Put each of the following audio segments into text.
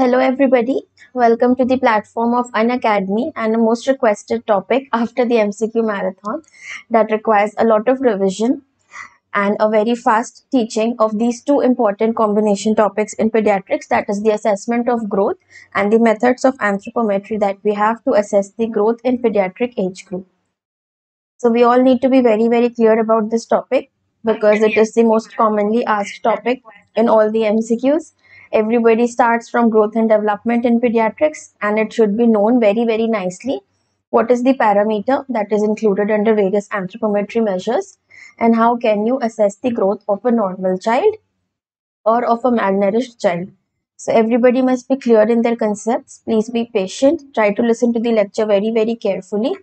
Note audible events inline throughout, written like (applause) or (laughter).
Hello, everybody. Welcome to the platform of Unacademy and a most requested topic after the MCQ marathon that requires a lot of revision and a very fast teaching of these two important combination topics in pediatrics that is the assessment of growth and the methods of anthropometry that we have to assess the growth in pediatric age group. So we all need to be very, very clear about this topic because it is the most commonly asked topic in all the MCQs everybody starts from growth and development in pediatrics and it should be known very very nicely what is the parameter that is included under various anthropometry measures and how can you assess the growth of a normal child or of a malnourished child. So everybody must be clear in their concepts. Please be patient. Try to listen to the lecture very very carefully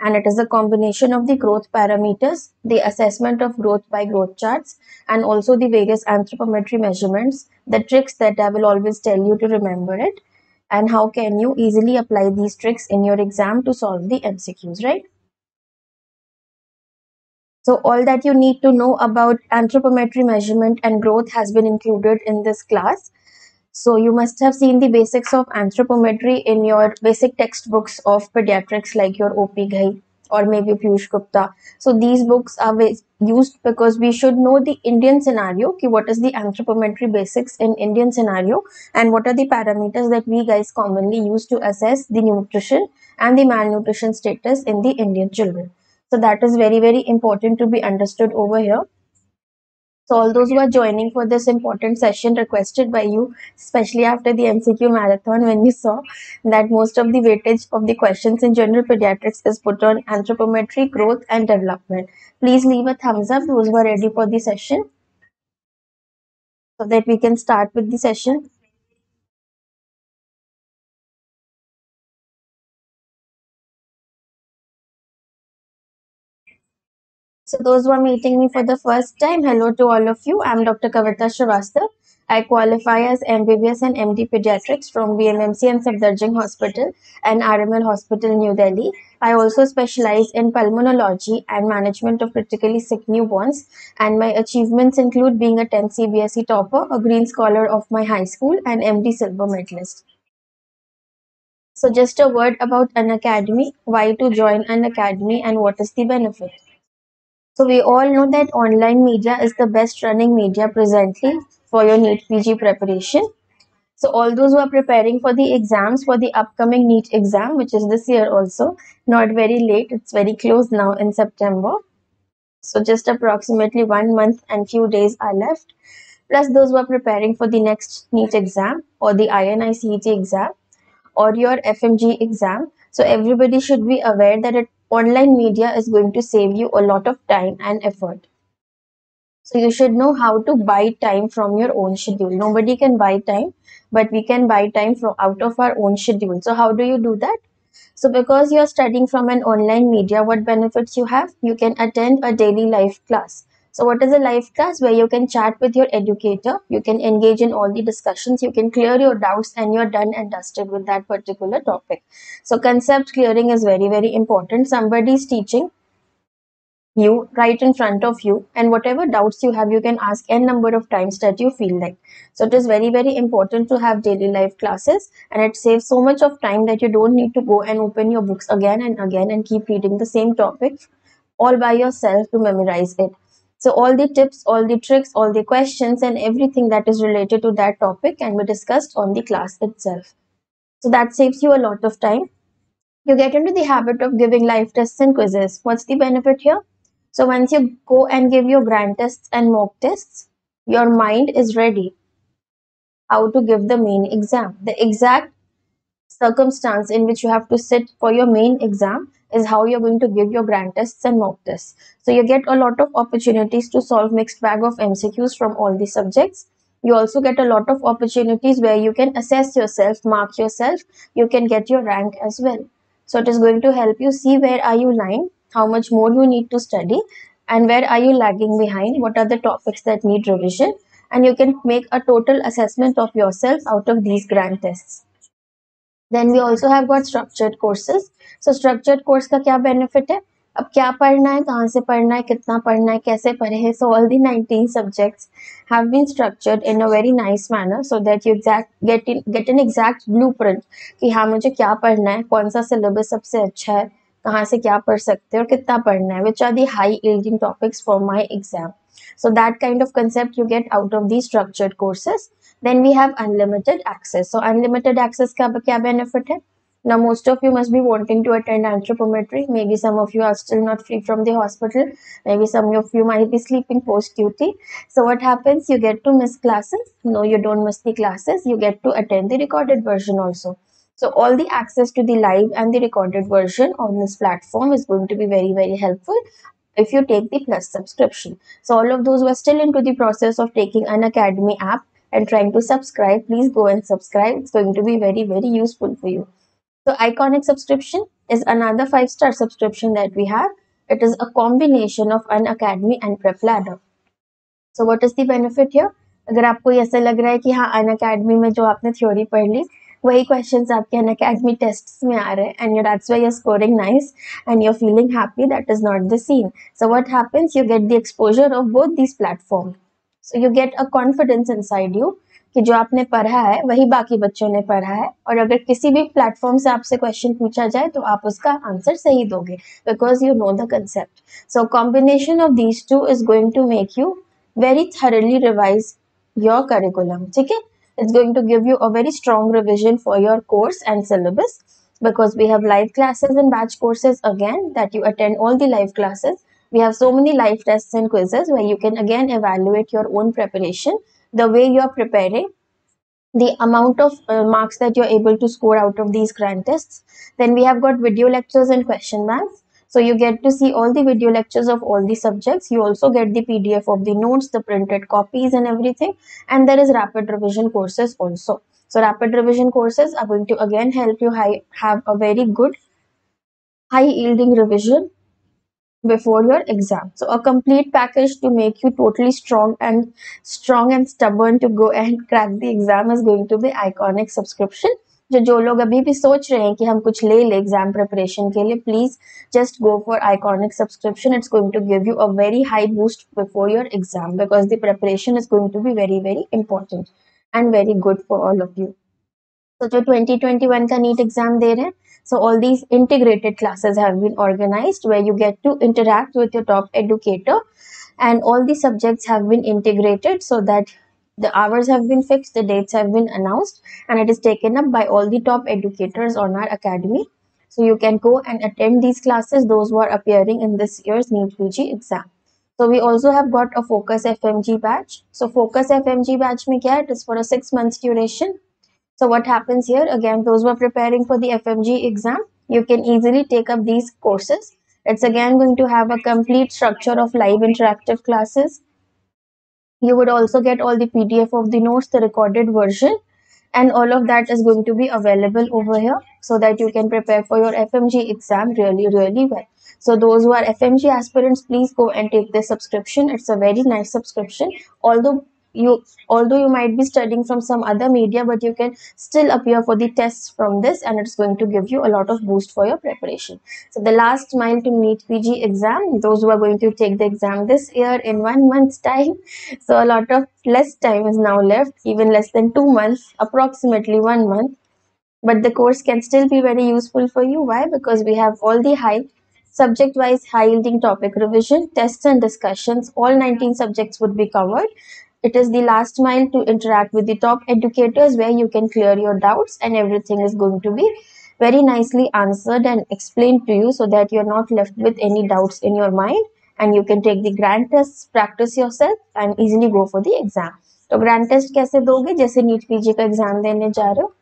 and it is a combination of the growth parameters, the assessment of growth by growth charts, and also the various anthropometry measurements, the tricks that I will always tell you to remember it, and how can you easily apply these tricks in your exam to solve the MCQs, right? So all that you need to know about anthropometry measurement and growth has been included in this class. So you must have seen the basics of anthropometry in your basic textbooks of pediatrics like your OP Ghai or maybe Piyush Gupta. So these books are used because we should know the Indian scenario, ki what is the anthropometry basics in Indian scenario and what are the parameters that we guys commonly use to assess the nutrition and the malnutrition status in the Indian children. So that is very, very important to be understood over here. So all those who are joining for this important session requested by you, especially after the MCQ marathon, when you saw that most of the weightage of the questions in general pediatrics is put on anthropometry, growth and development. Please leave a thumbs up those who are ready for the session so that we can start with the session. So those who are meeting me for the first time, hello to all of you. I'm Dr. Kavita Shrivastava. I qualify as MBBS and MD Pediatrics from VMMC and Safdarjung Hospital and RML Hospital, New Delhi. I also specialize in pulmonology and management of critically sick newborns. And my achievements include being a 10 CBSE topper, a Green Scholar of my high school, and MD Silver Medalist. So just a word about an academy, why to join an academy and what is the benefit. So we all know that online media is the best running media presently for your NEET PG preparation. So all those who are preparing for the exams for the upcoming NEET exam, which is this year also, not very late, it's very close now in September. So just approximately one month and few days are left. Plus those who are preparing for the next NEET exam or the INI CET exam or your FMG exam. So everybody should be aware that it online media is going to save you a lot of time and effort. So you should know how to buy time from your own schedule. Nobody can buy time, but we can buy time from out of our own schedule. So how do you do that? So because you're studying from an online media, what benefits you have? You can attend a daily life class. So what is a live class where you can chat with your educator, you can engage in all the discussions, you can clear your doubts and you're done and dusted with that particular topic. So concept clearing is very, very important. Somebody is teaching you right in front of you and whatever doubts you have, you can ask n number of times that you feel like. So it is very, very important to have daily life classes and it saves so much of time that you don't need to go and open your books again and again and keep reading the same topic all by yourself to memorize it. So all the tips, all the tricks, all the questions and everything that is related to that topic can be discussed on the class itself. So that saves you a lot of time. You get into the habit of giving live tests and quizzes. What's the benefit here? So once you go and give your grand tests and mock tests, your mind is ready how to give the main exam. The exact circumstance in which you have to sit for your main exam is how you're going to give your grand tests and mock tests. So you get a lot of opportunities to solve mixed bag of MCQs from all the subjects. You also get a lot of opportunities where you can assess yourself, mark yourself, you can get your rank as well. So it is going to help you see where are you lying, how much more you need to study and where are you lagging behind, what are the topics that need revision and you can make a total assessment of yourself out of these grand tests. Then we also have got structured courses so structured course का क्या benefit है? अब क्या पढ़ना है? कहाँ से पढ़ना है? कितना पढ़ना है? कैसे पढ़े हैं? So all the nineteen subjects have been structured in a very nice manner so that you exact get in get an exact blue print कि हाँ मुझे क्या पढ़ना है? कौन सा सिलेबस सबसे अच्छा है? कहाँ से क्या पढ़ सकते हैं? और कितना पढ़ना है? Which are the high yielding topics for my exam so that kind of concept you get out of the structured courses then we have unlimited access so unlimited access का क्या benefit है now most of you must be wanting to attend anthropometry maybe some of you are still not free from the hospital maybe some of you might be sleeping post duty so what happens you get to miss classes no you don't miss the classes you get to attend the recorded version also so all the access to the live and the recorded version on this platform is going to be very very helpful if you take the plus subscription. So all of those who are still into the process of taking Unacademy app and trying to subscribe, please go and subscribe. It's going to be very, very useful for you. So Iconic subscription is another five star subscription that we have. It is a combination of Unacademy and Prep Ladder. So what is the benefit here? अगर आपको ऐसा लग रहा है कि हाँ अन academy में जो आपने थ्योरी पढ़ ली वही क्वेश्चंस आपके अन अकेडमी टेस्ट में आ रहे हैं and that's why you're scoring nice and you're feeling happy that is not the scene so what happens you get the exposure of both this platform so you get a confidence in side you कि जो आपने पढ़ा है, वही बाकी बच्चों ने पढ़ा है। और अगर किसी भी प्लेटफॉर्म से आपसे क्वेश्चन पूछा जाए तो आप उसका आंसर सही दोगे because you know the concept so combination of these two is going to make you very thoroughly revise your curriculum ठीक है? It's going to give you a very strong revision for your course and syllabus because we have live classes and batch courses again that you attend all the live classes We have so many live tests and quizzes where you can again evaluate your own preparation, the way you are preparing, the amount of uh, marks that you're able to score out of these grand tests. Then we have got video lectures and question banks so you get to see all the video lectures of all the subjects. You also get the PDF of the notes, the printed copies and everything. And there is rapid revision courses also. So rapid revision courses are going to again help you have a very good high yielding revision before your exam. So, a complete package to make you totally strong and strong and stubborn to go and (laughs) crack the exam is going to be iconic subscription. जो जो लोग अभी भी सोच रहे हैं कि हम कुछ ले ले एग्ज़ाम प्रिपरेशन के लिए please just go for iconic subscription it's going to give you a very high boost before your exam because the preparation is going to be very very important and very good for all of you तो जो 2021 का NEET exam दे रहे हैं so all these integrated classes have been organized where you get to interact with your top educator and all the subjects have been integrated so that the hours have been fixed, the dates have been announced, and it is taken up by all the top educators on our academy. So you can go and attend these classes, those who are appearing in this year's NEET PG exam. So we also have got a Focus FMG batch. So Focus FMG batch mein kya? It is for a six months duration. So what happens here? Again, those who are preparing for the FMG exam, you can easily take up these courses. It's again going to have a complete structure of live interactive classes you would also get all the pdf of the notes the recorded version and all of that is going to be available over here so that you can prepare for your fmg exam really really well so those who are fmg aspirants please go and take this subscription it's a very nice subscription although you although you might be studying from some other media but you can still appear for the tests from this and it's going to give you a lot of boost for your preparation. So the last mile to meet PG exam those who are going to take the exam this year in one month's time so a lot of less time is now left even less than two months approximately one month. But the course can still be very useful for you. Why? Because we have all the high subject wise high yielding topic revision tests and discussions all 19 subjects would be covered it is the last mile to interact with the top educators where you can clear your doubts and everything is going to be very nicely answered and explained to you so that you're not left with any doubts in your mind and you can take the grand tests, practice yourself and easily go for the exam. तो grand test कैसे दोगे जैसे NEET PG का exam देने जा रहे हो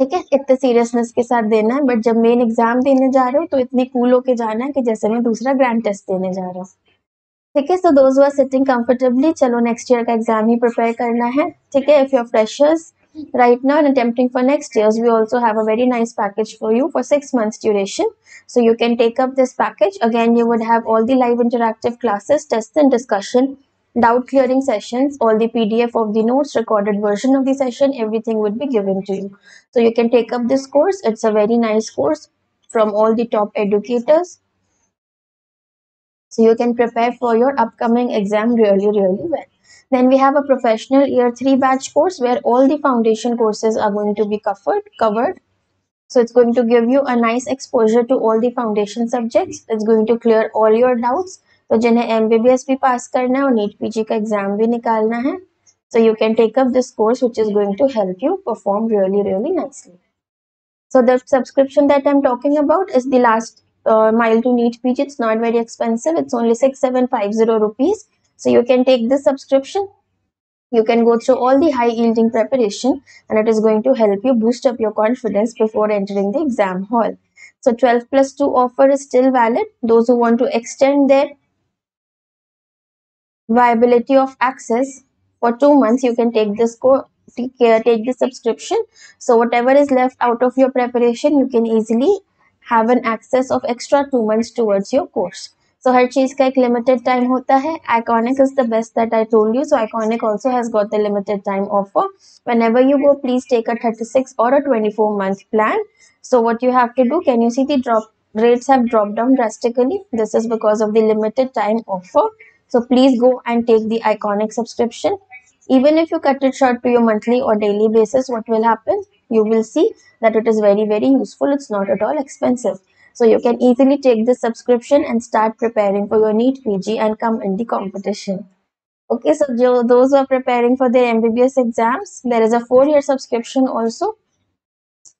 ठीक है इतने सीरियसनेस के साथ देना है बट जब मेन एग्ज़ाम देने जा रहे हो तो इतनी कूल होके जाना है कि जैसे मैं दूसरा ग्रैंड टेस्ट देने जा रहा हूँ ठीक है so those are sitting comfortably चलो नेक्स्ट ईयर का एग्जाम ही प्रिपेयर करना है ठीक है if you're freshers right now and attempting for next years we also have a very nice package for you for six months duration so you can take up this package again you would have all the live interactive classes tests and discussion doubt clearing sessions all the pdf of the notes recorded version of the session everything would be given to you so you can take up this course it's a very nice course from all the top educators So you can prepare for your upcoming exam really, really well. Then we have a professional year three batch course where all the foundation courses are going to be covered. covered. So it's going to give you a nice exposure to all the foundation subjects. It's going to clear all your doubts. तो जिन्हें M B B S भी पास करना है और NEET P G का exam भी निकालना है so you can take up this course which is going to help you perform really really nicely so the subscription that i'm talking about is the last uh, mile to NEET PG. It's not very expensive. It's only 6750 rupees. So you can take this subscription. You can go through all the high yielding preparation and it is going to help you boost up your confidence before entering the exam hall. So 12 plus 2 offer is still valid. Those who want to extend their viability of access for two months, you can take this course take the subscription so whatever is left out of your preparation you can easily have an access of extra two months towards your course. So हर चीज़ का एक limited time होता है. Iconic is the best that I told you. So Iconic also has got the limited time offer. Whenever you go, please take a 36 or a 24 month plan. So what you have to do, can you see the drop rates have dropped down drastically? This is because of the limited time offer. So please go and take the Iconic subscription. Even if you cut it short to your monthly or daily basis, what will happen? You will see that it is very, very useful. It's not at all expensive. So you can easily take this subscription and start preparing for your NEET PG and come in the competition. Okay, so those who are preparing for their MBBS exams, there is a four-year subscription also.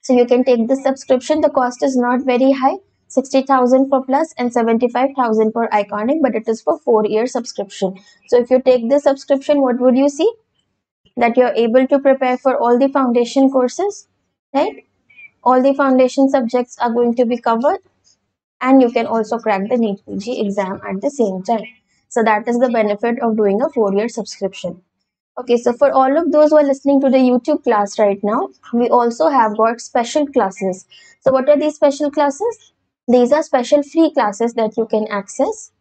So you can take this subscription. The cost is not very high. 60,000 for plus and 75,000 for iconic but it is for 4 year subscription so if you take this subscription what would you see that you're able to prepare for all the foundation courses right all the foundation subjects are going to be covered and you can also crack the NEET PG exam at the same time so that is the benefit of doing a 4 year subscription Okay, so for all of those who are listening to the YouTube class right now, we also have got special classes. So what are these special classes? These are special free classes that you can access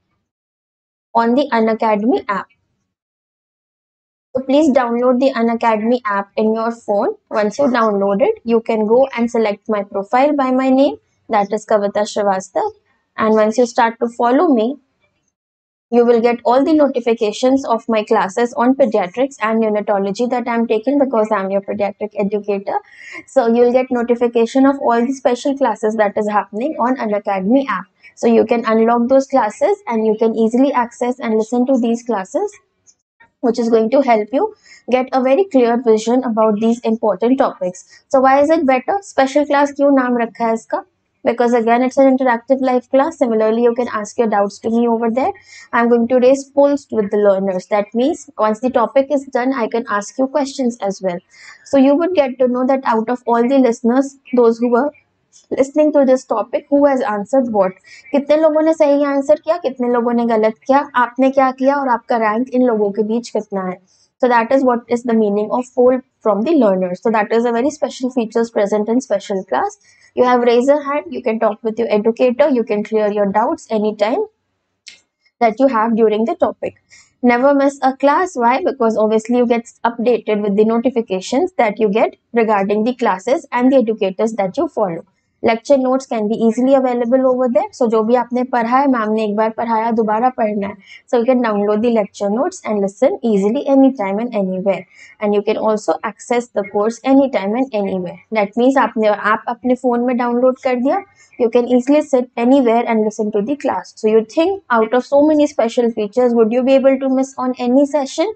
on the Unacademy app. So please download the Unacademy app in your phone. Once you download it, you can go and select my profile by my name, that is Kavita Srivastav. And once you start to follow me, you will get all the notifications of my classes on pediatrics and neonatology that I'm taking because I'm your pediatric educator. So you'll get notification of all the special classes that is happening on Unacademy app. So you can unlock those classes and you can easily access and listen to these classes which is going to help you get a very clear vision about these important topics. So why is it better? Special class क्यों नाम रखा है इसका? because again it's an interactive live class similarly you can ask your doubts to me over there i'm going to raise polls with the learners that means once the topic is done i can ask you questions as well so you would get to know that out of all the listeners those who were listening to this topic who has answered what कितने लोगों ने सही answer किया कितने लोगों ने गलत किया आपने क्या किया और आपका रैंक इन लोगों के बीच कितना है so that is what is the meaning of poll from the learners so that is a very special features present in special class you have raise a hand, you can talk with your educator, you can clear your doubts anytime that you have during the topic. Never miss a class. Why? Because obviously you get updated with the notifications that you get regarding the classes and the educators that you follow. Lecture notes can be easily available over there so जो भी आपने पढ़ा है ma'am ने एक बार पढ़ाया, दोबारा पढ़ना है. So you can download the lecture notes and listen easily any time and anywhere and you can also access the course any time and anywhere that means आपने, आप अपने फ़ोन में डाउनलोड कर दिया you can easily sit anywhere and listen to the class so you think out of so many special features would you be able to miss on any session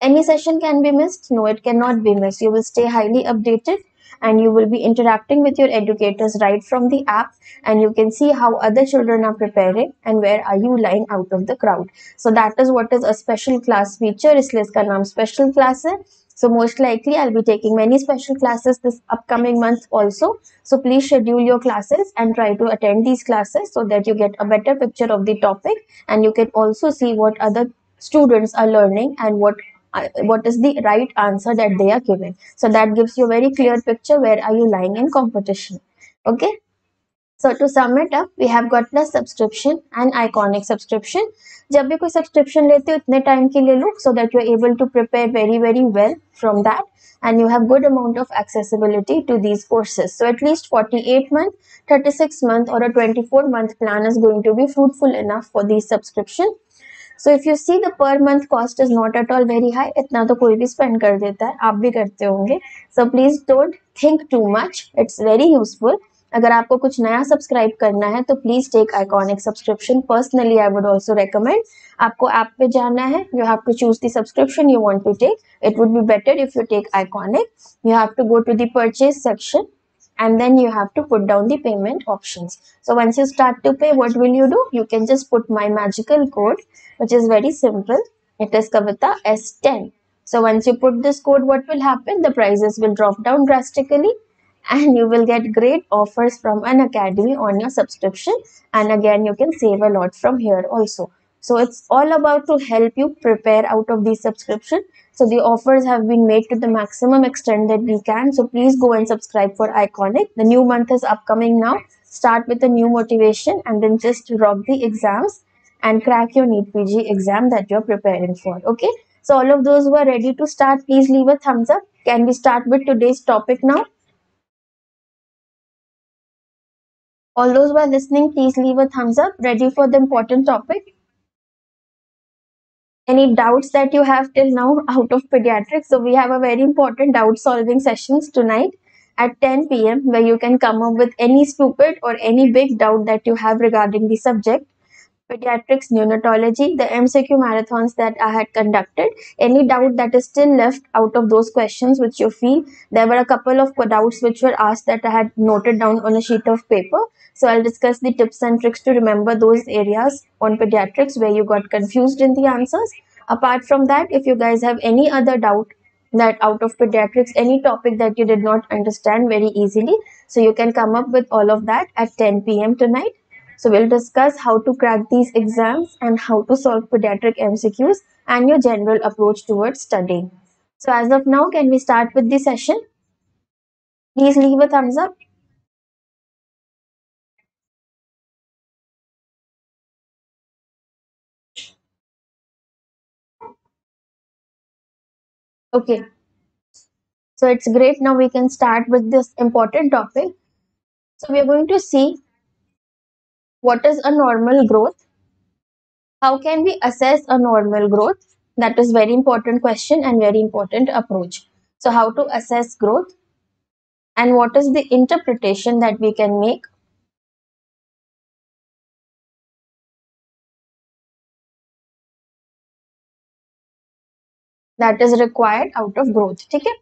any session can be missed no it can not be miss you will stay highly updated and you will be interacting with your educators right from the app and you can see how other children are preparing and where are you lying out of the crowd so that is what is a special class feature इसलिए इसका नाम special class है so most likely I'll be taking many special classes this upcoming month also. So please schedule your classes and try to attend these classes so that you get a better picture of the topic and you can also see what other students are learning and what what is the right answer that they are giving so that gives you a very clear picture where are you lying in competition okay So to sum it up, we have got plus subscription and iconic subscription. जब भी कोई subscription लेते हो इतने time के लिए लो so that you are able to prepare very very well from that and you have good amount of accessibility to these courses so at least 48 month 36 month or a 24 month plan is going to be fruitful enough for these subscription So if you see the per month cost is not at all very high इतना तो कोई भी spend कर देता है, आप भी करते होंगे। So please don't think too much it's very useful अगर आपको कुछ नया सब्सक्राइब करना है तो please take iconic subscription personally I would also recommend आपको ऐप पे जाना है you have to choose the subscription you want to take it would be better if you take iconic you have to go to purchase section and then you have to put down the payment options. So once you start to pay what will you do? You can just put my magical code which is very simple. It is kavita s10 so once you put this code what will happen? The prices will drop down drastically (laughs) and you will get great offers from an academy on your subscription. And again you can save a lot from here also so it's all about to help you prepare out of the subscription. So the offers have been made to the maximum extent that we can. So please go and subscribe for iconic. The new month is upcoming now. Start with a new motivation and then just rock the exams and crack your NEET PG exam that you're preparing for okay? So all of those who are ready to start please leave a thumbs up. Can we start with today's topic now? All those who are listening, please leave a thumbs up. Ready for the important topic? Any doubts that you have till now out of pediatrics? So we have a very important doubt solving sessions tonight at 10 p.m. where you can come up with any stupid or any big doubt that you have regarding the subject pediatrics, neonatology, the MCQ marathons that I had conducted. Any doubt that is still left out of those questions which you feel? There were a couple of doubts which were asked that I had noted down on a sheet of paper. So I'll discuss the tips and tricks to remember those areas on pediatrics where you got confused in the answers. Apart from that, if you guys have any other doubt that out of pediatrics, any topic that you did not understand very easily, so you can come up with all of that at 10 p.m. tonight. So we'll discuss how to crack these exams and how to solve pediatric MCQs and your general approach towards studying. So as of now, can we start with the session? Please leave a thumbs up. Okay. So it's great. Now we can start with this important topic. So we are going to see what is a normal growth? How can we assess a normal growth? That is very important question and very important approach. So how to assess growth? And what is the interpretation that we can make? That is required out of growth. ठीक है?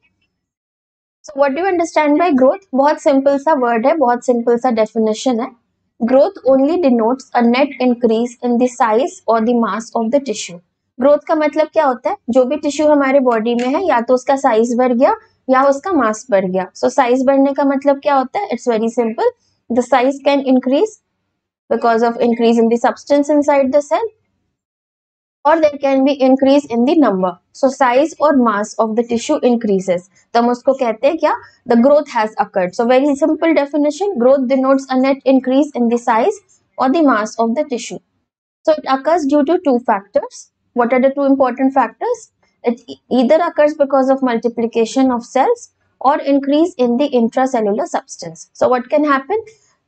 So what do you understand by growth? बहुत simple सा word है, बहुत simple सा definition है. Growth only denotes a net increase in the size or the mass of the tissue growth का मतलब क्या होता है? जो भी टिश्यू हमारे बॉडी में है या तो उसका साइज़ बढ़ गया या उसका मास बढ़ गया। सो so, साइज़ बढ़ने का मतलब क्या होता है? It's very simple the size can increase because of increase in the substance inside the cell or there can be increase in the number. So size or mass of the tissue increases. तो हम उसको कहते हैं क्या The growth has occurred. So very simple definition. Growth denotes a net increase in the size or the mass of the tissue. So it occurs due to two factors. What are the two important factors? It either occurs because of multiplication of cells or increase in the intracellular substance. So what can happen?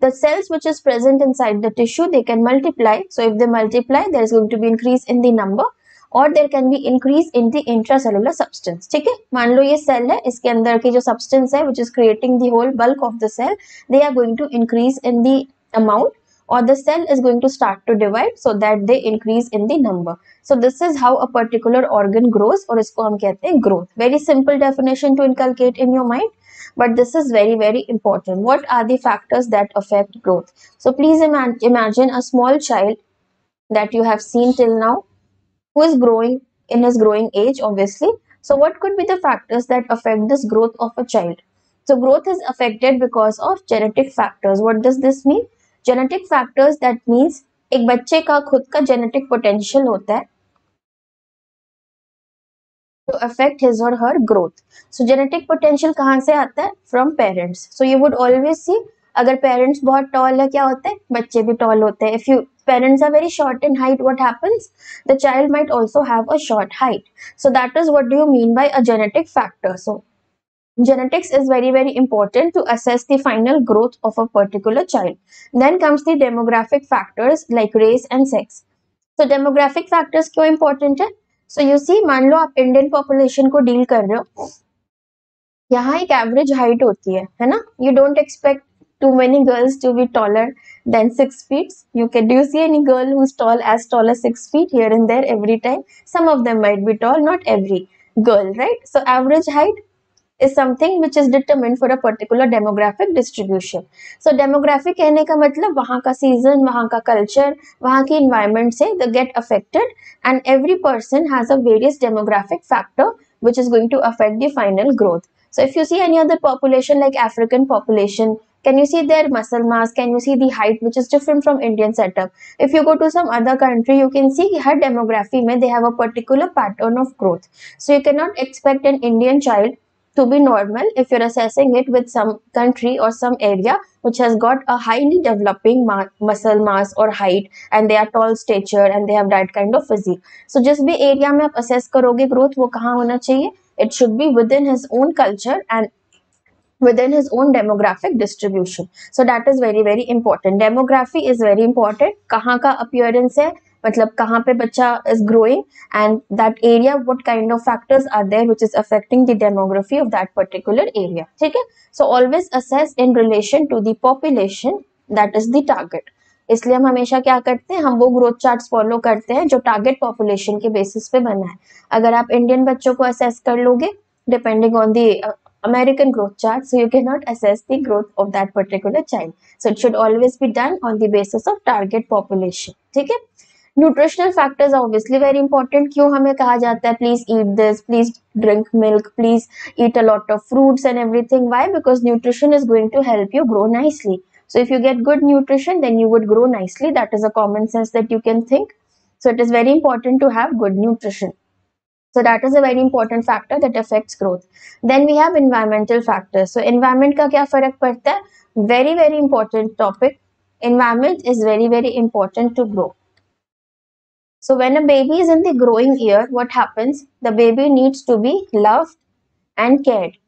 the cells which is present inside the tissue they can multiply so if they multiply there is going to be increase in the number or there can be increase in the intracellular substance ठीक है मान लो ये cell है इसके अंदर की जो substance है which is creating the whole bulk of the cell they are going to increase in the amount or the cell is going to start to divide so that they increase in the number so this is how a particular organ grows और इसको हम कहते हैं growth very simple definition to inculcate in your mind but this is very very important what are the factors that affect growth so please ima imagine a small child that you have seen till now who is growing in his growing age obviously so what could be the factors that affect this growth of a child so growth is affected because of genetic factors what does this mean genetic factors that means एक बच्चे का खुद का genetic potential होता है to affect his or her growth. So genetic potential kahan se aata hai? From parents. So you would always see अगर parents बहुत tall है क्या होता है बच्चे भी टॉल होते हैं if you parents are very short in height what happens the child might also have a short height so that is what do you mean by a genetic factor so genetics is very very important to assess the final growth of a particular child then comes the demographic factors like race and sex so demographic factors क्यों important है so you see मान लो आप Indian population को deal कर रहे हो, यहाँ एक एवरेज हाइट होती है है ना? You don't expect too many girls to be taller than six feet you can do see any girl tall as tall as six feet here and there every time some of them might be tall not every girl right so average height is something which is determined for a particular demographic distribution. So demographic कहने का मतलब वहाँ का season, वहाँ का culture, वहाँ की environment से they get affected and every person has a various demographic factor which is going to affect the final growth. So if you see any other population like African population, can you see their muscle mass? Can you see the height which is different from Indian setup? If you go to some other country, you can see her demography may they have a particular pattern of growth. So you cannot expect an Indian child to be normal if you're assessing it with some country or some area which has got a highly developing ma muscle mass or height and they are tall stature and they have that kind of physique. So just be area में आप assess करोगे growth वो कहाँ होना चाहिए it should be within his own culture and within his own demographic distribution. So that is very very important. Demography is very important. कहाँ का appearance है मतलब कहाँ पे बच्चा is growing and that area what kind of factors are there which is affecting demography of that particular area ठीक है? So always assess in relation to the population that is the इसलिए हम हमेशा क्या करते हैं? हम वो ग्रोथ चार्ट्स फॉलो करते हैं जो टारगेट पॉपुलेशन के बेसिस पे बना है। अगर आप इंडियन बच्चों को असेस कर लोगे depending on the American growth chart so you can not assess the growth of that particular child so it should always be done on the basis of target population ठीक है? Nutritional factors obviously very important क्यों हमें कहा जाता है please eat this please drink milk please eat a lot of fruits and everything why because nutrition is going to help you grow nicely. So if you get good nutrition, then you would grow nicely. That is a common sense that you can think. So it is very important to have good nutrition. So that is a very important factor that affects growth. Then we have environmental factors. So environment का क्या फर्क पड़ता है? Very very important topic. Environment is very very important to grow. So when a baby is in the growing year, what happens? The baby needs to be loved and cared.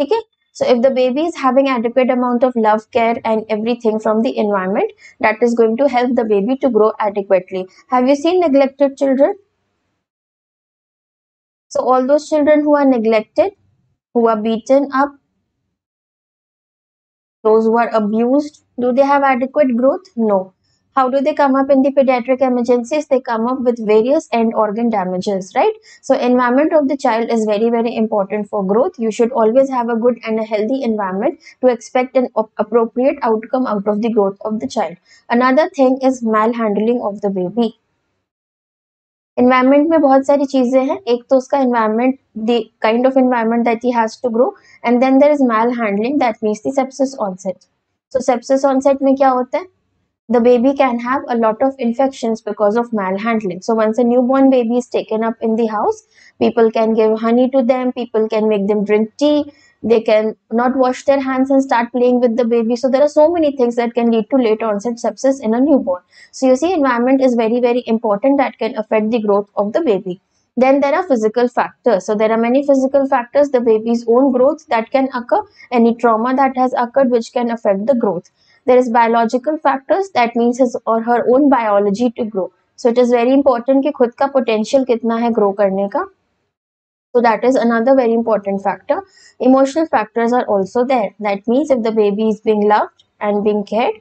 Okay? So if the baby is having adequate amount of love, care and everything from the environment, that is going to help the baby to grow adequately. Have you seen neglected children? So all those children who are neglected, who are beaten up, those who are abused, do they have adequate growth? No. How do they come up in the pediatric emergencies? They come up with various end organ damages, right? So environment of the child is very, very important for growth. You should always have a good and a healthy environment to expect an appropriate outcome out of the growth of the child. Another thing is malhandling of the baby. Environment में बहुत सारी चीज़ें हैं एक तो उसका environment the kind of environment that he has to grow and then there is malhandling that means the sepsis onset so sepsis onset में क्या होता है the baby can have a lot of infections because of malhandling. So once a newborn baby is taken up in the house, people can give honey to them, people can make them drink tea, they can not wash their hands and start playing with the baby. So there are so many things that can lead to late onset sepsis in a newborn. So you see environment is very very important that can affect the growth of the baby. Then there are physical factors. So there are many physical factors the baby's own growth that can occur any trauma that has occurred which can affect the growth there is biological factors that means his or her own biology to grow so it is very important कि खुद का potential कितना है grow करने का so that is another very important factor. Emotional factors are also there. That means if the baby is being loved and being cared,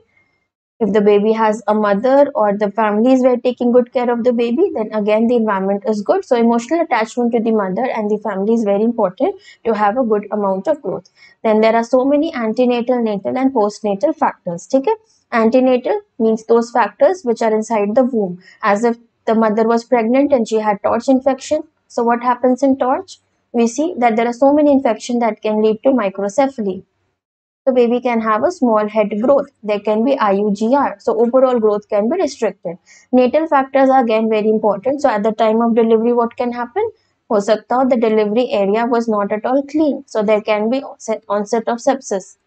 if the baby has a mother or the families were taking good care of the baby, then again the environment is good. So emotional attachment to the mother and the family is very important to have a good amount of growth. Then there are so many antenatal, natal and postnatal factors. Okay? Antenatal means those factors which are inside the womb. As if the mother was pregnant and she had torch infection so what happens in torch? We see that there are so many infections that can lead to microcephaly the baby can have a small head growth. There can be IUGR. So overall growth can be restricted. Natal factors are again very important. So at the time of delivery, what can happen? Ho the delivery area was not at all clean. So there can be onset of sepsis.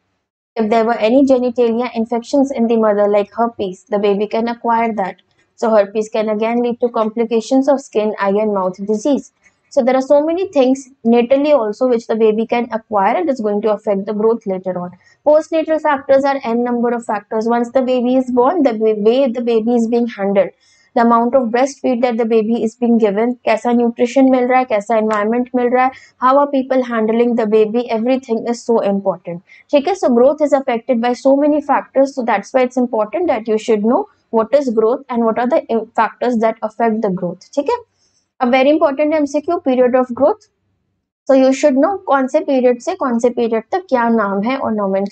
If there were any genitalia infections in the mother like herpes, the baby can acquire that. So herpes can again lead to complications of skin, eye and mouth disease. So there are so many things natally also which the baby can acquire and is going to affect the growth later on. Postnatal factors are n number of factors. Once the baby is born, the way the baby is being handled, the amount of breastfeed that the baby is being given, kaisa nutrition mil raha hai, kaisa environment mil raha hai, how are people handling the baby, everything is so important. Okay, so growth is affected by so many factors. So that's why it's important that you should know what is growth and what are the eh, factors that affect the growth. Okay. अब very important है हमसे क्यों period of growth so you should know कौन से period से कौन से period तक क्या नाम है और नॉमिन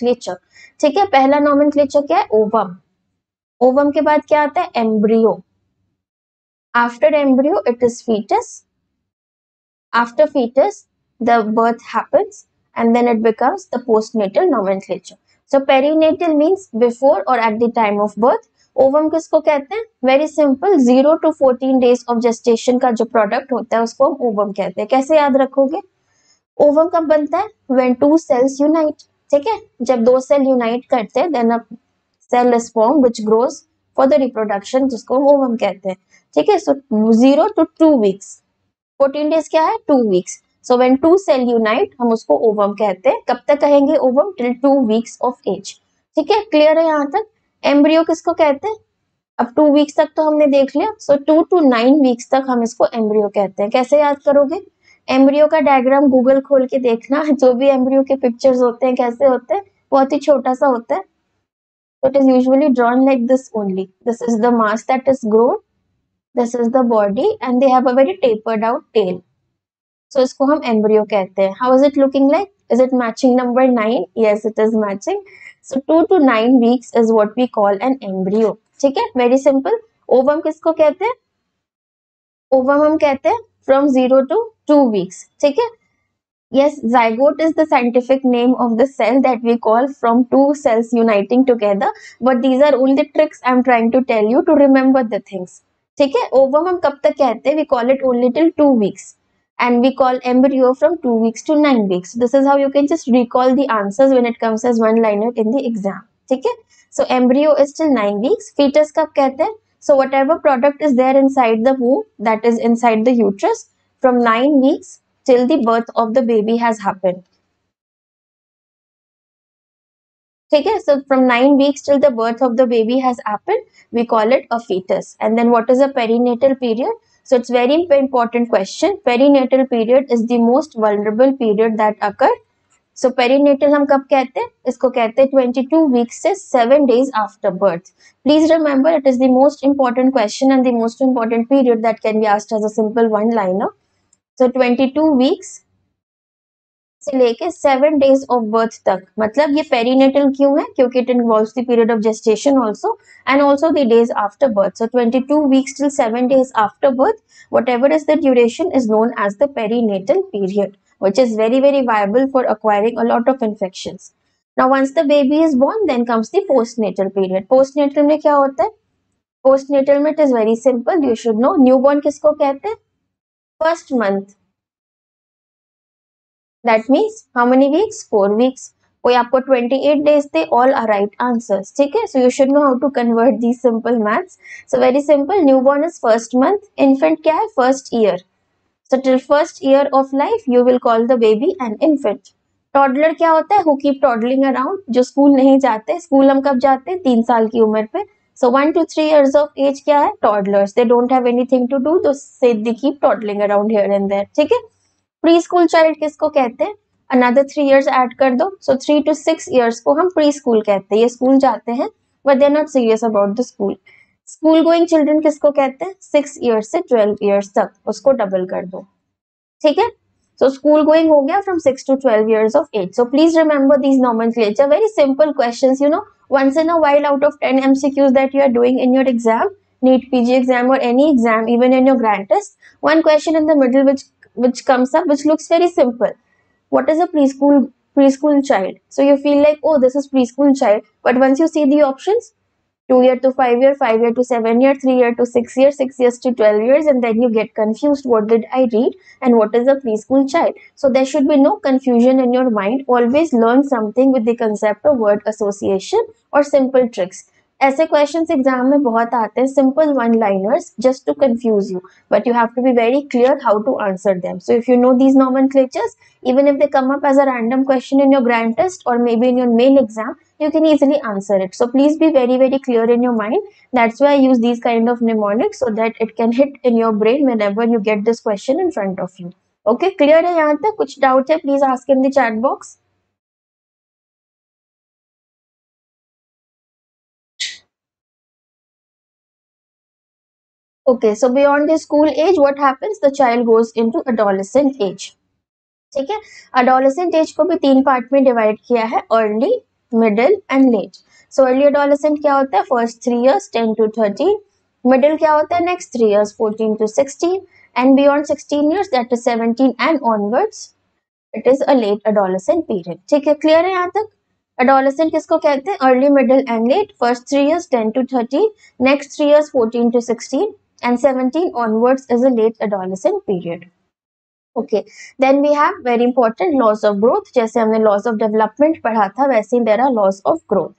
ठीक है, पहला नॉमिन क्या है? ओवम ओवम के बाद क्या आता है? Embryo after embryo it is foetus after foetus the birth happens and then it becomes the postnatal नॉमिन so perinatal means before or at the time of birth ovum किसको कहते हैं? Very simple zero to fourteen days of gestation का जो product होता है, उसको हम ovum कहते हैं। कैसे याद रखोगे? ओवम कब बनता है? व्हेन टू सेल्स यूनाइट ठीक है? जब दो सेल यूनाइट करते हैं then a cell is form which grows for the reproduction जिसको हम ओवम कहते हैं। ठीक है? So zero to two weeks fourteen days क्या है? Two weeks so when two cell unite हम उसको ओवम कहते हैं। कब तक कहेंगे ovum? Till two weeks of age ठीक है? क्लियर है यहाँ तक? एम्ब्रियो किसको कहते हैं? अब टू वीक्स तक तो हमने देख लिया so two to nine weeks तक हम इसको एम्ब्रियो कहते हैं। कैसे याद करोगे? एम्ब्रियो का डायग्राम गूगल खोल के देखना, जो भी एम्ब्रियो के पिक्चर्स होते हैं, कैसे होते हैं, बहुत ही छोटा सा होता है। So it is usually drawn like this only this is the mass that is grown this is the body and they have a very tapered out tail so इसको हम एम्ब्रियो कहते हैं। How is it looking like is it matching number nine yes it is matching so 2 to 9 weeks is what we call an embryo. ठीक है very simple ovum किसको कहते हैं ovum हम कहते हैं from zero to two weeks ठीक है yes zygote is the scientific name of the cell that we call from two cells uniting together but these are only tricks i'm trying to tell you to remember the things ठीक है ovum हम कब तक कहते हैं we call it only till two weeks and we call embryo from 2 weeks to 9 weeks. This is how you can just recall the answers when it comes as one liner in the exam. Okay? So embryo is till 9 weeks. Fetus kab kehte hain? So whatever product is there inside the womb, that is inside the uterus, from 9 weeks till the birth of the baby has happened. Okay, so from 9 weeks till the birth of the baby has happened, we call it a fetus. And then what is a perinatal period? So it's very important question. Perinatal period is the most vulnerable period that occur. So perinatal हम कब कहते हैं इसको कहते हैं 22 weeks से 7 days after birth. Please remember it is the most important question and the most important period that can be asked as a simple one liner. So 22 weeks से लेके सेवन डेज़ ऑफ़ बर्थ तक मतलब ये perinatal क्यों है क्योंकि it involve the period of gestation also and also the days after birth so twenty two weeks till seven days after birth whatever is the duration is known as the perinatal period which is very very viable for acquiring a lot of infection Now, once the baby is born, then comes the postnatal period. Postnatal में क्या होता है Postnatal में it is very simple. You should know newborn किसको कहते हैं First month. That means how many weeks four weeks कोई आपको 28 days they all are right answers ठीक है? So you should know how to convert the simple maths so very simple newborn is first month infant क्या है? First year so till first year of life you will call the baby and infant toddler क्या होता है? Who keep toddling around जो school नहीं जाते school हम कब जाते हैं? तीन साल की उम्र पे. So one two three years of age क्या है? Toddlers they don't have anything to do तो से they keep toddling around here and there ठीक है? प्री स्कूल चाइल्ड किसको कहते हैं? अनदर थ्री इयर्स ऐड कर दो। So three to six years को हम प्री स्कूल कहते हैं। ये स्कूल जाते हैं but they're not serious about the school school going children किसको कहते हैं? सिक्स ईयर्स से ट्वेल्व ईयर्स तक। उसको डबल कर दो। ठीक है? सो स्कूल गोइंग हो गया from six to twelve years of age so please remember these नॉमेंट very simple question you know once in a while out of ten MCQs that you are doing in your exam NEET PG exam or any exam even in your grand test one question in the middle which which comes up which looks very simple what is a preschool preschool child so you feel like oh this is preschool child but once you see the options two year to five year, five year to seven year, three year to six years, six years to 12 years, and then you get confused. What did I read and what is a preschool child? So there should be no confusion in your mind. Always learn something with the concept of word association or simple tricks. ऐसे question exam में बहुत आते हैं simple one liners just to confuse you but you have to be very clear how to answer them so if you know these nomenclatures even if they come up as a random question in your grand test or maybe in your main exam you can easily answer it so please be very very clear in your mind that's why use these kind of mnemonic so that it can hit in your brain whenever you get this question in front of you okay clear है यहाँ तक? कुछ doubt है please ask in the chat box Okay, so beyond the school age, what happens? The child goes into adolescent age. ठीक है? Adolescent age को भी तीन पार्ट में डिवाइड किया है early middle and late so early adolescent क्या होता है? First three years ten to thirteen middle क्या होता है? Next three years fourteen to sixteen and beyond sixteen years that is seventeen and onwards it is a late adolescent period ठीक है? Clear है यहाँ तक? अडोलेसेंट किसको कहते हैं? Early middle and late first three years ten to thirteen next three years fourteen to sixteen and 17 onwards is a late adolescent period. Okay, then we have very important laws of growth. जैसे हमने laws of development पढ़ा था वैसे there are laws of growth.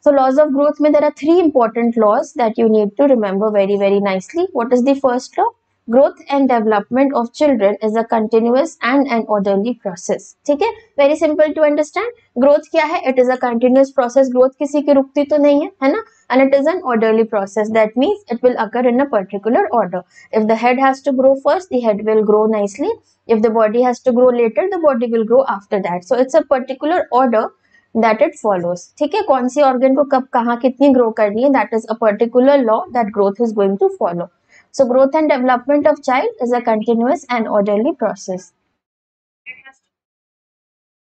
So laws of growth में there are three important laws that you need to remember very very nicely. What is the first law? Growth and development of children is a continuous and an orderly process ठीक है? Very simple to understand growth क्या है? It is a continuous process growth किसी की रुकती तो नहीं है है ना? And it is an orderly process that means it will occur in a particular order if the head has to grow first that will grow nicely if the body has to grow later the body will grow after that so it's a particular order that it follows ठीक है? कौन सी organ को कब, कहाँ कितनी grow करनी है? That is a particular law that growth is going to follow so growth and development of child is a continuous and orderly process.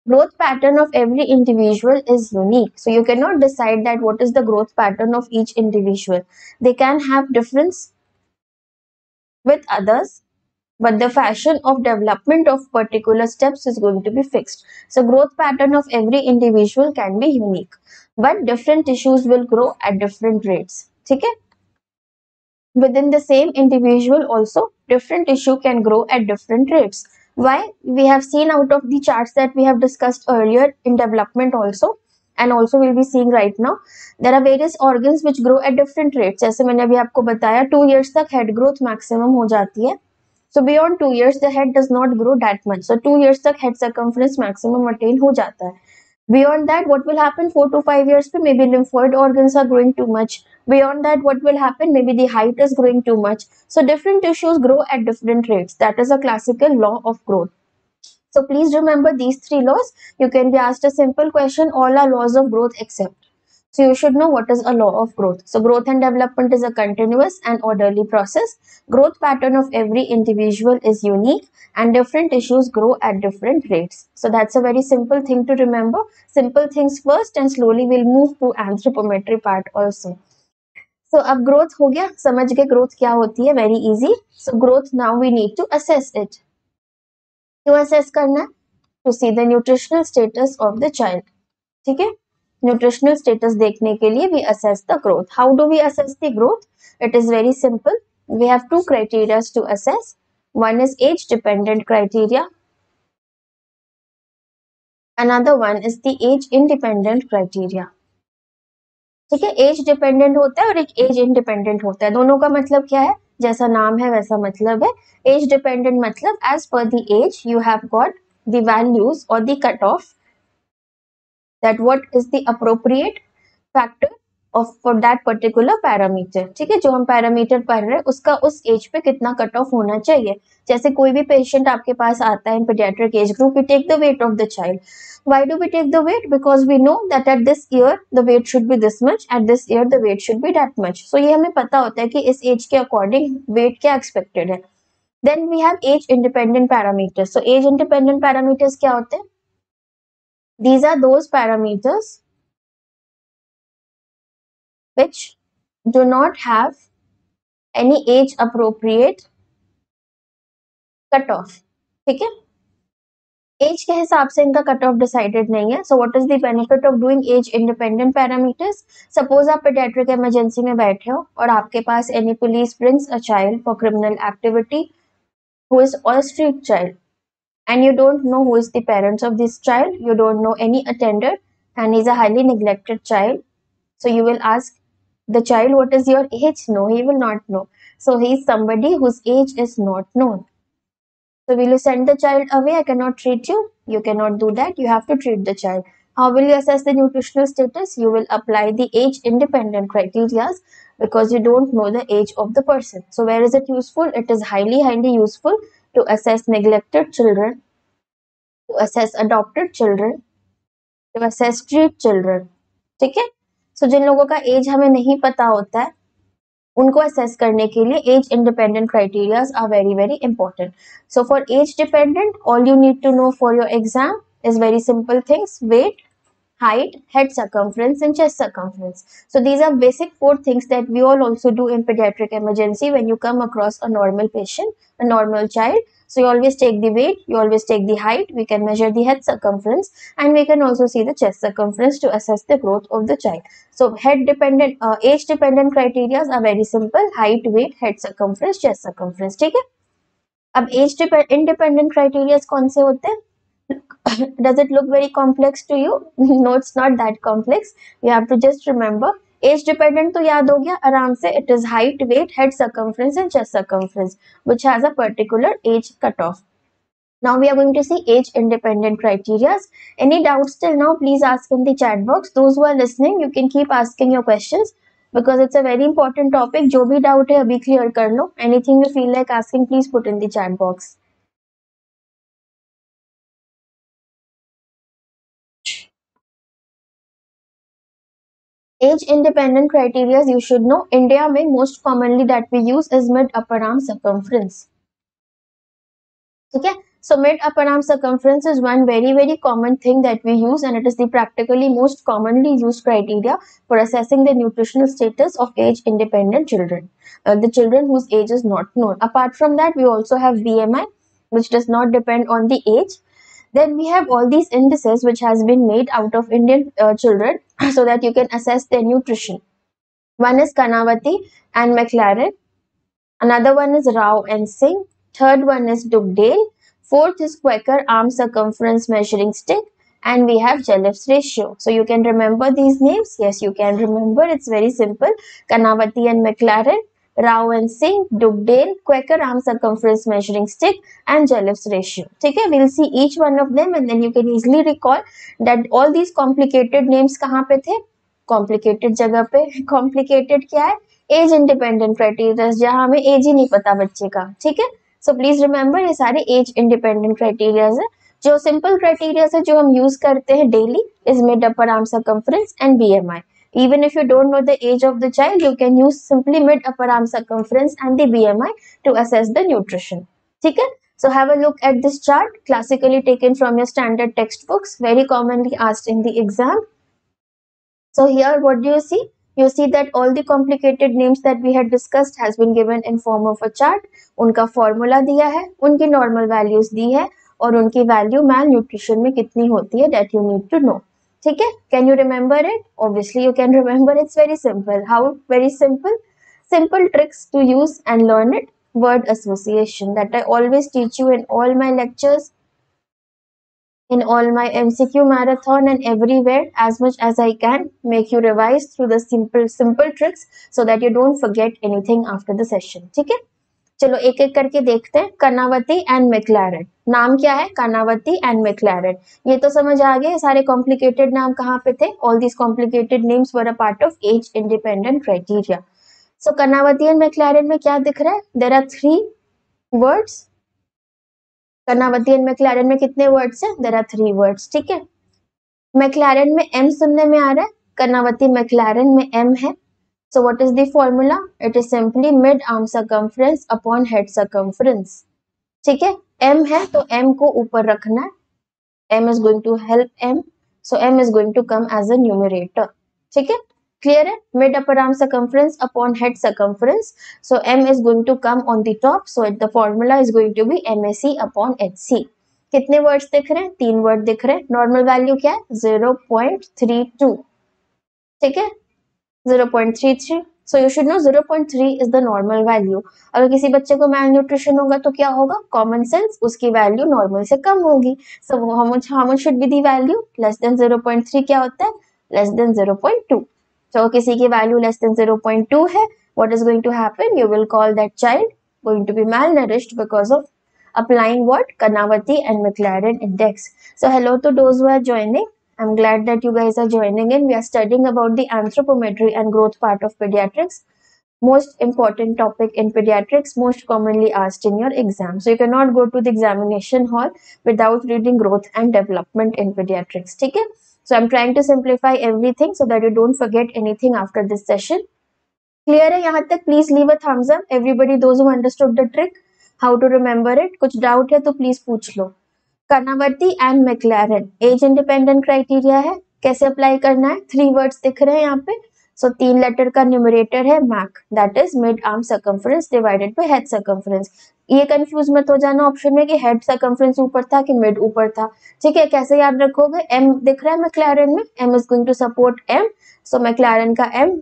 Growth pattern of every individual is unique. So you cannot decide that what is the growth pattern of each individual. They can have difference with others but the fashion of development of particular steps is going to be fixed. So growth pattern of every individual can be unique but different tissues will grow at different rates. okay within the same individual also different tissue can grow at different rates why? We have seen out of the charts that we have discussed earlier in development also and also we'll be seeing right now there are various organs which grow at different rates जैसे मैंने अभी आपको बताया two years तक head growth maximum हो जाती है so beyond two years the head does not grow that much so two years तक head circumference maximum attain हो जाता है Beyond that, what will happen? Four to five years, maybe lymphoid organs are growing too much. Beyond that, what will happen? Maybe the height is growing too much. So different tissues grow at different rates. That is a classical law of growth. So please remember these three laws. You can be asked a simple question. All are laws of growth except. So you should know what is a law of growth. So growth and development is a continuous and orderly process. Growth pattern of every individual is unique and different tissues grow at different rates. So that's a very simple thing to remember. Simple things first and slowly we'll move to anthropometry part also. So अब growth हो गया समझ गए growth क्या होती है very easy. So growth now we need to assess it. क्यों assess करना है? To see the nutritional status of the child. ठीक है न्यूट्रिशनल स्टेटस देखने के लिए we assess the growth how do we assess the growth it is very simple we have two criteria to assess. One is age dependent criteria. Another one is the age independent criteria. ठीक है? Age dependent होता है और एक age independent होता है। दोनों का मतलब क्या है? जैसा नाम है वैसा मतलब है। एज डिपेंडेंट मतलब एज पर the age you have got the values और the cut off that what is the appropriate factor of for that particular parameter ठीक है जो हम पैरामीटर पढ़ रहे हैं उसका उस एज पे कितना कट ऑफ़ होना चाहिए जैसे कोई भी पेशेंट आपके पास आता है pediatric age group we take the weight of the child why do we take the weight because we know that at this year the weight should be this much at this year the weight should be that much so ये हमें पता होता है कि इस age के according weight क्या expected है then we have age independent parameters so age independent parameters क्या होते हैं these are those parameters which do not have any age appropriate cutoff. ठीक है? एज के हिसाब से इनका कट ऑफ़ डिसाइडेड नहीं है। So what is benefit of doing age independent parameters suppose आप पेडियाट्रिक इमरजेंसी में बैठे हो और आपके पास any police brings a child for criminal activity who is all street child and you don't know who is the parents of this child. You don't know any attender and he's a highly neglected child. So you will ask the child what is your age? No he will not know. So he is somebody whose age is not known. So will you send the child away? I cannot treat you. You cannot do that. You have to treat the child. How will you assess the nutritional status? You will apply the age independent criteria because you don't know the age of the person. So where is it useful? It is highly highly useful to assess neglected children, to assess adopted children, to assess street children. ठीक है so so, जिन लोगों का as हमें नहीं पता होता है उनको असेस करने के लिए age independent criterias are very very important so for age dependent all you need to know for your exam is very simple things weight height head circumference and chest circumference so these are basic four things that we all also do in pediatric emergency when you come across a normal patient a normal child. So you always take the weight, you always take the height, we can measure the head circumference and we can also see the chest circumference to assess the growth of the child. So head dependent, uh, age dependent criteria are very simple, height, weight, head circumference, chest circumference, ठीक है अब as independent criteria कौन से होते हैं does it look very complex to you no it's not that complex you have to just remember age dependent तो याद हो गया आराम से it is height weight head circumference and chest circumference which has a particular age cut off now we are going to see age independent criteria any doubts till now please ask in the chat box those who are listening you can keep asking your questions because it's a very important topic जो भी doubt है अभी clear कर लो anything you feel like asking please put in the chat box Age independent criteria you should know. India may most commonly that we use is mid upper arm circumference. Okay. So mid upper arm circumference is one very very common thing that we use and it is the practically most commonly used criteria for assessing the nutritional status of age independent children. Uh, the children whose age is not known. Apart from that we also have BMI which does not depend on the age then we have all these indices which has been made out of Indian uh, children (clears throat) so that you can assess their nutrition. One is Kanavati and McLaren. Another one is Rao and Singh. Third one is Dugdale. Fourth is Quaker arm circumference measuring stick. And we have Jellif's ratio. So you can remember these names. Yes, you can remember. It's very simple. Kanavati and McLaren. Rao and Singh Dugdale Quaker, arm circumference measuring stick and Jelliffe's ratio ठीक है? Will see each one of them and then you can easily recall that all these complicated names कहाँ पे थे? Complicated जगह पे। (laughs) Complicated क्या है? Age independent criteria जहाँ हमें एज ही नहीं पता बच्चे का। ठीक है? सो प्लीज़ रिमेम्बर ये सारे एज इंडिपेंडेंट क्राइटेरियाज है, जो सिंपल क्राइटेरियाज है जो हम यूज़ करते हैं daily is made upper arm circumference and B M I Even if you don't know the age of the child, you can use simply mid upper arm circumference and the BMI to assess the nutrition. Okay? So have a look at this chart, classically taken from your standard textbooks, very commonly asked in the exam. So here, what do you see? You see that all the complicated names that we had discussed has been given in form of a chart. उनका formula दिया है, उनकी normal values दी है और उनकी value malnutrition में कितनी होती है that you need to know. ठीक है can you remember it obviously you can remember it's very simple how very simple simple tricks to use and learn it word association that i always teach you in all my lectures in all my mcq marathon and everywhere as much as i can make you revise through the simple simple tricks so that you don't forget anything after the session ठीक है चलो एक एक करके देखते हैं। Karnavati and मेक्लैरन नाम क्या है? कर्नावती एंड मेक्लैरन ये तो समझ आ गए, सारे कॉम्प्लिकेटेड नाम कहाँ पे थे? All these complicated names were a part of age independent criteria so Kanawati and McLaren में क्या दिख रहा है? There are three words Kanawati and McLaren में कितने वर्ड्स हैं? देर आर थ्री वर्ड्स ठीक है? मैक्लैरन में एम सुनने में आ रहा है। कर्नावती मैक्लैरन में एम है। So what is the formula? It is simply mid arm circumference upon head circumference. ठीक है m है तो m को ऊपर रखना है m is going to help m so m is going to come as a numerator ठीक है clear है mid upper arm circumference upon head circumference so m is going to come on the top so the formula is going to be mac upon hc कितने words दिख रहे हैं तीन word दिख रहे हैं नॉर्मल वैल्यू क्या है ज़ीरो पॉइंट थ्री टू ठीक है zero point three three so you should know zero point three is the normal value अगर किसी बच्चे को मैल न्यूट्रिशन होगा तो क्या होगा? कॉमन सेंस उसकी वैल्यू नॉर्मल से कम होगी। So how much how much should be the value less than zero point three क्या होता है? Less than zero point two तो किसी की value less than zero point two है, what is going to happen? You will call that child going to be malnourished because of applying what? Kanavati and Maclaren index. So, hello to those who are joining. I'm glad that you guys are joining in. We are studying about the anthropometry and growth part of pediatrics. Most important topic in pediatrics, most commonly asked in your exam. So you cannot go to the examination hall without reading growth and development in pediatrics. Okay? So I'm trying to simplify everything so that you don't forget anything after this session. Clear है यहाँ तक? Please leave a thumbs up. Everybody, those who understood the trick. How to remember it कुछ doubt है तो please पूछ लो Kanawati and McLaren age independent criteria है। कैसे apply करना है? थ्री वर्ड्स दिख रहे हैं यहाँ पे। सो so, तीन लेटर का न्यूमरेटर है MAC that is mid arm circumference divided by head circumference ये कंफ्यूज मत हो जाना ऑप्शन में कि हेड सर्कम्फ्रेंस ऊपर था कि मिड ऊपर था। ठीक है कैसे याद रखोगे? एम दिख रहा है मैक्लैरन में। M is going to support M so McLaren का एम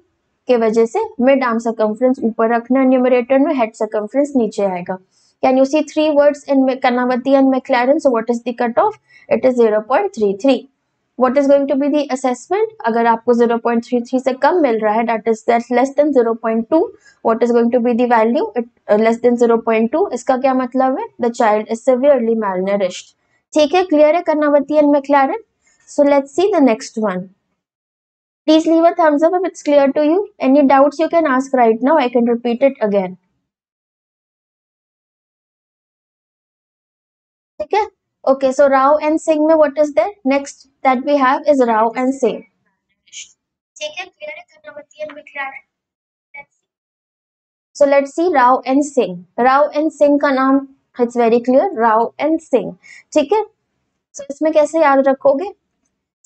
के वजह से मिड आर्म सर्कम्फ्रेंस ऊपर रखना न्यूमरेटर में हेड सर्कम्फ्रेंस नीचे आएगा। Can you see three words in Kanavati and McLaren? So what is the cutoff? It is 0.33. What is going to be the assessment? अगर आपको 0.33 से कम मिल रहा है that is that's less than 0.2. What is going to be the value? It, uh, less than 0.2. इसका क्या मतलब है? The child is severely malnourished. ठीक है क्लियर है Karnavati and McLaren so let's see the next one please leave a thumbs up if it's clear to you any doubts you can ask right now i can repeat it again ठीक है? Okay so Rao and Singh में what is there next that we have is Rao and Singh ठीक है clear है? Kanawati and so let's see Rao and Singh Rao and Singh का नाम it's very clear Rao and Singh ठीक है? So इसमें कैसे याद रखोगे?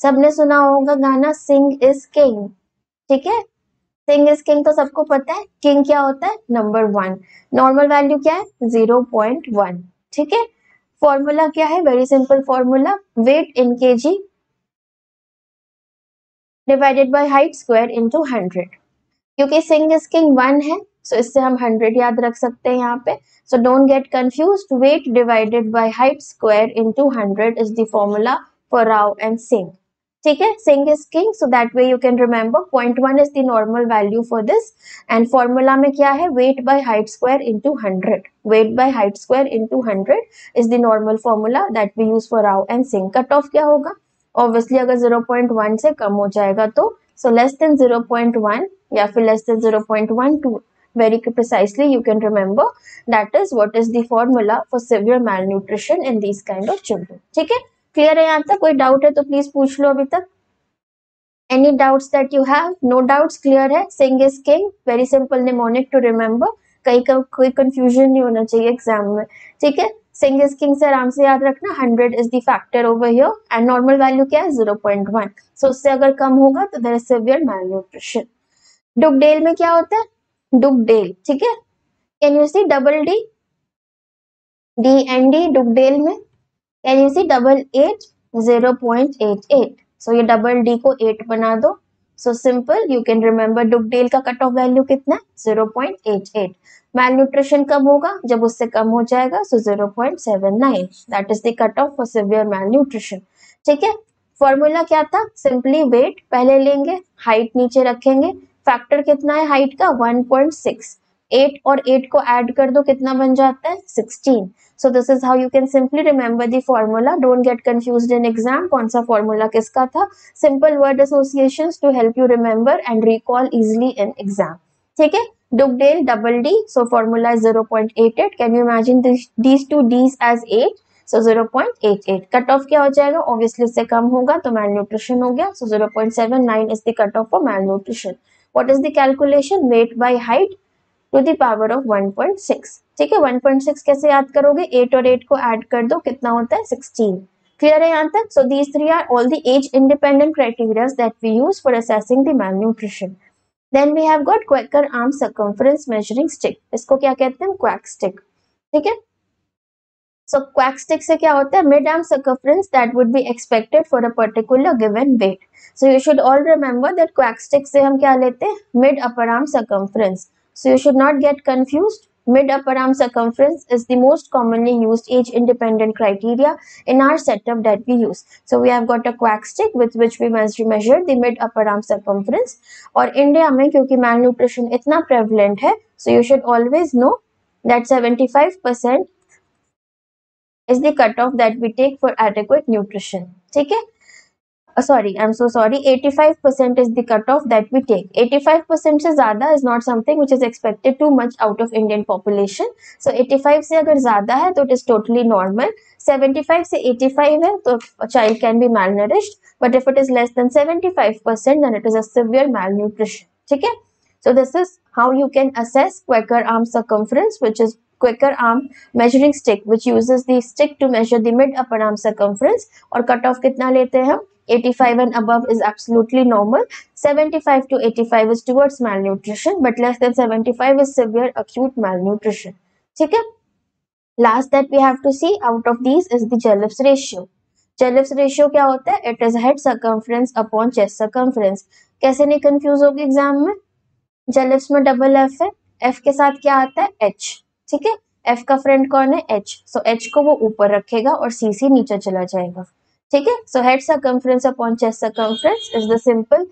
सबने सुना होगा गाना सिंह इज़ किंग ठीक है? सिंह इज़ किंग तो सबको पता है। किंग क्या होता है? नंबर वन नॉर्मल वैल्यू क्या है? ज़ीरो पॉइंट वन ठीक है? फॉर्मूला क्या है? Very simple formula weight in K G divided by height square into hundred क्योंकि सिंग इज़ किंग वन है सो so इससे हम हंड्रेड याद रख सकते हैं यहाँ पे. So don't get confuse weight divided by height square into hundred is the formula for Rao and Singh ठीक है? Singh is king so that way you can remember point one is the normal value for this and formula में क्या है? Weight by height square into hundred weight by height square into hundred is the normal formula that we use for Rao and Singh cut off क्या होगा? Obviously अगर zero point one से कम हो जाएगा तो so less than zero point one या फिर less than zero point one two very precisely you can remember that is what is the formula for severe malnutrition in these kind of children. ठीक है? Clear है यहाँ तक कोई doubt है तो प्लीज़ पूछ लो अभी तक। Any doubts that you have no doubts clear है? Singh is king very simple mnemonic to remember कहीं का, कोई कंफ्यूजन नहीं होना चाहिए एग्ज़ाम में। ठीक है? सिंग इज़ किंग से आराम से याद रखना। Hundred is the factor over here and normal value क्या है? ज़ीरो पॉइंट वन सो उससे अगर कम होगा तो there is severe nutrition Dugdale में क्या होता है? डुगडेल ठीक है? Can you see double D D N D Dugdale में? Can see double eight zero point eight eight so ये डबल डी को एट बना दो. So simple you can remember Dugdale का कट ऑफ़ वैल्यू कितना है? Zero point eight eight malnutrition कब होगा? जब उससे कम हो जाएगा so zero point seven nine that is the cut off for severe malnutrition ठीक है? फॉर्मूला क्या था? सिंपली वेट पहले लेंगे हाइट नीचे रखेंगे. फैक्टर कितना है हाइट का? वन पॉइंट सिक्स एट और एट को ऐड कर दो, कितना बन जाता है? Sixteen so this is how you can simply remember the formula don't get confuse in exam कौन सा फॉर्मूला किसका था? Simple word association to help you remember and recall easily in exam ठीक है? Dugdale double D so formula is zero point eight eight can you imagine these two Ds as eight so zero क्या हो जाएगा? Obviously इससे कम होगा तो मैल nutrition हो गया. So zero point seven nine is the cut off for malnutrition is the calculation? Weight by height. To the power of 1.6 ठीक है 1.6 कैसे याद करोगे? 8 और 8 को ऐड कर दो, कितना होता है? 16 क्लियर है यहाँ तक? So these three are all the age independent criteria that we use for assessing the malnutrition. Then we have got Quaker arm circumference measuring stick इसको क्या कहते हैं? क्वैक स्टिक ठीक है? सो क्वैक स्टिक से क्या होता है? Mid arm circumference that would be expected for a particular given weight so you should all remember that QUAC stick से हम क्या लेते हैं? Mid upper arm circumference So you should not get confused Mid upper arm circumference is the most commonly used age independent criteria in our setup that we use. So we have got a quack stick with which we must measure the mid upper arm circumference. और India में क्योंकि malnutrition इतना prevalent है, so you should always know that 75% is the cutoff that we take for adequate nutrition. ठीक है? Sorry I am so sorry 85 five percent is the cut off that we take 85 five percent से ज़्यादा is not something which is expected too much out of Indian population so 85 से अगर ज़्यादा है तो it is totally normal 75 से 85 है तो child can be malnourished but if it is less than 75 five percent then it is severe malnutrition ठीक है? So this is how you can assess Quaker arm circumference which is quicker arm measuring stick, which uses the stick to measure the mid upper arm circumference. or cut off kitna lete hain 85 and above is absolutely normal 75 to 85 is towards malnutrition but less than 75 is severe acute malnutrition ठीक है last that we have to see out of these is the Jallips ratio Jallips ratio क्या होता है it is head circumference upon chest circumference कैसे नहीं confuse होगी exam में Jallips में डबल एफ़ है एफ़ के साथ क्या आता है एच ठीक है एफ़ का फ्रेंड कौन है एच सो एच को वो ऊपर रखेगा और सी सी नीचे चला जाएगा ठीक है? So head circumference upon chest circumference is the simple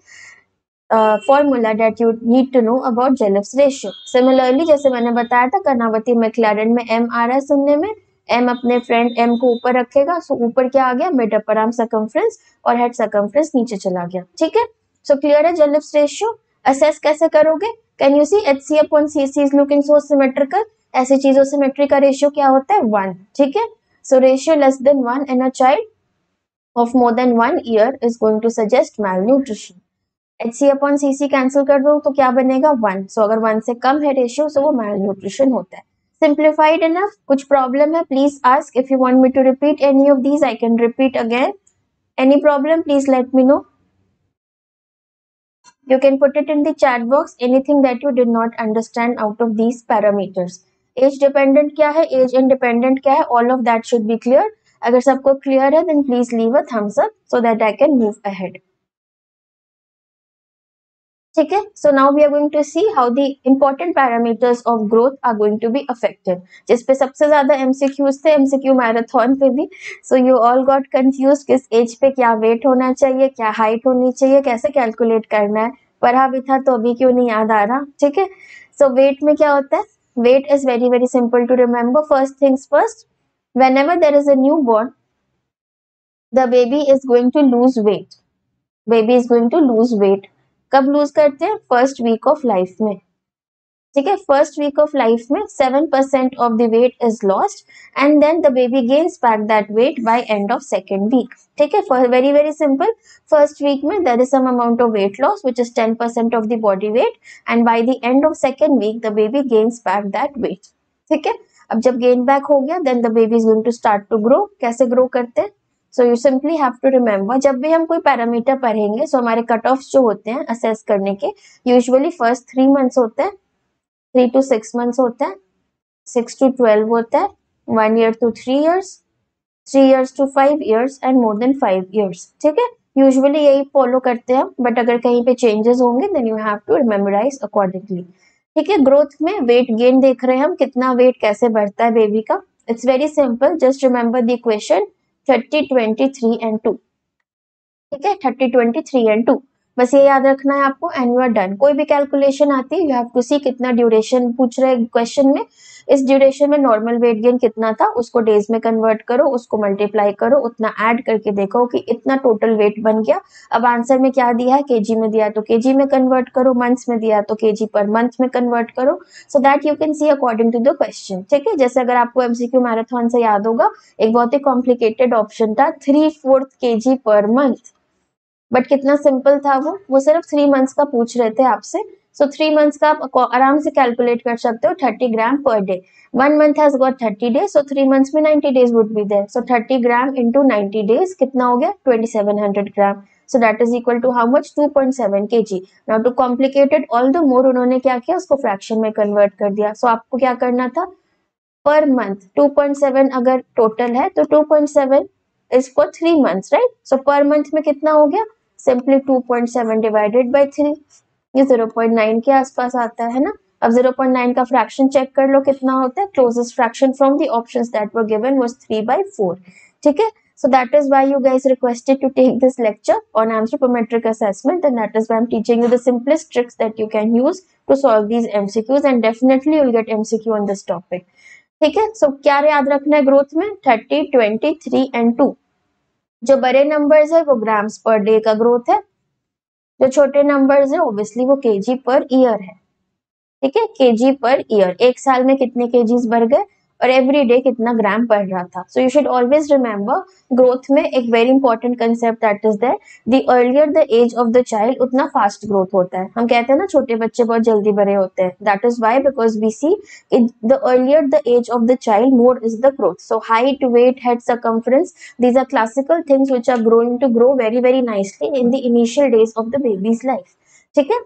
formula that you need to know about जेलिप्स ratio similarly जैसे मैंने बताया था कर्नावती मैक्लैरन में एम आ रहा है सुनने में एम अपने फ्रेंड एम को ऊपर रखेगा सो so, ऊपर क्या आ गया? मिड अपर आर्म सर्कमफ्रेंस और हेड सर्कमफ्रेंस नीचे चला गया। ठीक है? सो क्लियर है जेलिप्स रेशियो असेस कैसे करोगे? Can you see H C upon C C is looking so symmetrical ऐसी चीज़ों सिमेट्री का रेशियो क्या होता है? वन ठीक है? So ratio less than one an a child of more than one year is going to suggest malnutrition. HC upon CC cancel कर दो तो क्या बनेगा वन सो so, अगर वन से कम है रेशियो तो वो malnutrition होता है simplified enough कुछ प्रॉब्लम है please ask if you want me to repeat any of these I can repeat again any problem please let me know you can put it in the chat box anything that you did not understand out of these parameters age dependent क्या है age independent क्या है all of that should be clear अगर सबको clear है then please leave a thumbs up so that I can move ahead ठीक है? So now we are going to see how the important parameters of growth are going to be affected जिस पे सबसे ज़्यादा MCQs थे MCQ marathon पे भी। So you all got confuse किस एज पे क्या वेट होना चाहिए, क्या हाइट होनी चाहिए, कैसे कैलकुलेट करना है। पढ़ा भी था तो अभी क्यों नहीं याद आ रहा, ठीक है? सो वेट में क्या होता है? Weight is very very simple to remember first things first whenever there is a newborn, the baby is going to lose weight. Baby is going to lose weight. कब lose करते हैं? First week of life में। ठीक है? First week of life में seven percent of the weight is lost and then the baby gains back that weight by end of second week ठीक है? Very very simple first week में there is some amount of weight loss which is ten percent of the body weight and by the end of second week the baby gains back that weight ठीक है? अब जब gain back हो गया then the baby is going to start to grow कैसे grow करते हैं? So you simply have to remember जब भी हम कोई पैरामीटर पढ़ेंगे सो so हमारे कट ऑफ़ जो होते हैं असेस करने के यूजुअली फ़र्स्ट थ्री मंथ्स होते हैं थ्री टू सिक्स मंथ्स होते हैं सिक्स टू ट्वेल्व होता है one year two three years three years two five years and more than five years ठीक है? यूजुअली यही फॉलो करते हैं बट अगर कहीं पे चेंजेस होंगे then you have to memorize accordingly ठीक है ग्रोथ में वेट गेन देख रहे हैं हम, कितना वेट कैसे बढ़ता है बेबी का। It's very simple just remember the equation thirty twenty three and two ठीक है thirty twenty three and two बस ये याद रखना है आपको एंड यू आर डन कोई भी कैलकुलेशन आती है यू हैव टू सी कितना ड्यूरेशन पूछ रहे क्वेश्चन में। इस ड्यूरेशन में नॉर्मल वेट गेन कितना था, उसको डेज़ में कन्वर्ट करो, उसको मल्टीप्लाई करो, उतना ऐड करके देखो कि इतना टोटल वेट बन गया। अब आंसर में क्या दिया है? केजी में दिया तो केजी में कन्वर्ट करो मंथ्स में दिया तो केजी पर मंथ में कन्वर्ट करो। So that you can see according to the question ठीक है? जैसे अगर आपको एमसीक्यू मैराथन से याद होगा, एक बहुत ही कॉम्प्लिकेटेड ऑप्शन था थ्री फोर्थ के पर मंथ बट कितना सिंपल था वो? वो सिर्फ़ थ्री मंथ्स का पूछ रहे थे आपसे। सो थ्री मंथ्स का आप आराम से कैलकुलेट कर सकते हो thirty gram per day one month has got thirty days so three months में ninety days would be there so thirty gram into ninety days कितना हो गया? Twenty seven hundred gram so that is equal to how much two point seven K G now too complicated all the more उन्होंने क्या किया? उसको fraction में convert कर दिया. सो so, आपको क्या करना था? पर मंथ 2.7 अगर टोटल है तो 2.7 is for three months right so per month में कितना हो गया? सिंपली 2.7 डिवाइडेड बाय थ्री ये 0.9 के आसपास आता है ना अब 0.9 का फ्रैक्शन चेक कर लो कितना होता है closest fraction from the options that were given was 3 by 4 ठीक है so that is why you guys requested to take this lecture on anthropometric assessment and that is why i'm teaching you the simplest tricks that you can use to solve these mcqs and definitely you'll get mcq on this topic है so so, क्या याद रखना है growth में 30 20 3 and 2 जो बड़े numbers है वो ग्राम्स पर डे का ग्रोथ है जो छोटे नंबर्स है ओब्वियसली वो केजी पर ईयर है। ठीक है? केजी पर ईयर एक साल में कितने केजीज बढ़ गए? और एवरी डे कितना ग्राम पढ़ रहा था। So you should always remember growth में एक very important concept that is that the earlier the age of the child उतना फास्ट ग्रोथ होता है। हम कहते हैं ना, छोटे बच्चे बहुत जल्दी बड़े होते हैं। That is why because we see the earlier the age of the child more is the growth so height weight head circumference these are classical things which are growing to grow very very nicely in the initial days of the baby's life ठीक है?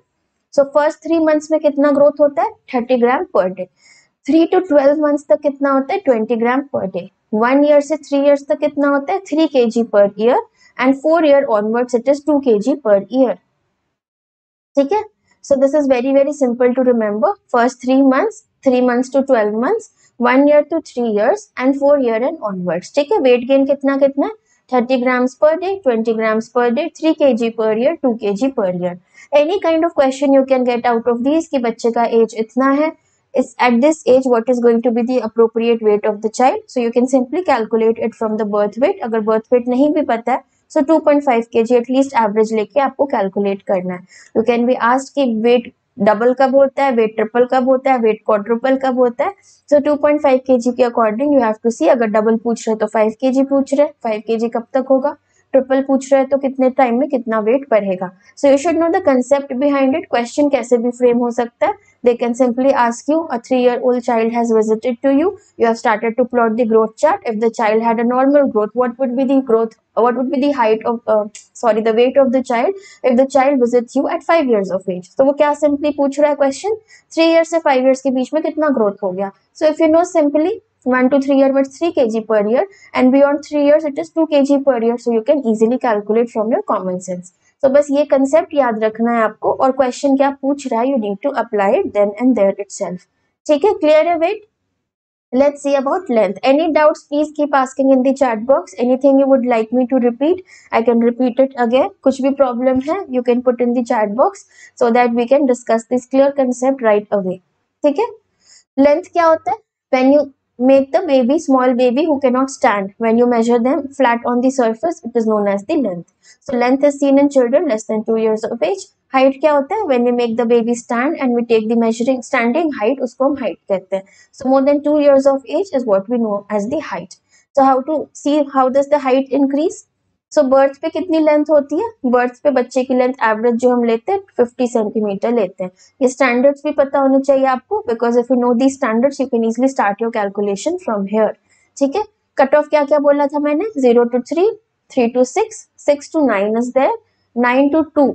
सो first three months में कितना growth होता है? Thirty gram per day three to twelve months तक कितना होता है? Twenty gram per day one year से थ्री ईयर्स तक कितना होता है? Three K G per year and four year onwards it is two K G per year ठीक है? So this is very very simple to remember first three months three months to twelve months one year to three years and four year and onwards ठीक है? Weight gain कितना कितना? Thirty grams per day twenty grams per day three K G per year two K G per year any kind of question you can get out of this कि बच्चे का as इतना है is at this age what is going to be the appropriate weight of the child so you can simply calculate it from the birth weight agar birth weight nahi bhi pata hai so 2.5 kg least average लेके आपको calculate करना है you can be asked कि weight double कब होता है weight triple कब होता है वेट क्वाड्रुपल कब होता है सो so, 2.5 केजी के according you have to see अगर डबल पूछ रहे तो 5 केजी पूछ रहे 5 केजी कब तक होगा ट्रिपल पूछ रहे हैं तो कितने टाइम में कितना वेट बढ़ेगा so you should know the concept behind it question कैसे भी फ्रेम हो सकता है they can simply ask you a three year old child has visited to you you have started to plot the growth chart if the child had a normal growth what would be the growth what would be the height of uh, sorry the weight of the child if the child visits you at five years of age so वो क्या simply पूछ रहा है question three years से five years के बीच में कितना growth हो गया so if you know simply one two three year but three K G per year and beyond three year it is two K G per year so you can easily calculate from your common sense तो बस ये concept याद रखना है आपको और question क्या पूछ रहा है? You need to apply it then and there it ठीक है? क्लियर है wait let see about length any doubt please keep asking in the chat box anything you would like me to repeat I can repeat it again कुछ भी problem है you can put in the chat box so that we can discuss this clear concept right away ठीक है? Length क्या होता है? When you make the baby small baby who cannot stand when you measure them flat on the surface it is known as the length so length is seen in children less than 2 years of age height kya hota hai when we make the baby stand and we take the measuring standing height usko hum height kehte hain so more than 2 years of age is what we know as the height so how to see how does the height increase so so, birth पे कितनी length होती है? Birth पे बच्चे की length average जो हम लेते हैं फिफ्टी सेंटीमीटर लेते हैं। ये स्टैंडर्ड्स भी पता होने चाहिए आपको because if you know the standards you can easily start your calculation from here ठीक है? कट ऑफ़ क्या क्या बोला था मैंने? Zero to three three to six six to nine is there nine to two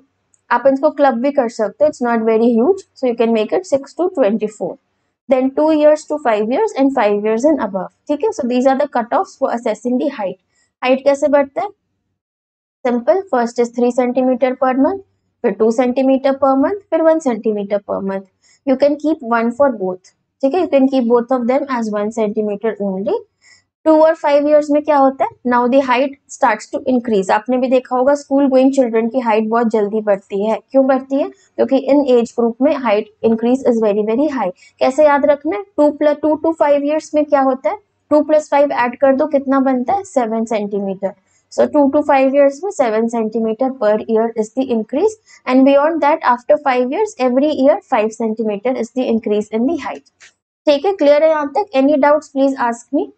आप इसको क्लब भी कर सकते हो it's not very huge so you can make it six to twenty four then two years to five years and five years and above. ठीक है? So these are the cutoffs for assessing the height. Height कैसे बढ़ता है? Simple first is three centimetre per month फिर two centimetre per month फिर one centimetre per month you can keep one for both ठीक है? You can keep both of them as one centimetre only two और five years में क्या होता है? Now the height starts to increase आपने भी देखा होगा स्कूल गोइंग चिल्ड्रन की हाइट बहुत जल्दी बढ़ती है. क्यों बढ़ती है? क्योंकि इन एज ग्रुप में height increase is very very high कैसे याद रखना है? Two plus two to five years में क्या होता है? टू प्लस फाइव एड कर दो, कितना बनता है? Seven centimetre So 2 to 5 years में 7 centimeter per year is the increase. And beyond that, after 5 years, every year 5 centimeter is the increase in the height. ठीक है? क्लियर है यहाँ तक? Any doubts please ask me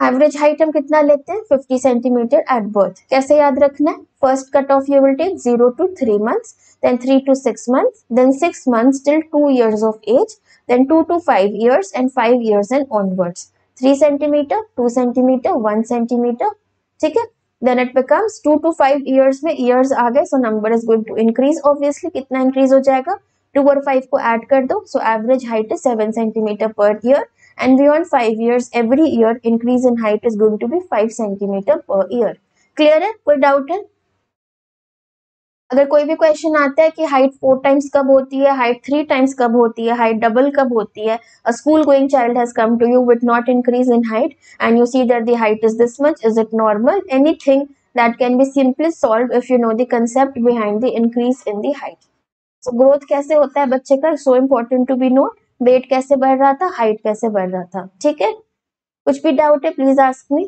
average height हम कितना लेते हैं? 50 सेंटीमीटर एट बर्थ कैसे याद रखना है? First cut off you will take zero to three months then three to six months then six months till two years of age then two to five years and five years and onwards three centimetre two centimetre one centimetre ठीक है? Then it becomes 2 to 5 years में years आ गए so number is going to increase obviously कितना increase हो जाएगा 2 और 5 को add कर दो so average height is 7 centimeter per year and beyond 5 years every year increase in height is going to be 5 centimeter per year clear है कोई doubt है अगर कोई भी क्वेश्चन आता है कि हाइट फोर टाइम्स कब होती है हाइट थ्री टाइम्स कब होती है हाइट डबल कब होती है a school going child has come to you with not increase in height and you see that the height is this much is it normal anything that can be simply solved if you know the concept behind the increase in the height. So, growth कैसे होता है बच्चे का? So important to be known. Weight कैसे बढ़ रहा था? Height कैसे बढ़ रहा था? ठीक है? कुछ भी डाउट है please ask me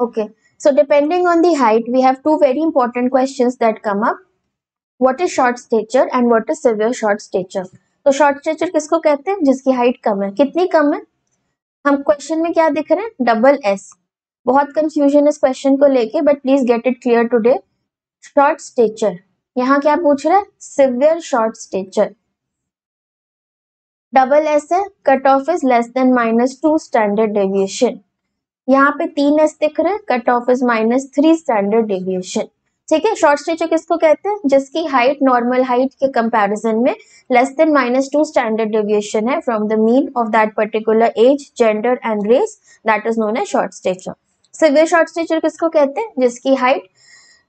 okay. So, depending on the height, we have two very important questions that come up. What is short stature and what is severe short stature? तो शॉर्ट स्टेचर किसको कहते हैं? जिसकी height कम है। कितनी कम है? हम question में क्या दिख रहे हैं? डबल एस बहुत कंफ्यूजन इस क्वेश्चन को लेके but please get it clear today short stature यहाँ क्या पूछ रहा है? Severe short stature double S है. Cut off is less than minus two standard deviation यहाँ पे तीन एस दिख रहे हैं। Cut off is minus three standard deviation ठीक है? शॉर्ट स्टेचर किसको कहते हैं? जिसकी हाइट नॉर्मल हाइट के कंपैरिजन में less than minus two standard deviation है from the mean of that particular age gender and race that is known as short stature severe short stature किसको कहते हैं? जिसकी हाइट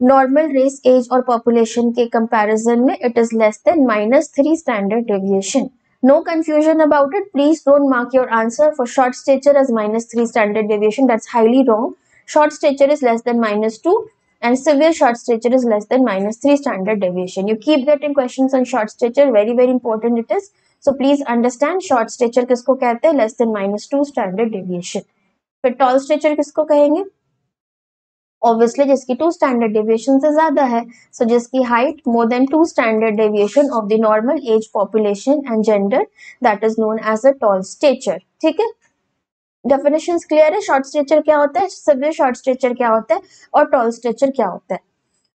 नॉर्मल रेस एज और population के comparison में it is less than minus three standard deviation no confusion about it please don't mark your answer for short stature as minus 3 standard deviation that's highly wrong short stature is less than minus 2 and severe short stature is less than minus 3 standard deviation. You keep getting questions on short stature, very very important it is. So please understand short stature कहते हैं less than minus 2 standard deviation. फिर tall stature किसको कहेंगे obviously जिसकी two standard deviation से ज़्यादा है so so, जिसकी height more than two standard deviation of the normal age population and gender that is known as a tall stature ठीक है? डेफिनेशन क्लियर है? शॉर्ट स्ट्रेचर क्या होता है? सिवियर शॉर्ट स्ट्रेचर क्या होता है? और टॉल स्ट्रेचर क्या होता है?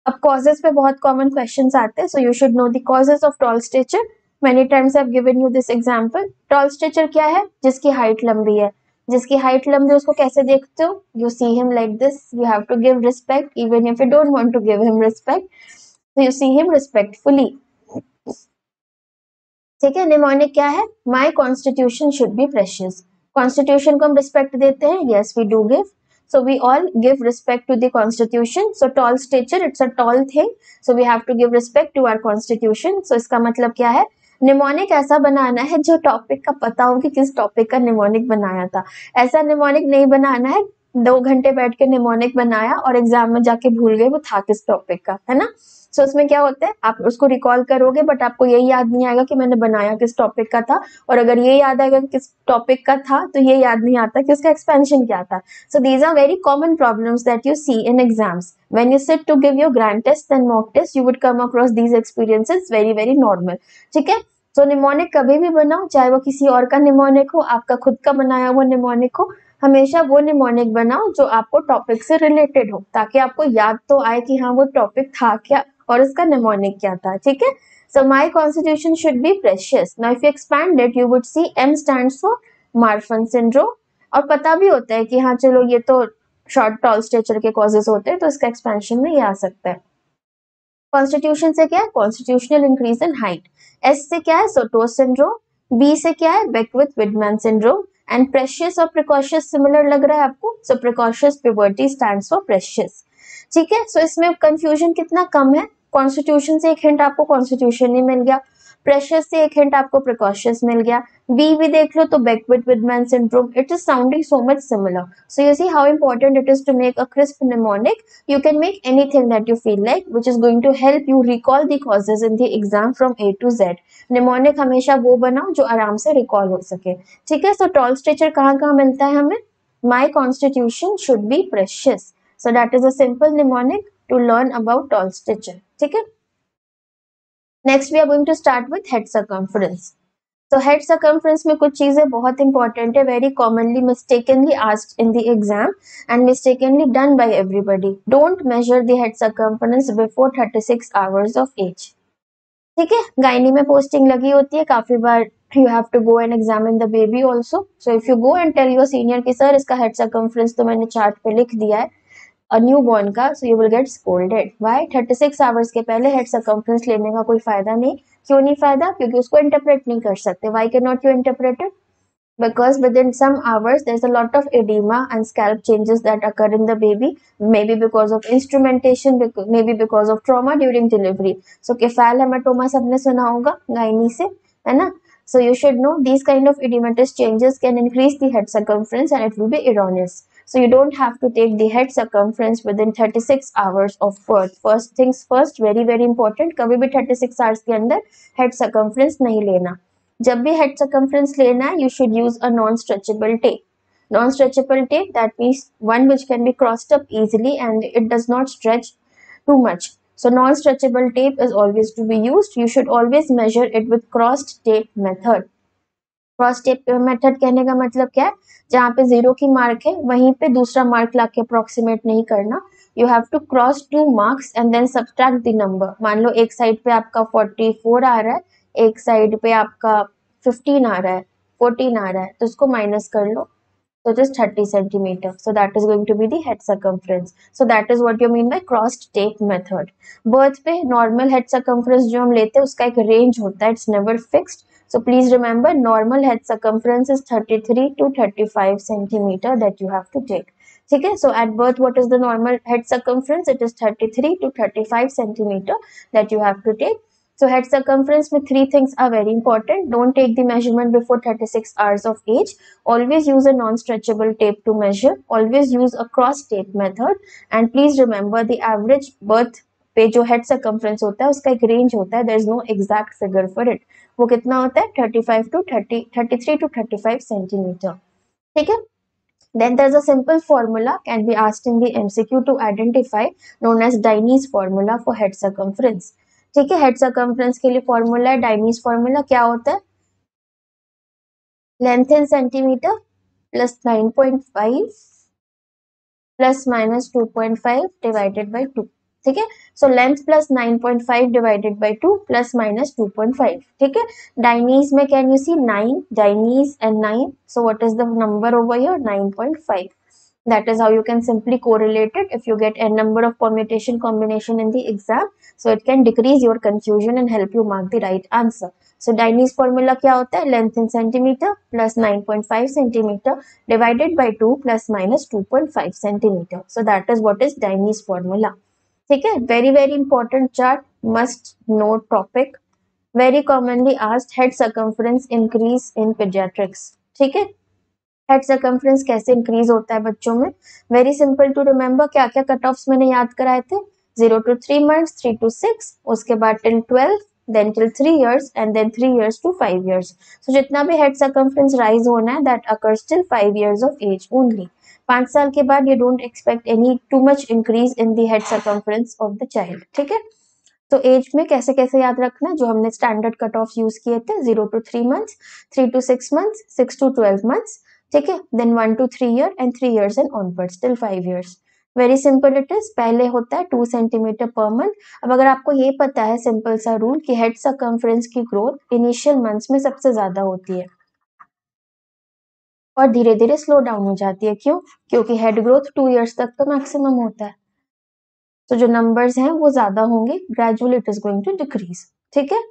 अब कॉजेज पे बहुत कॉमन क्वेश्चन आते हैं so you should know the of tall stature many times given you this example tall stature क्या है? जिसकी हाइट लंबी है। जिसकी हाइट लंबी उसको कैसे देखते हो? You see him like this you have to give respect even if you don't want to give him respect so you see him respectfully ठीक है निमोनिक क्या है? My constitution should be precious constitution को हम respect देते हैं? Yes we do give so we all give respect to the constitution so tall stature it's a tall thing so we have to give respect to our constitution so इसका मतलब क्या है? Mnemonic ऐसा बनाना है जो topic का पता हो कि किस टॉपिक का निमोनिक बनाया था। ऐसा निमोनिक नहीं बनाना है, दो घंटे बैठ के निमोनिक बनाया और एग्ज़ाम में जाके भूल गए, वो था किस टॉपिक का, है ना? सो so, उसमें क्या होता है? आप उसको रिकॉल करोगे बट आपको यही याद नहीं आएगा कि मैंने बनाया किस टॉपिक का था। और अगर ये याद आएगा कि किस टॉपिक का था तो ये याद नहीं आता कि उसका एक्सपेंशन क्या था। So these are very common problems that you see in exams when you sit to give your grand test and mock test you would come across these experiences very very normal. ठीक है? So mnemonic कभी भी बनाओ चाहे वो किसी और का निमोनिक हो आपका खुद का बनाया हुआ निमोनिक हो हमेशा वो निमोनिक बनाओ जो आपको टॉपिक से रिलेटेड हो ताकि आपको याद तो आए कि हाँ वो टॉपिक था क्या। और इसका निमोनिक क्या था, ठीक है? So my constitution should be precious now if you expand you would see M stand for Marfan syndrome और पता भी होता है कि हाँ चलो, ये तो शॉर्ट टॉल स्ट्रेचर के कॉजेज होते हैं तो इसका एक्सपेंशन में ये आ सकता है। कॉन्स्टिट्यूशन से क्या है? Constitutional increase in height S से क्या है? सोटोस सिंड्रोम बी से क्या है? Beckwith Wiedemann syndrome and precious और प्रिकॉशियस सिमिलर लग रहा है आपको? So precocious puberty stand for precious ठीक है? सो इसमें कंफ्यूजन कितना कम है? कॉन्स्टिट्यूशन से एक हिंट आपको कॉन्स्टिट्यूशन नहीं मिल गया। प्रेशस से एक हिंट आपको प्रिकॉशस मिल गया। बी भी देख लो तो Beckwith Wiedemann syndrome it is sounding so much similar so you see how important it is to make a crisp mnemonic you can make anything that you feel like which is going to help you recall the causes in the exam from A to Z mnemonic हमेशा वो बनाओ जो आराम से recall हो सके। ठीक है? सो टॉल स्ट्रेचर कहाँ कहाँ मिलता है हमें? My constitution should be precious So, that is a simple mnemonic to learn about tall stitcher. ठीक है next we are going to start with head circumference तो हेड सर्कम्फ्रेंस में कुछ चीज़ें बहुत इंपॉर्टेंट है very commonly mistakenly asked in the exam and mistakenly done by everybody don't measure the head circumference before 36 hours of age ठीक है? Gynae में posting लगी होती है, काफ़ी बार you have to go and examine the baby also. So, if you go and tell your senior कि sir इसका head circumference तो मैंने चार्ट पे लिख दिया है. अ न्यू बॉर्न का so you will get scolded why thirty six hours के पहले हेड सर्कम्फ्रेंस लेने का कोई फ़ायदा नहीं क्यों नहीं फ़ायदा क्योंकि उसको इंटरप्रेट नहीं कर सकते why can not you interpret because within some hours there's a lot of edema and scalp changes that occur in the baby maybe because of instrumentation maybe because of trauma during delivery so cephalhaematoma सबने सुना होगा gynae से है ना so you should know these kind of edematous changes can increase the head circumference and it will be erroneous. So you don't have to take the head circumference within 36 hours of birth. First things first, very very important. कभी भी 36 hours के अंदर head circumference नहीं लेना. जब भी head circumference लेना है, you should use a non-stretchable tape. Non-stretchable tape that means one which can be crossed up easily and it does not stretch too much. So non-stretchable tape is always to be used. You should always measure it with crossed tape method. Cross tape method कहने का मतलब क्या है जहाँ पे zero की mark है, वहीं पे दूसरा मार्क ला के अप्रोक्सीमेट नहीं करना you have to cross two marks and then subtract the number मान लो एक साइड पे आपका फोर्टी फोर आ रहा है, एक साइड पे आपका फिफ्टीन आ रहा है फोर्टीन आ रहा है तो उसको माइनस कर लो So is 30 centimeter. So that is going to be the head circumference. So that is what you mean by crossed tape method. Birth पे normal head circumference जो हम लेते हैं, उसका एक range होता है. It's never fixed. So please remember normal head circumference is 33 to 35 centimeter that you have to take. ठीक है so at birth what is the normal head circumference it is 33 to 35 centimeter that you have to take so head circumference with three things are very important. Don't take the measurement before 36 hours of age. Always use a non-stretchable tape to measure. Always use a cross tape method. And please remember the average birth पे जो head circumference होता है उसका एक range होता है there is no exact figure for it वो कितना होता है? 35 टू 30 33 टू 35 सेंटीमीटर ठीक है? Then there's a simple formula can be asked in the MCQ to identify known as Dini's formula for head circumference. ठीक है? हेड सर्कम्फ्रेंस के लिए फॉर्मूला है डाइनीज फॉर्मूला क्या होता है? Length in centimetre plus nine point five plus minus two point five divided by two ठीक है so length plus nine point five divided by two plus minus two point five ठीक है डाइनीज में can you C nine डाइनीज and nine so what is the number over your nine point five that is how you can simply correlate it if you get a number of permutation combination in the exam so it can decrease your confusion and help you mark the right answer so Dini's formula kya hota hai length in centimeter plus 9.5 centimeter divided by 2 plus minus 2.5 centimeter so that is what is Dini's formula ठीक है? Very very important chart, must know topic. Very commonly asked, head circumference increase in pediatrics. ठीक है? Head circumference increase इंक्रीज होता है बच्चों में? Very simple to remember क्या क्या कट ऑफ़ मैंने याद कराए थे? Zero to three months three to six उसके बाद till twelve then till three years and then three years to five years so जितना भी हेड सर्कम्फ्रेंस राइज होना है that occurs till five years of age only पाँच साल के बाद you don't expect any too much increase in the head circumference of the child ठीक है? तो एज में कैसे कैसे याद रखना? जो हमने स्टैंडर्ड कट ऑफ़ यूज़ किए थे zero to three months three to six months six to twelve months ठीक है? Then one to three year and three years and onwards till five years very simple it is पहले होता है two centimetre per month अब अगर आपको ये पता है सिंपल सा रूल कि हेड सर्कम्फ्रेंस की ग्रोथ इनिशियल मंथ्स में सबसे ज़्यादा होती है। और धीरे धीरे स्लो डाउन हो जाती है। क्यों? क्योंकि हेड ग्रोथ टू ईयर्स तक तो मैक्सिमम होता है। तो जो नंबर्स हैं, वो ज़्यादा होंगे gradually it is going to decrease ठीक है?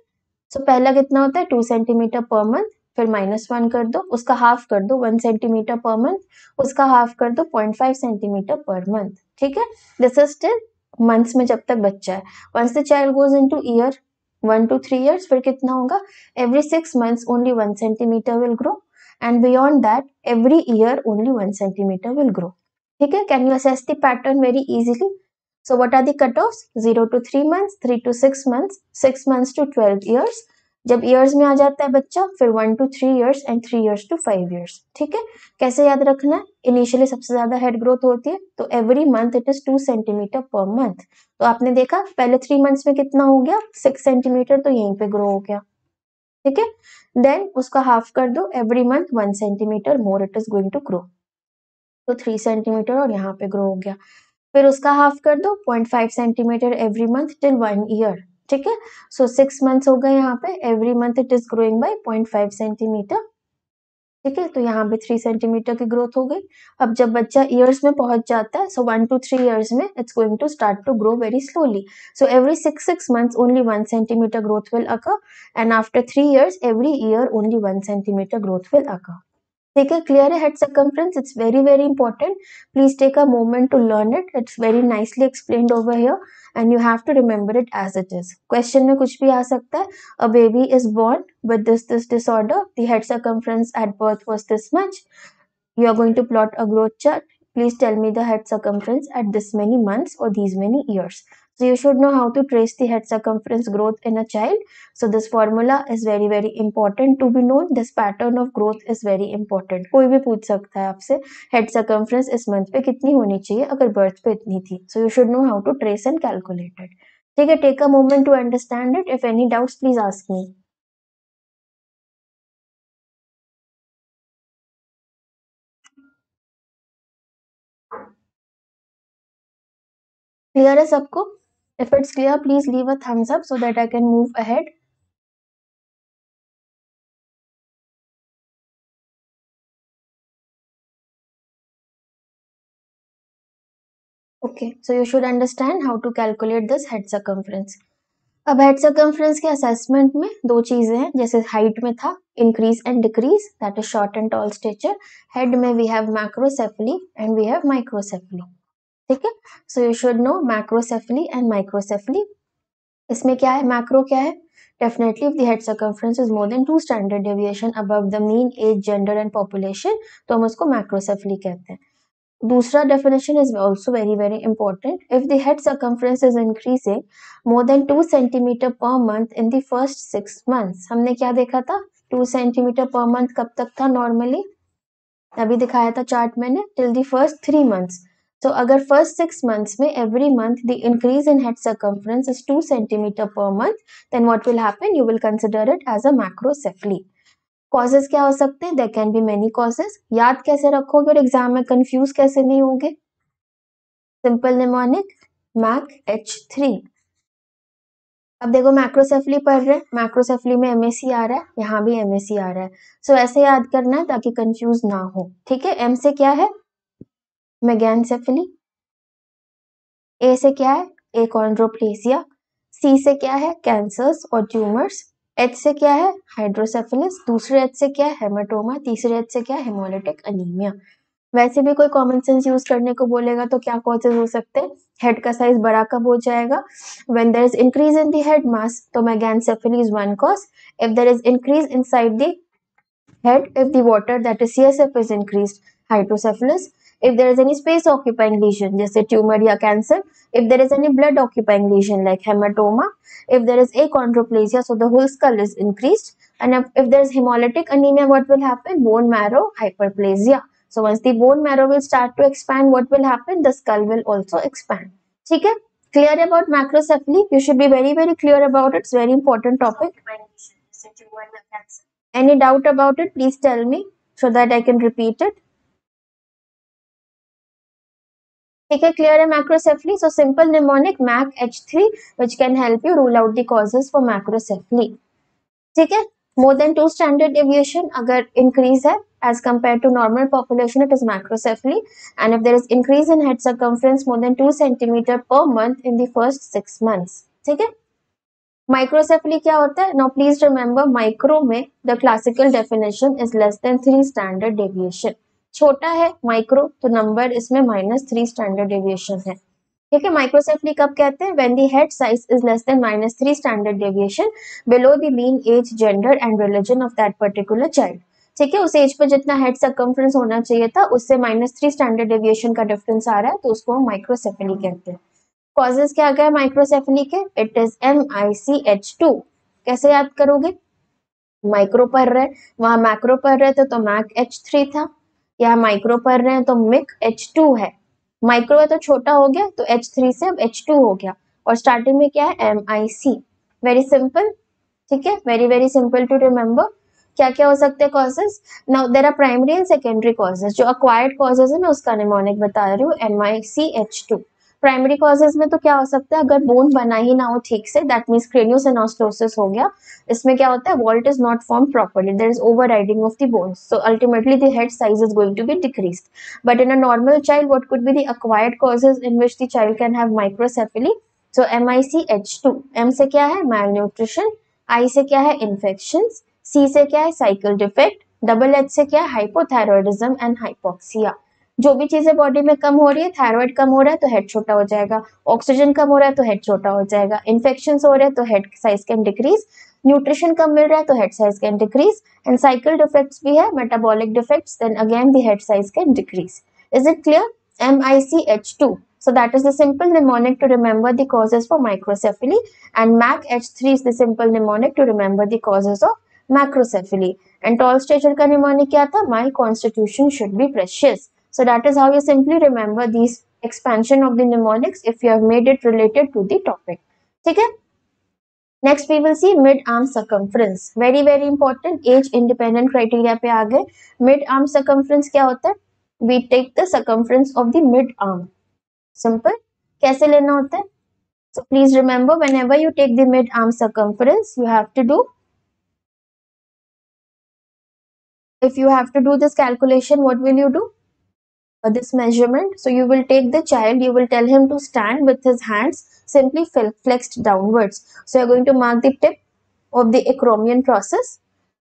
सो पहला कितना होता है? टू सेंटीमीटर पर मंथ फिर माइनस वन कर दो, उसका हाफ़ कर दो वन सेंटीमीटर पर मंथ उसका हाफ़ कर दो point five centimetre per month ठीक है? दिस इज़ स्टिल मंथ्स में जब तक बच्चा है। Once the child goes into year one to three years फिर कितना होगा? Every six months only one centimetre will grow and beyond that every year only one centimetre will grow ठीक है? Can you assess the pattern very easily So what are the cutoffs? 0 to 3 months, 3 to 6 months, 6 months to 12 years, जब years में आ जाता है बच्चा फिर one to three years and three years to five years ठीक है? कैसे याद रखना है? इनिशियली सबसे ज़्यादा हेड ग्रोथ होती है तो every month it is two centimetre per month तो आपने देखा पहले थ्री मंथ्स में कितना हो गया? सिक्स सेंटीमीटर तो यहीं पे ग्रो हो गया। ठीक है? देन उसका हाफ़ कर दो every month one centimetre more it is going to grow तो थ्री सेंटीमीटर और यहाँ पे ग्रो हो गया। फिर उसका हाफ़ कर दो point five centimetre every month till one year ठीक है? सो सिक्स मंथ्स हो गए यहाँ पे every month it is growing by point five centimetre ठीक है तो यहाँ पे थ्री सेंटीमीटर की ग्रोथ हो गई अब जब बच्चा ईयर्स में पहुँच जाता है so one to three years में it's going to start to grow very slowly so every six six months only one centimetre growth will occur and after three years every year only one centimetre growth will occur है clear clear head circumference. It's very, very important. Please take a moment to learn it. It's very nicely explained over here and you have to remember it as it is. Question में कुछ भी आ सकता है. A baby is born with this this disorder. The head circumference at birth was this much. You are going to plot a growth chart. Please tell me the head circumference at this many months or these many years. So you should know how to trace the head circumference growth in a child. So this formula is very very important to be known. This pattern of growth is very important. कोई भी पूछ सकता है आपसे head circumference इस month पे कितनी होनी चाहिए अगर birth पे इतनी थी. So you should know how to trace and calculate it. ठीक है take a moment to understand it. If any doubts please ask me. Clear है सबको If it's clear, please leave a thumbs up so that I can move ahead. Okay, so you should understand how to calculate this head circumference. अब head circumference के assessment में दो चीज़ें हैं जैसे height में था increase and decrease that is short and tall stature head में we have macrocephaly and we have microcephaly ठीक है? So you should know macrocephaly and microcephaly इसमें क्या है? मैक्रो क्या है? Definitely if the head circumference is more than two standard deviation above the mean age gender and population तो हम उसको मैक्रोसेफली कहते हैं. दूसरा definition is also very very important if the head circumference is increasing more than two centimetre per month in the first six months हमने क्या देखा था? टू सेंटीमीटर पर मंथ कब तक था नॉर्मली अभी दिखाया था चार्ट मैंने till the first three months so अगर फ़र्स्ट सिक्स मंथ्स में every month the increase in head circumference is two centimetre per month then what will happen you will consider it as a macrocephaly causes क्या हो सकते हैं? There can be many causes याद कैसे रखोगे और exam में कंफ्यूज कैसे नहीं होंगे? Simple mnemonic Mac H three अब देखो मैक्रोसेफली पढ़ रहे हैं। मैक्रोसेफली में एमएससी आ रहा है। यहाँ भी एमएससी आ रहा है। सो so, ऐसे याद करना है ताकि कंफ्यूज ना हो। ठीक है? एम से क्या है? मेगैनसेफली ए से क्या है? एकॉन्ड्रोप्लेसिया सी से क्या है? कैंसर्स और ट्यूमर्स एच से क्या है? हाइड्रोसेफिलिस दूसरे एच से क्या है? हेमाटोमा तीसरे एच से क्या है? हेमोलिटिक अनीमिया वैसे भी कोई कॉमन सेंस यूज़ करने को बोलेगा तो क्या कॉजेज हो सकते हैं? हेड का साइज़ बड़ा कब हो जाएगा? When there is increase in the head mass तो megalencephaly is one cause if there is increase inside the head, if the water that is CSF is increased, hydrocephalus. if there is any space occupying lesion जैसे tumor या cancer if there is any blood occupying lesion like hematoma if there is achondroplasia so the whole skull is increased and if, if there is hemolytic anemia what will happen bone marrow hyperplasia so once the bone marrow will start to expand what will happen the skull will also expand ठीक है clear about macrocephaly you should be very very clear about it it's very important topic any doubt about it please tell me so that i can repeat it ठीक है? Clear है macrocephaly so simple mnemonic Mac H three which can help you rule out causes for macrocephaly ठीक है? More than two standard deviation अगर increase है as compare to normal population it is microcephaly and if there is increase in head circumference more than two centimetre per month in first six months ठीक है? Microcephaly क्या होता है? No please remember micro में the classical definition is less than three standard deviation छोटा है micro तो number इसमें माइनस थ्री स्टैंडर्ड डेविएशन है। ठीक है माइक्रोसेफली कब कहते हैं? When the head size is less than minus three standard deviation below the mean age gender and religion of that particular child ठीक है, उस एज पर जितना हेड सर्कम्फ्रेंस होना चाहिए था, उससे माइनस थ्री स्टैंडर्ड डेविएशन का डिफरेंस आ रहा है तो उसको हम माइक्रोसेफली कहते हैं। कॉजेज क्या गया माइक्रोसेफली के? It is M I C H two कैसे याद करोगे? माइक्रो पढ़ रहे वहाँ मैक्रो पढ़ रहे थे तो मैक एच थ्री था। या माइक्रो पढ़ रहे हैं तो मिक एच टू है। माइक्रो है तो छोटा हो गया तो एच थ्री से अब एच टू हो गया। और स्टार्टिंग में क्या है? M I C very simple ठीक है? Very very simple to remember क्या क्या हो सकते हैं causes now there are primary and secondary causes जो अक्वायर्ड कॉजेज है, मैं उसका निमोनिक बता रही हूँ। M I C H two primary causes में तो क्या हो सकता है, अगर बोन बना ही ना हो ठीक से दैट मीन्स क्रेनियोसिनोस्टोसिस हो गया। इसमें क्या होता है vault is not form properly there is overriding of the bones so ultimately the head size is going to be decrease but in a normal child what could be the causes in which the child can have microcephaly so M I C H two M से क्या है? मैल nutrition I से क्या है? Infection C से क्या है? Cycle defect double H से क्या है? हाइपोथायरॉयडिज्म एंड हाइपोक्सिया जो भी चीज़ें बॉडी में कम हो रही है थायराइड कम हो रहा है तो हेड छोटा हो जाएगा ऑक्सीजन कम हो रहा है तो हेड छोटा हो जाएगा इन्फेक्शन हो रहे हैं तो head size can decrease nutrition कम मिल रहा है तो head size can decrease and cycle defects भी है metabolic defects then again the head size can decrease is it clear M I C H two So that is the simple mnemonic to remember the causes for microcephaly and MAC H3 is the simple mnemonic to remember the causes of macrocephaly. And tall stature का mnemonic क्या था? My constitution should be precious. So that is how you simply remember these expansion of the mnemonics if you have made it related to the topic. Okay. Next we will see mid arm circumference. Very very important age independent criteria पे आ गए. Mid arm circumference क्या होता है? We take the circumference of the mid arm. Simple. कैसे लेना होता है? So please remember whenever you take the mid arm circumference, you have to do if you have to do this calculation, what will you do? Uh, this measurement. So you will take the child, you will tell him to stand with his hands simply flexed downwards. So you're going to mark the tip of the acromion process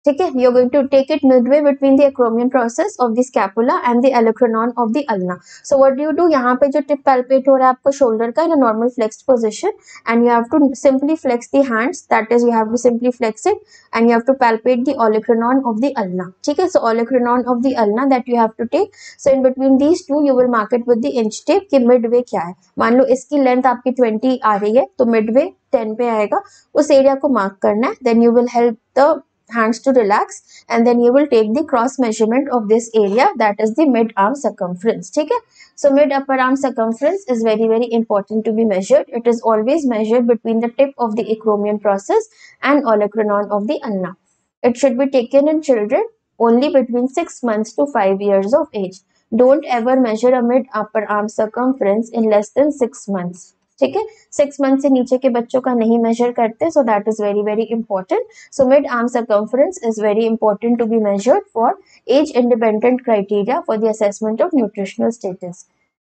ठीक है? You going to take it midway between the process of the scapula and the olecranon of the ulna so what you do यहाँ पे जो tip palpate हो रहा है आपको shoulder का in normal flexed position and you have to simply flex the hands that is you have to simply flex it and you have to palpate the olecranon of the ulna ठीक है? So olecranon of the ulna that you have to take so in between these two you will mark it with the inch tape कि midway क्या है? मान लो इसकी length आपकी twenty आ रही है तो मिडवे टेन पे आएगा। उस एरिया को मार्क करना है then you will help the hands to relax and then you will take the cross measurement of this area that is the mid arm circumference okay so mid upper arm circumference is very very important to be measured. It is always measured between the tip of the acromion process and olecranon of the ulna. It should be taken in children only between 6 months to 5 years of age. Don't ever measure a mid upper arm circumference in less than 6 months ठीक है? Six month से नीचे के बच्चों का नहीं measure करते so that is very very important so mid arm circumference is very important to be measured for age independent criteria for the assessment of nutritional status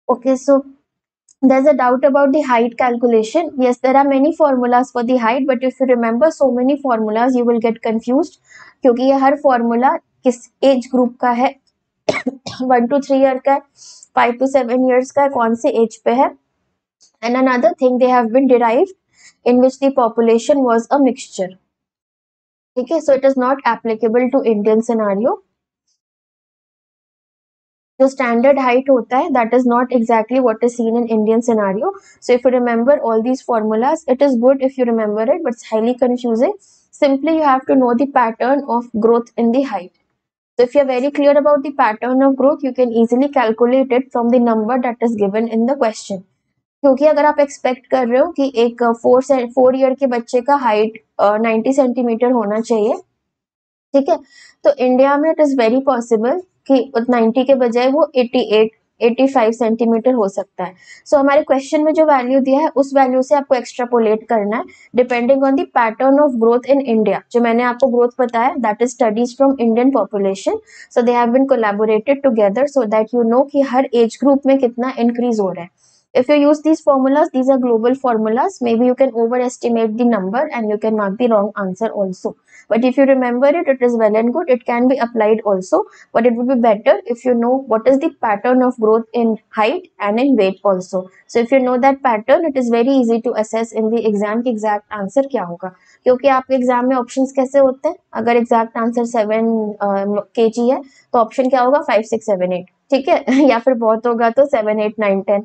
okay, so there's a doubt about the height calculation. Yes, there are many formulas for the height, but if you remember, so many formulas, you will get confused, क्योंकि ये हर formula किस age group का है? One two three year का है five to seven years का है, कौन से एज पे है? and another thing they have been derived in which the population was a mixture. Okay so it is not applicable to indian scenario. The standard height hota that is not exactly what is seen in indian scenario. So if you remember all these formulas it is good if you remember it but it's highly confusing. Simply you have to know the pattern of growth in the height. So if you are very clear about the pattern of growth you can easily calculate it from the number that is given in the question. क्योंकि अगर आप expect कर रहे हो कि एक four four year के बच्चे का हाइट नाइन्टी सेंटीमीटर होना चाहिए ठीक है? तो इंडिया में इट इज़ वेरी पॉसिबल कि नाइन्टी के बजाय वो eighty eight eighty five centimetre हो सकता है। सो so, हमारे क्वेश्चन में जो वैल्यू दिया है उस वैल्यू से आपको एक्स्ट्रापोलेट करना है depending on the pattern of growth in India जो मैंने आपको ग्रोथ बताया that is studies from Indian population so they have been collaborated together so that you know कि हर एज ग्रुप में कितना इंक्रीज हो रहा है। If you use these formulas, these are global formulas. Maybe you can overestimate the number and you can mark the wrong answer also. But if you remember it, it is well and good. It can be applied also. But it would be better if you know what is the pattern of growth in height and in weight also. So if you know that pattern, it is very easy to assess in the exam ki exact answer kya hoga क्योंकि आपके exam में options कैसे होते हैं अगर exact answer seven K G है तो option क्या होगा फाइव सिक्स सेवन एट ठीक है या फिर बहुत होगा तो सेवन एट नाइन टेन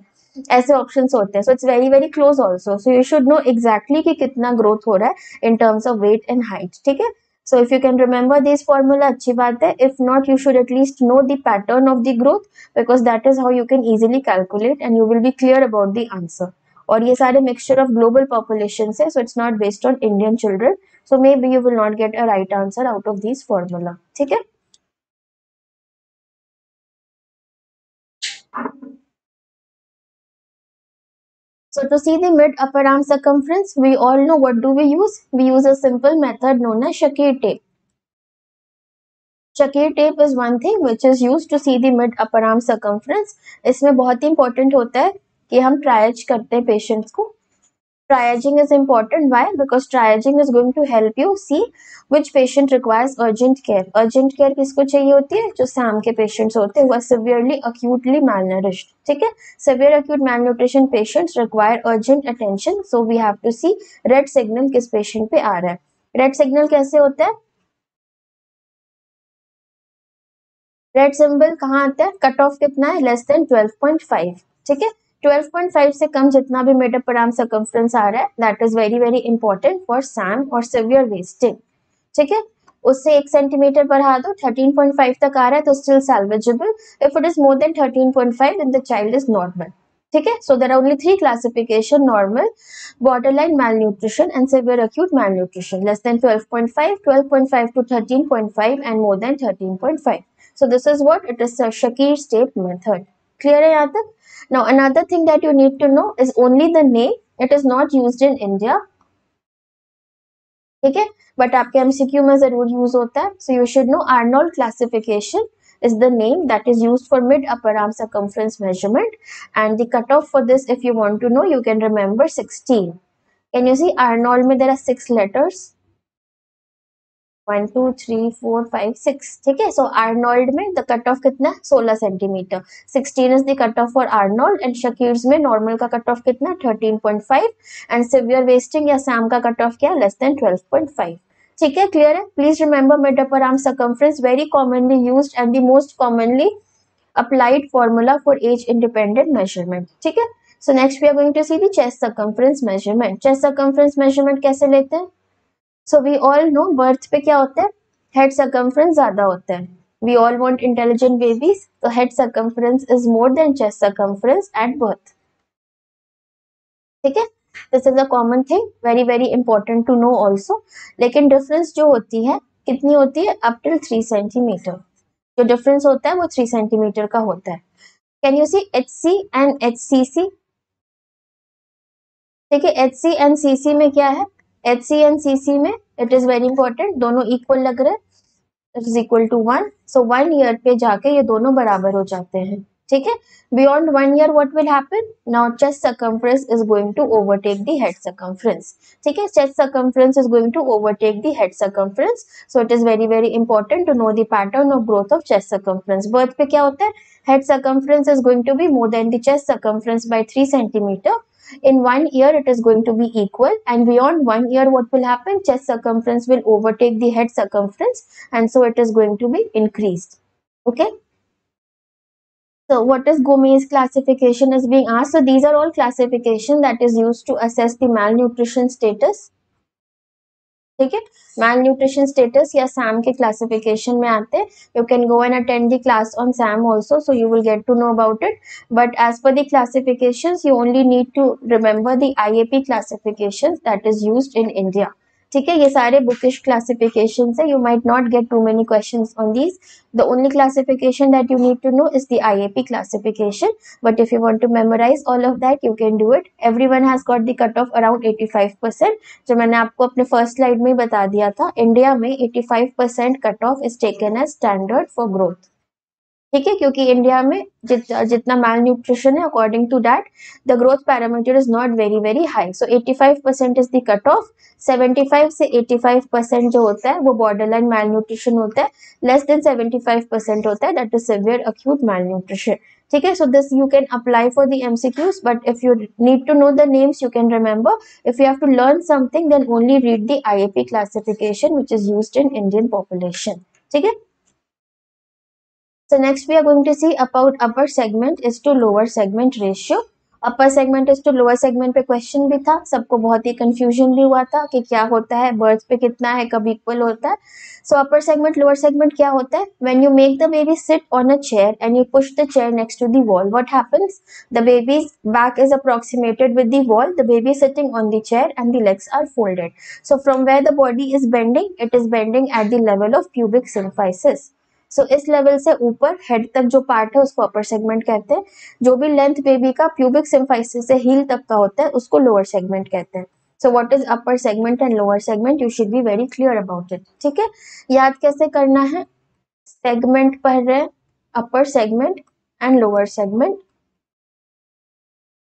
ऐसे ऑप्शन होते हैं. So it's very very close also so you should know exactly कि कितना ग्रोथ हो रहा है in terms of weight and height ठीक है? So if you can remember this formula अच्छी बात है. If not you should at least know the pattern of the growth because that is how you can easily calculate and you will be clear about the answer और ये सारे mixture of global population है so it's not based on Indian children so may be you will not get a right answer out of this formula ठीक है? So to see the mid upper arm circumference, we all know what do we use? We use a simple method known as Shakir tape. Shakir tape is one thing which is used to see the mid upper arm circumference. इसमें बहुत ही important होता है कि हम triage करते हैं patients को Triaging is important. Why? Because triaging is going to help you see which patient requires urgent care. Urgent care किसको चाहिए होती है जो SAM के patients होते हैं who are severely acutely malnourished. ठीक है Severe acute malnutrition patients require urgent attention. So we have to see red signal किस patient पे आ रहा है. Red signal कैसे होता है रेड सिंबल कहाँ आता है कट ऑफ़ कितना है लेस देन 12.5 ठीक है 12.5 से कम जितना भी मिड अपर आर्म सर्कमफ्रेंस आ रहा है that is very very important for SAM और सिवियर वेस्टिंग ठीक है? उससे एक सेंटीमीटर बढ़ा दो 13.5 तक आ रहा है तो still salvageable if it is more than 13.5 then the child is normal ठीक है? So there only three classification normal borderline malnutrition and severe acute malnutrition. Less than 12.5 12.5 to 13.5 and more than 13.5 so this is what it is a shakir tape method clear hai yahan tak now another thing that you need to know is only the name. It is not used in India. ठीक है but आपके MCQ में ज़रूर use होता है so you should know Arnold classification is the name that is used for mid upper arm circumference measurement and the cutoff for this if you want to know you can remember 16 can you see arnold mein there are six letters one two three four five six ठीक है? So Arnold में the cut off कितना? सोलह centimetre sixteen is the cut off for Arnold and Shakir's में normal का cut off कितना? Thirteen point five and severe wasting या SAM का कट ऑफ़ क्या? Less than twelve point five ठीक है? क्लियर है? Please remember mid upper arm circumference very commonly used and the most commonly applied formula for age independent measurement. ठीक है? So, next we are going to see the chest circumference measurement. Chest circumference measurement कैसे लेते हैं? So we all know birth पे क्या होता है? Head circumference ज़्यादा होता है। We all want intelligent babies तो head circumference is more than chest circumference at birth ठीक है? This is a common thing very very important to know also लेकिन डिफरेंस जो होती है, कितनी होती है? अप टिल थ्री सेंटीमीटर जो डिफरेंस होता है, वो थ्री सेंटीमीटर का होता है। Can you C H C and H C C ठीक है? H C and C C में क्या है? H C and C C में इट इज़ वेरी इंपॉर्टेंट दोनों इक्वल लग रहे it is equal to one so one year पे जाके ये दोनों बराबर हो जाते हैं। ठीक है? Beyond one year what will happen now chest circumference is going to overtake the head circumference ठीक है? Chest circumference is going to overtake the head circumference so it is very very important to know the pattern of growth of chest circumference birth पे क्या होता है? Head circumference is going to be more than the chest circumference by three centimetre in one year it is going to be equal. And beyond one year what will happen? Chest circumference will overtake the head circumference. And so it is going to be increased. Okay? So what is Gomez classification is being asked. So these are all classification that is used to assess the malnutrition status ठीक है? Malnutrition status या SAM के classification में आते हैं। You can go and attend the class on SAM also so you will get to know about it but as per the classification you only need to remember the I A P classification that is use in India ठीक है, ये सारे bookish classification है। You might not get too many question on these the only classification that you need to know is the I A P classification but if you want to memorise all of that you can do it every one has got the cut off around eighty five percent जो मैंने आपको अपने first slide में बता दिया था India में eighty five percent cut off is taken as standard for growth ठीक है क्योंकि इंडिया में जित, जितना मैल न्यूट्रिशन है according to that the growth parameter is not very very high so 85 percent is the cut off 75 से 85 percent जो होता है वो बॉर्डर लाइन मैल न्यूट्रिशन होता है. लेस देन 75 परसेंट होता है that is severe acute malnutrition ठीक है so this you can apply for the MCQs but if you need to know the names you can remember if you have to learn something then only read the IAP classification which is used in Indian population ठीक है? So, next we are going to see about upper segment is to lower segment ratio. Upper segment is to lower segment पे question भी था। सबको बहुत ही confusion भी हुआ था कि क्या होता है बर्थ पे कितना है, कब इक्वल होता है। So upper segment lower segment क्या होता है? When you make the baby sit on a chair and you push the chair next to the wall what happens the baby's back is approximated with the wall the baby sitting on the chair and the legs are folded so from where the body is bending it is bending at the level of pubic symphysis. So इस level से ऊपर head तक जो part है, उसको अपर segment कहते हैं। जो भी लेंथ बेबी का प्यूबिक सिम्फाइसिस से हील तक का होता है, उसको लोअर सेगमेंट कहते हैं। So what is upper segment and lower segment you should be very clear about it ठीक है? याद कैसे करना है? सेगमेंट पढ़ रहे upper segment and lower segment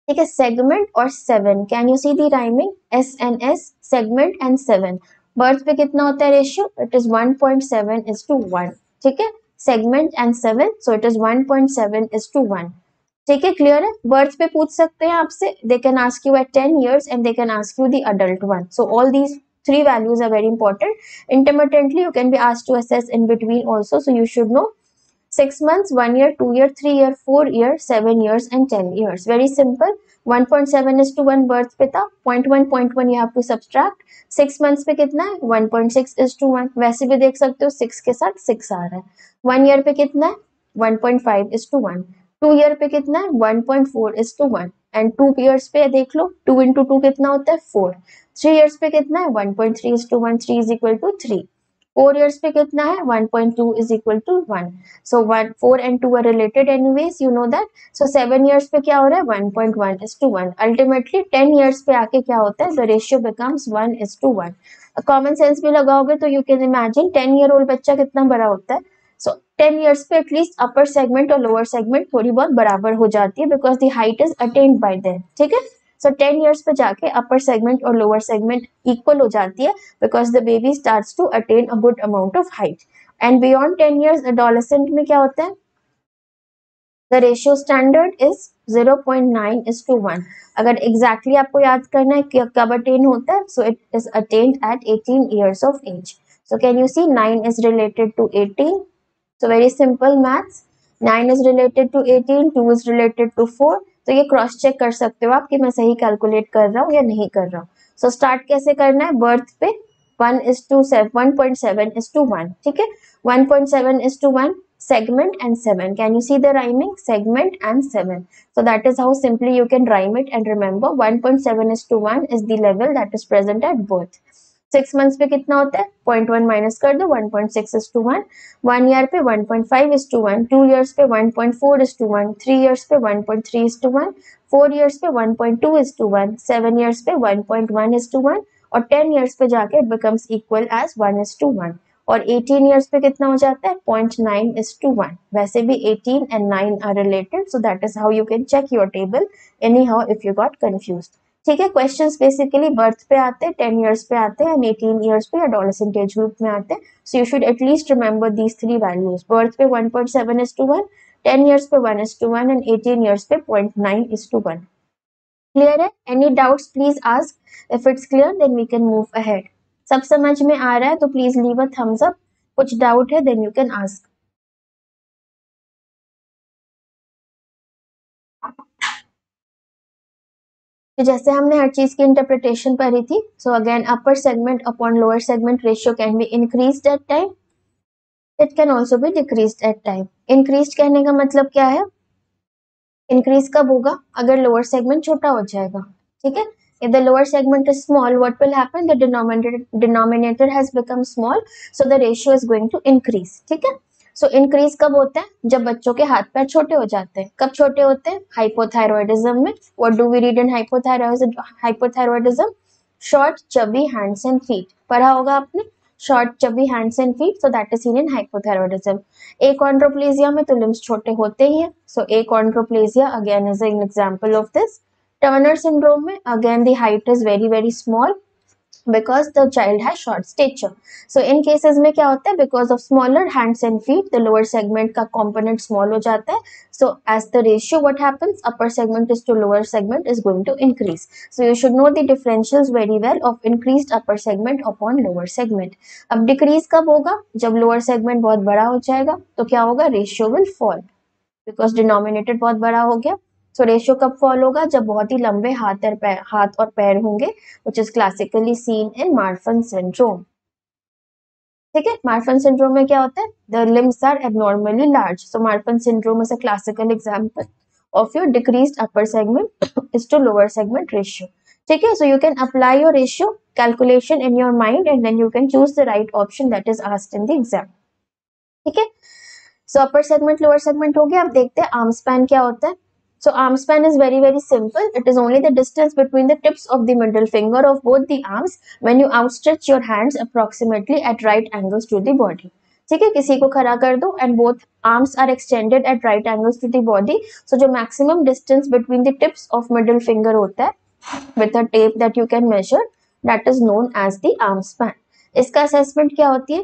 ठीक है सेगमेंट और seven can you see the rhyming S N S segment and seven birth पे कितना होता है ratio it is 1.7 is to 1 ठीक है? Segment and seven so it is one point seven is to one ठीक है? Clear है? Birth पे पूछ सकते हैं आपसे। They can ask you at ten years and they can ask you the adult one so all these three values are very important intermediately you can be asked to assess in between also so you should know six months one year two year three year four year seven years and ten years very simple 1.7 is to 1 birth पे था 0.1 0.1 you have to subtract 6 months पे कितना है 1.6 is to 1 वैसे भी देख सकते हो 6 के साथ 6 आ रहा है 1 year पे कितना है 1.5 is to 1 2 year पे कितना है 1.4 is to 1 एंड 2 years पे देख लो 2 into 2 कितना होता है 4 3 years पे कितना है 1.3 is to 1 3 is equal to 3 four years पे कितना है? 1.2 is equal to 1 so 1 4 and 2 are related anyways, you know that. So 7 years पे क्या हो रहा है? 1.1 is to 1 ultimately 10 years पे आके क्या होता है? The ratio becomes 1 is to 1 common sense भी लगाओगे तो you can imagine 10 year old बच्चा कितना बड़ा होता है? सो 10 इयर्स पे एटलीस्ट अपर सेगमेंट और लोअर सेगमेंट थोड़ी बहुत बराबर हो जाती है because the height is attained by them ठीक है? सो टेन ईयर्स पे जाके अपर सेगमेंट और लोअर सेगमेंट इक्वल हो जाती है because the baby start to attain a good amount of height and beyond ten years adolescent में क्या होता है? The ratio standard is 0.9 is to 1 अगर एग्जैक्टली exactly आपको याद करना है कि कब अटेन होता है so it is attained at 18 years of age. So, can you see 9 is related to 18 so, very simple maths. 9 is related to 18 2 is related to 4 तो ये क्रॉस चेक कर सकते हो आप कि मैं सही कैलकुलेट कर रहा हूँ या नहीं कर रहा हूँ। सो स्टार्ट कैसे करना है? बर्थ पे one is to seven point seven is to one ठीक है? One point seven is to one segment and seven can you see the rhyming segment and seven so that is how simply you can rhyme it and remember one point seven is to one is the level that is present at birth six months पे कितना होता है? Point one minus कर दो, one point six is to one. One year पे one point five is to one. Two years पे one point four is to one. Three years पे one point three is to one. Four years पे one point two is to one. Seven years पे one point one is to one. और ten years पे जाके it becomes equal as one is to one और 18 years पे कितना हो जाता है? Point nine is two one. वैसे भी 18 and 9 are related so that is how you can check your table anyhow if you got confused ठीक है क्वेश्चन बेसिकली बर्थ पे आते हैं टेन ईयर्स पे आते हैं एटीन ईयर्स पे एडोलेसेंट एज ग्रुप में आते हैं। So you should at least remember these three values birth पे 1.7 is two one ten years पे one is two one and eighteen years पे point nine is two one clear है? Any doubts please ask if it's clear then we can move ahead सब समझ में आ रहा है तो please leave a thumbs up कुछ डाउट है देन यू कैन आस्क तो जैसे हमने हर चीज़ की इंटरप्रिटेशन पढ़ी थी so again upper segment upon lower segment ratio can be increase at time it can also be decrease at time increase कहने का मतलब क्या है? इंक्रीज कब होगा? अगर लोअर सेगमेंट छोटा हो जाएगा, ठीक है? If the lower segment is small, what will happen? The denominator denominator has become small, so the ratio is going to increase, ठीक है? सो so, इंक्रीज कब होता है? जब बच्चों के हाथ पैर छोटे हो जाते हैं। कब छोटे होते हैं? हाइपोथायरॉयडिज्म में। What do we read in hypothyroidism short chubby hands and feet पढ़ा होगा आपने? Short chubby hands and feet so that is seen in hypothyroidism achondroplasia में तो लिम्स छोटे होते ही हैं। So achondroplasia again is an example of this Turner syndrome में again the height is very very small because the child has short stature so in cases में क्या होता है? Because of smaller hands and feet the lower segment का component small हो जाता है. So as the ratio what happens upper segment is to lower segment is going to increase so you should know the differential very well of increase upper segment upon lower segment अब decrease कब होगा? जब lower segment बहुत बड़ा हो जाएगा तो क्या होगा? Ratio will fall because denominated बहुत बड़ा हो गया. सो रेशियो कब फॉल होगा? जब बहुत ही लंबे हाथ और पैर, हाथ और पैर होंगे which is classically seen in Marfan syndrome ठीक है? मार्फन सिंड्रोम में क्या होता है? The limbs are abnormally large so Marfan syndrome is a classical example of your decreased upper segment is to lower segment ratio. ठीक है? So you can apply your ratio calculation in your mind and then you can choose the right option that is asked in the exam. ठीक है? So upper segment lower segment हो गया. अब देखते हैं arm span क्या होता है? So, arm span is very very simple. It is only the distance between the tips of the middle finger of both the arms when you outstretch your hands approximately at right angles to the body. ठीक है? किसी को खड़ा कर दो and both arms are extended at right angles to the body so जो maximum distance between the tips of middle finger होता है with a tape that you can measure that is known as the arm span इसका assessment क्या होती है?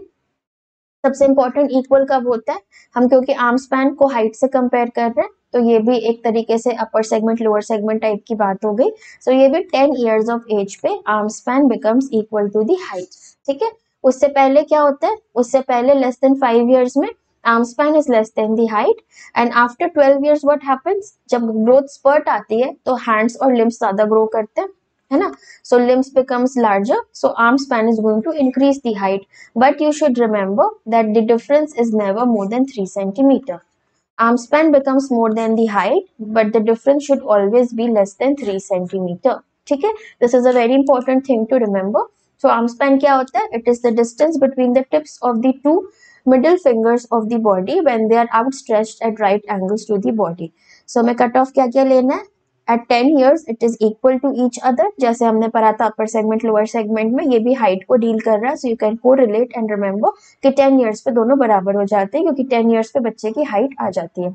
सबसे important equal कब होता है? हम क्योंकि आर्म स्पैन को हाइट से कंपेयर कर रहे हैं तो ये भी एक तरीके से upper segment lower segment type की बात हो गई। सो ये भी टेन ईयर्स ऑफ़ एज पे arm span becomes equal to the height ठीक है? उससे पहले क्या होता है? उससे पहले लेस देन फाइव ईयर्स में arm span is less than the height and after twelve years what happens जब ग्रोथ स्पर्ट आती है तो हैंड्स और लिम्स ज़्यादा ग्रो करते हैं, है ना? So limbs becomes larger so arm span is going to increase the height but you should remember that the difference is never more than three centimetre arm span becomes more than the height but the difference should always be less than 3 centimeter ठीक है this is a very important thing to remember so arm span क्या होता है it is the distance between the tips of the two middle fingers of the body when they are outstretched at right angles to the body so मैं cut off क्या क्या लेना है at ten years it is equal to each other जैसे हमने पढ़ा था upper segment lower segment में ये भी हाइट को डील कर रहा है so you can correlate and remember कि टेन ईयर्स पे दोनों बराबर हो जाते हैं क्योंकि टेन ईयर्स पे बच्चे की हाइट आ जाती है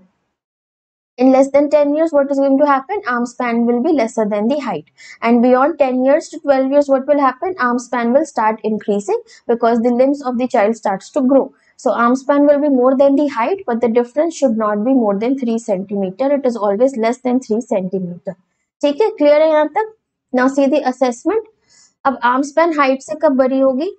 In less than 10 years, what is going to happen? Arm span will be lesser than the height. And beyond 10 years to 12 years, what will happen? Arm span will start increasing because the limbs of the child starts to grow. So arm span will be more than the height, but the difference should not be more than 3 centimeter. It is always less than 3 centimeter. ठीक है? Clear है यहाँ तक? Now see the assessment अब arm span height से कब बड़ी होगी?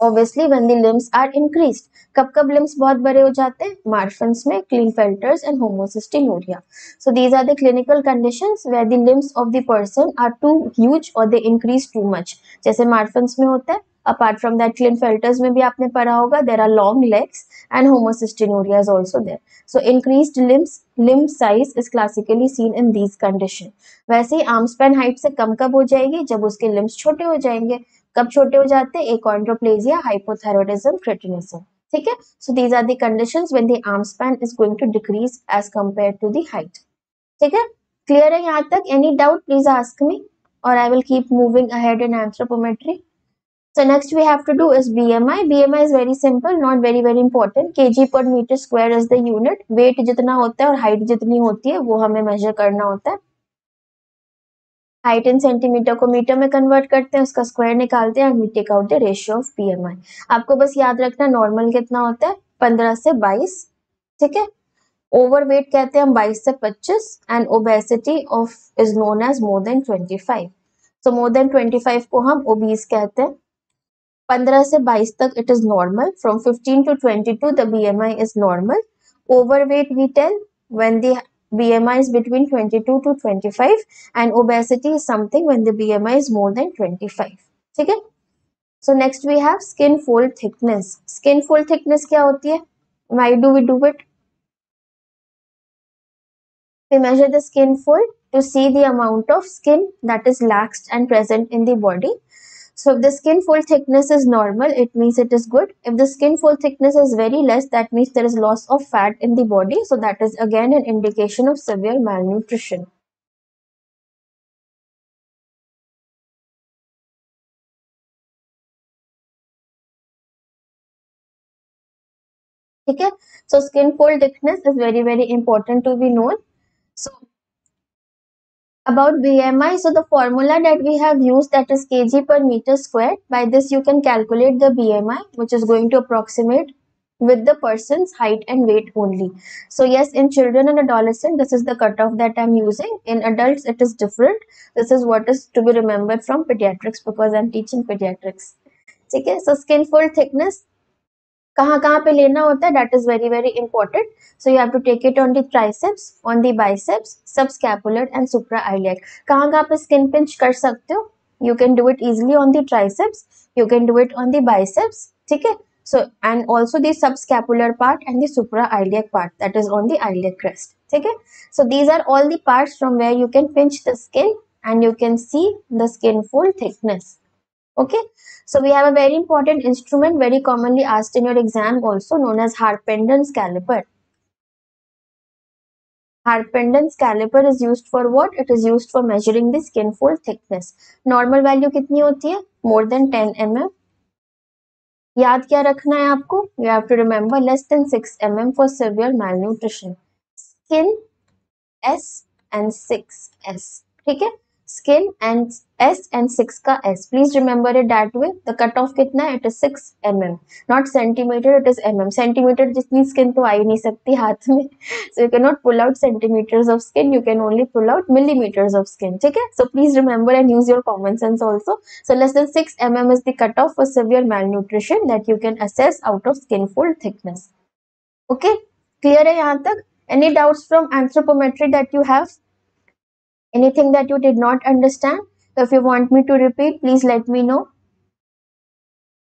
Obviously when the limbs are increased कब कब लिम्स बहुत बड़े हो जाते हैं? मार्फन्स में Klinefelter's and homocystinuria so these are the clinical conditions where the limbs of the person are too huge और दे इंक्रीज टू मच जैसे मार्फन्स में होता है। Apart from that Klinefelter's में भी आपने पढ़ा होगा there are long legs and homocystinurias so increase limbs limbs size is classically seen in these condition वैसे ही आर्म स्पेन हाइट से कम कब हो जाएगी? जब उसके लिम्स छोटे हो जाएँगे। कब छोटे हो जाते? हैं एक ऑन्ड्रोप्लेजिया क्रिटिनिज्म ठीक है? So these are the condition when the arm span is going to decrease as compare to the height ठीक है? क्लियर है यहाँ तक? Any doubt please ask me और I will keep moving ahead in anthropometry So next we have to do is BMI. BMI is very simple, not very very important. kg per meter square is the unit. Weight जितना होता है और height जितनी होती है वो हमें measure करना होता है हाइट इन सेंटीमीटर को मीटर में कन्वर्ट करते हैं उसका स्क्वायर निकालते हैं we take out the ratio of BMI आपको बस याद रखना नॉर्मल कितना होता है पंद्रह से बाईस ठीक है ओवर वेट कहते हैं हम बाईस से पच्चीस and obesity of is known as more than twenty five so more than twenty five को हम ओबीस कहते हैं पंद्रह से बाईस तक it is normal from fifteen to twenty two the B M I is normal over weight we tell when the BMI is between 22 to 25 and obesity is something when the BMI is more than 25 ठीक है so next we have skin fold thickness skin fold thickness क्या होती है why do we do it we measure the skin fold to see the amount of skin that is laxed and present in the body So if the skin fold thickness is normal, it means it is good. If the skin fold thickness is very less, that means there is loss of fat in the body. So that is again an indication of severe malnutrition. Okay, so skin fold thickness is very very important to be known. So about BMI, so the formula that we have used that is kg per meter squared. By this you can calculate the BMI which is going to approximate with the person's height and weight only. So yes, in children and adolescent, this is the cutoff that I'm using. In adults, it is different. This is what is to be remembered from pediatrics because I'm teaching pediatrics. Okay, so skin fold thickness कहाँ कहाँ पे लेना होता है that is very very important so you have to take it on the triceps on the biceps subscapular and suprailiac कहाँ कहाँ पे skin pinch कर सकते हो? You can do it easily on the triceps you can do it on the biceps ठीक है? So and also the subscapular part and the suprailiac part that is on the iliac crest ठीक है? So these are all the part from where you can pinch the skin and you can see the skin full thickness Okay, so we have a very important instrument very commonly asked in your exam also known as Harpendon's caliper. Harpendon's caliper is used for what? It is used for measuring the skin fold thickness. Normal value कितनी होती है? More than 10 mm. याद क्या रखना है आपको? You have to remember less than 6 mm for severe malnutrition. Skin S and 6S. ठीक है? Skin and S and 6 ka S. Please remember it that way. The cutoff kitna hai? It is 6 mm. Not centimeter, it is mm. Centimeter jitni skin to aa hi nahi sakti haath mein. So you cannot pull out centimeters of skin. You can only pull out millimeters of skin. Okay? So please remember and use your common sense also. So less than 6 mm is the cutoff for severe malnutrition that you can assess out of skin fold thickness. Okay? Clear hai yahan tak? Any doubts from anthropometry that you have? Anything that you did not understand? So If you want me to repeat, please let me know.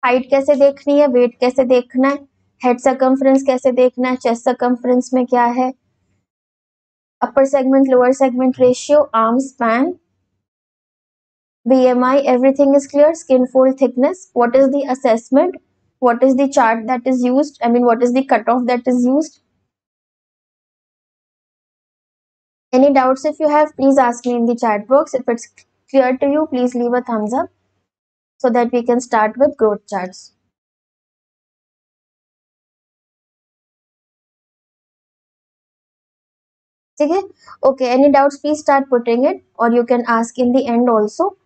Height कैसे देखनी है wait कैसे देखना है head circumference कैसे देखना है chest circumference में क्या है upper segment lower segment ratio arm span BMI, everything is clear. Skin fold thickness. What is the assessment? What is the chart that is used? I mean, what is the cutoff that is used? Any doubts if you have, please ask me in the chat box. If it's clear to you, please leave a thumbs up so that we can start with growth charts. Okay, okay, any doubts, please start putting it or you can ask in the end also.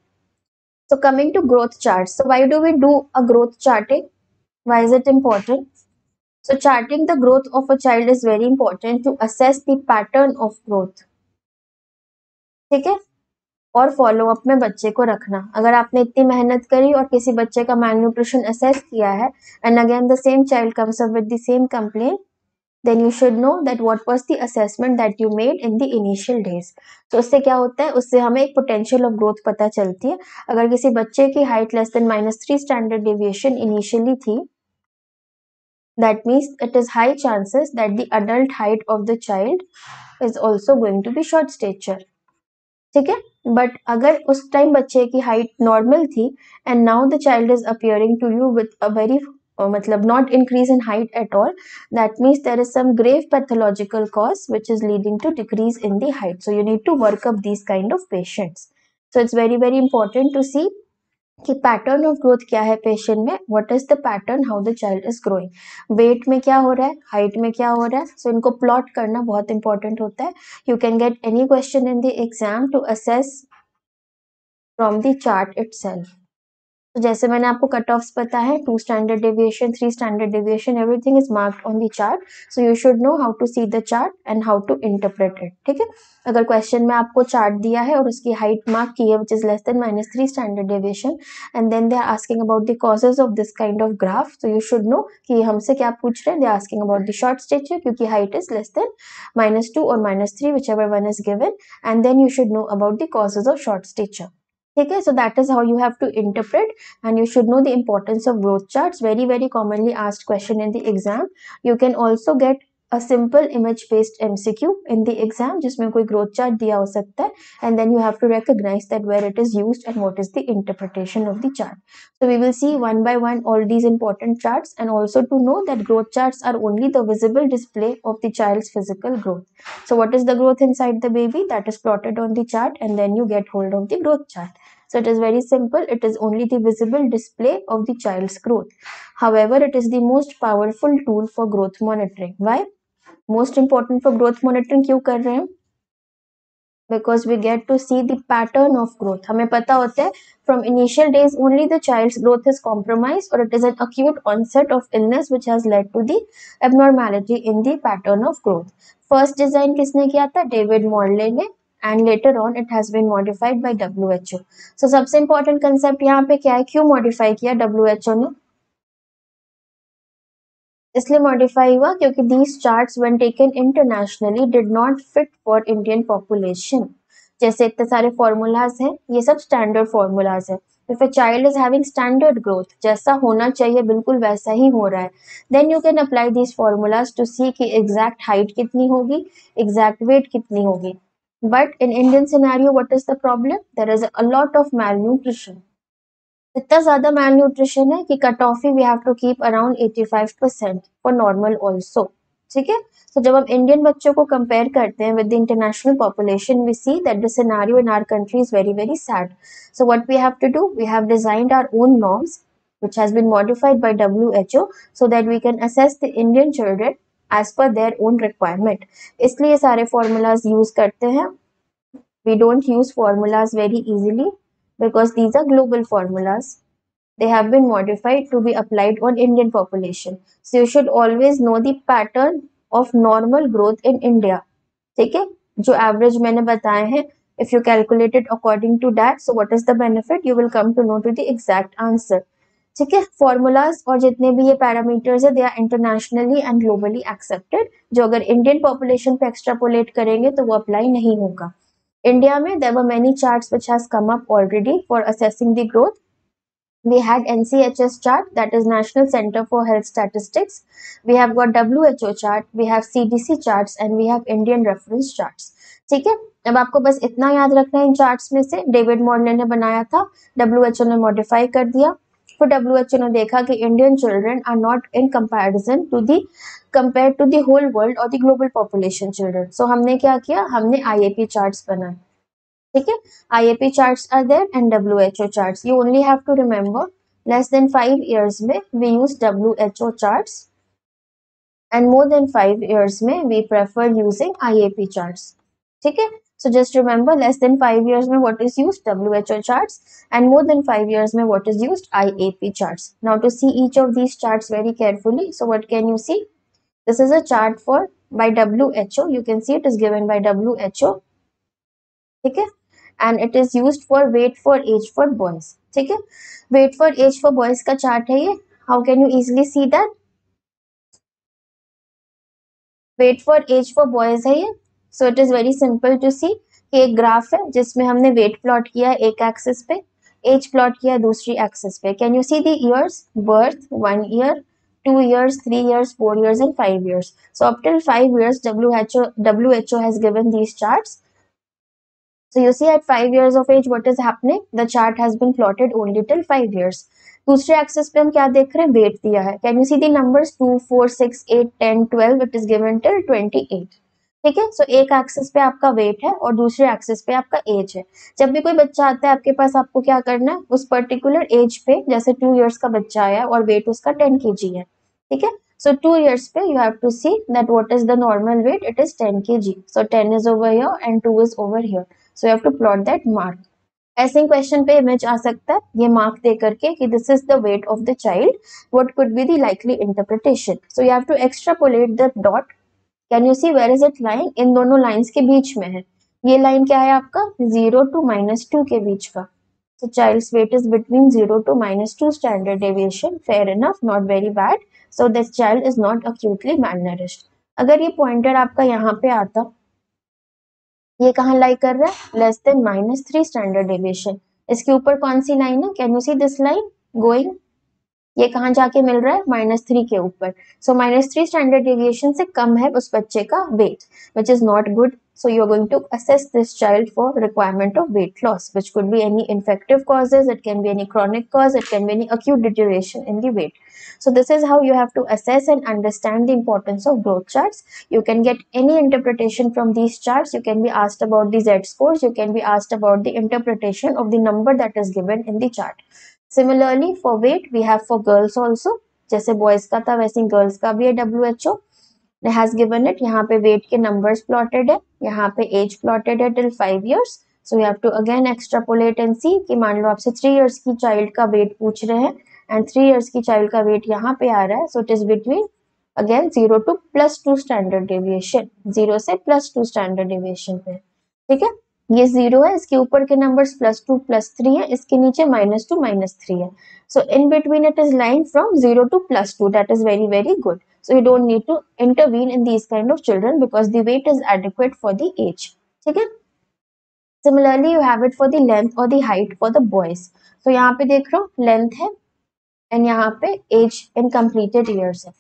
So coming to growth charts. So why do we do a growth charting? Why is it important? So charting the growth of a child is very important to assess the pattern of growth. ठीक है? और follow up में बच्चे को रखना। अगर आपने इतनी मेहनत करी और किसी बच्चे का मैल न्यूट्रिशन असेस किया है and again the same child comes up with the same complain then you should know that what was the assessment that you made in the initial days तो उससे क्या होता है? उससे हमें एक पोटेंशियल ऑफ़ ग्रोथ पता चलती है। अगर किसी बच्चे की height less than minus three standard deviation initially थी, that means it is high chances that the adult height of the child is also going to be short stature ठीक है? बट अगर उस टाइम बच्चे की हाइट नॉर्मल थी and now the child is appearing to you with a very मतलब not increase in height at all that means there is some grave pathological cause which is leading to decrease in the height so you need to work up these kind of patients so it's very very important to see कि pattern of growth क्या है patient में? What is the pattern how the child is growing weight में क्या हो रहा है? Height में क्या हो रहा है? सो so, इनको प्लॉट करना बहुत इंपॉर्टेंट होता है। You can get any question in the exam to assess from the chart it तो जैसे मैंने आपको कट ऑफ़ पता है two standard deviation three standard deviation everything is marked on the chart so you should know how to see the chart and how to interpret it ठीक है? अगर question में आपको चार्ट दिया है और उसकी हाइट मार्क की है which is less than minus three standard deviation and then they are asking about the causes of this kind of graph so you should know कि हमसे क्या पूछ रहे हैं? They asking about the short stature क्योंकि height is less than minus two और minus three whichever one is given and then you should know about the causes of short stature okay so that is how you have to interpret and you should know the importance of growth charts. Very very commonly asked question in the exam. You can also get a simple image based MCQ in the exam जिसमें कोई growth chart दिया हो सकता है and then you have to recognize that where it is used and what is the interpretation of the chart. So we will see one by one all these important charts and also to know that growth charts are only the visible display of the child's physical growth. So what is the growth inside the baby that is plotted on the chart and then you get hold of the growth chart. So it is very simple. It is only the visible display of the child's growth. However, it is the most powerful tool for growth monitoring. Why? Most important for growth monitoring क्यों कर रहे हैं? Because we get to see pattern of growth हमें पता होता है from initial days only the child growth is compromise और it is an acute onset of illness which has led to the abnormality in the pattern of growth first design किसने किया था? David Morley ने and later on it has been modified by W H O so सबसे important concept यहाँ पे क्या है? क्यों मॉडिफाई किया इसलिए मॉडिफाई हुआ क्योंकि these chart one taken internationally did not fit for Indian population जैसे इतने सारे फॉर्मूलाज हैं, ये सब स्टैंडर्ड फॉर्मूलाज हैं। If a child is having standard growth जैसा होना चाहिए, बिल्कुल वैसा ही हो रहा है। Then you can apply these formulas to see कि एग्जैक्ट हाइट कितनी होगी एग्जैक्ट वेट कितनी होगी। But in Indian scenario what is the problem there is a lot of malnutrition इतना ज़्यादा मैल न्यूट्रिशन है कि cut off he we have to keep around 85 percent for normal also ठीक है तो जब हम इंडियन बच्चों को कंपेयर करते हैं with the international population we see that the scenario in our country is very very sad so what we have to do we have designed our own norms which has been modified by WHO so that we can assess the Indian children as per their own requirement. इसलिए सारे formulas use करते हैं. We don't use formulas very easily because these are global formulas. They have been modified to be applied on Indian population. So you should always know the pattern of normal growth in India. ठीक है जो average मैंने बताए हैं you calculate it according to that so what is the benefit you will come to know to the exact answer ठीक है formulas और जितने भी ये पैरामीटर्स है they are internationally and globally accepted जो अगर इंडियन पॉपुलेशन पे एक्स्ट्रापोलेट करेंगे तो वो अप्लाई नहीं होगा इंडिया में there were many charts which has come up already for assessing the growth we had NCHS chart that is National Center for Health Statistics. We have got WHO chart, we have CDC charts and we have Indian reference charts. ठीक है अब आपको बस इतना याद रखना है इन चार्ट्स में से डेविड मॉडले ने बनाया था WHO ने मॉडिफाई कर दिया फिर डब्ल्यू ने देखा कि Indian children are not in comparison to the compare to the whole world और the global population children so हमने क्या किया? हमने आईएपी चार्ट्स बनाए। ठीक है? IAP charts are there and WHO charts you only have to remember less than five years में we use WHO charts and more than five years में we prefer using IAP charts ठीक है? So just remember less than 5 years mein what is used WHO charts and more than 5 years mein what is used IAP charts. Now to see each of these charts very carefully. So what can you see? This is a chart for by WHO. You can see it is given by WHO. Okay? And it is used for weight for age for boys. Okay? Weight for age for boys ka chart hai ye. How can you easily see that? Weight for age for boys hai ye. So it is very simple to see कि एक graph है जिसमें हमने weight plot किया है एक axis पे age plot किया दूसरी एक्सिस पे। Can you see the years birth one year two years three years four years and five years so up till five years W H O W H O has given these charts So, you see at 5 years of age, what is happening? The chart has been plotted only till 5 years. दूसरे access पे हम क्या देख रहे हैं? Weight दिया है। Can you see the numbers 2 4 6 8 10 12 it is given till 28 ठीक है? सो एक एक्सेस पे आपका वेट है और दूसरे एक्सेस पे आपका एज है। जब भी कोई बच्चा आता है, आपके पास आपको क्या करना है? उस पर्टिकुलर एज पे, जैसे टू इयर्स का बच्चा आया और वेट उसका टेन के है। ठीक है? So, two years pe you have to see that what is the normal weight? It is 10 kg. So 10 is over here and 2 is over here. So, you have to plot that mark. ऐसे question पे image आ सकता है। ये mark दे करके कि this is the weight of the child what could be the likely interpretation so you have to extrapolate the dot can you see where is it line in दोनों lines के बीच में है। ये लाइन क्या है आपका? ज़ीरो टू माइनस टू के बीच का। So, child's weight is between 0 to minus 2 standard deviation. Fair enough, not very bad. So, this child is not acutely malnourished. अगर ये पॉइंटर आपका यहाँ पे आता, ये कहाँ लाई कर रहा है? Less than minus three standard deviation इसके ऊपर कौन सी लाइन है? Can you see this line going ये कहाँ जाके मिल रहा है? माइनस थ्री के ऊपर। So minus three standard deviation से कम है उस बच्चे का weight which is not good so you are going to assess this child for requirement of weight loss which could be any infective causes it can be any chronic cause it can be any acute deterioration in the weight so this is how you have to assess and understand the importance of growth chart you can get any interpretation from these chart you can be asked about the Z score you can be asked about the interpretation of the number that is given in the chart similarly for weight we have for girls also जैसे boys का था, वैसे girls का भी है W H O has given it यहाँ पे weight के नंबर्स प्लॉटेड है. यहाँ पे एज प्लॉटेड है till five years so you have to again extrapolate and see कि मान लो आपसे थ्री इयर्स की चाइल्ड का वेट पूछ रहे हैं एंड थ्री ईयर्स की चाइल्ड का वेट यहाँ पे आ रहा है. So it is between again zero to plus two standard deviation zero से प्लस टू स्टैंडर्ड डेविएशन पे. ठीक है? ये ज़ीरो है, इसके ऊपर के numbers plus two plus three है, इसके नीचे माइनस टू माइनस थ्री है। So in between it is line from zero to plus two that is very very good so you don't need to intervene in these kind of children because the weight is adequate for the age ठीक है? Similarly you have it for the length और the height for the boys तो यहाँ पे देख रहा हूँ length है एंड यहाँ पे एज इन कम्प्लीटेड ईयर्स है।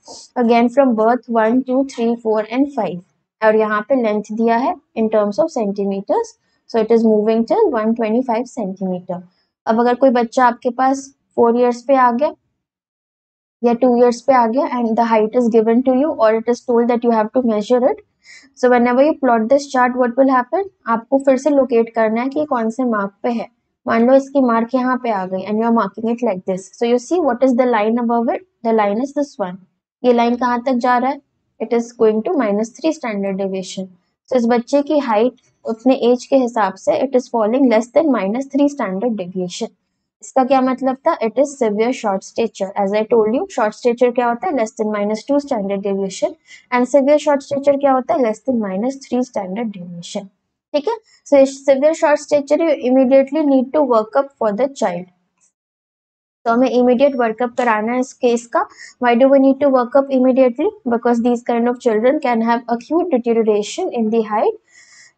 Again from birth one two three four and five और यहाँ पे लेंथ दिया है in terms of centimeters so it is moving till 125 centimeter अब अगर कोई बच्चा आपके पास फोर ईयर्स पे आ गया या टू ईयर्स पे आ गया and the height is given to you और it is told that you have to measure it so whenever you plot this chart what will happen आपको फिर से लोकेट करना है कि कौन से मार्क पे है। मान लो इसकी मार्क यहाँ पे आ गई and you are marking it like this so you see what is the line above it the line is this one ये लाइन कहाँ तक जा रहा है? It is going to minus three standard deviation so इस बच्चे की height अपने एज के हिसाब से it is following less than minus three standard deviation इसका क्या मतलब था? It is severe short stature as I told you short stature क्या होता है? Less than minus two standard deviation and severe short stature क्या होता है? Less than minus three standard deviation ठीक है? So severe short stature you immediately need to workup for the child तो हमें इमीडिएट वर्कअप कराना है इस केस का. Why do we need to workup immediately because these kind of children can have acute deterioration in the height.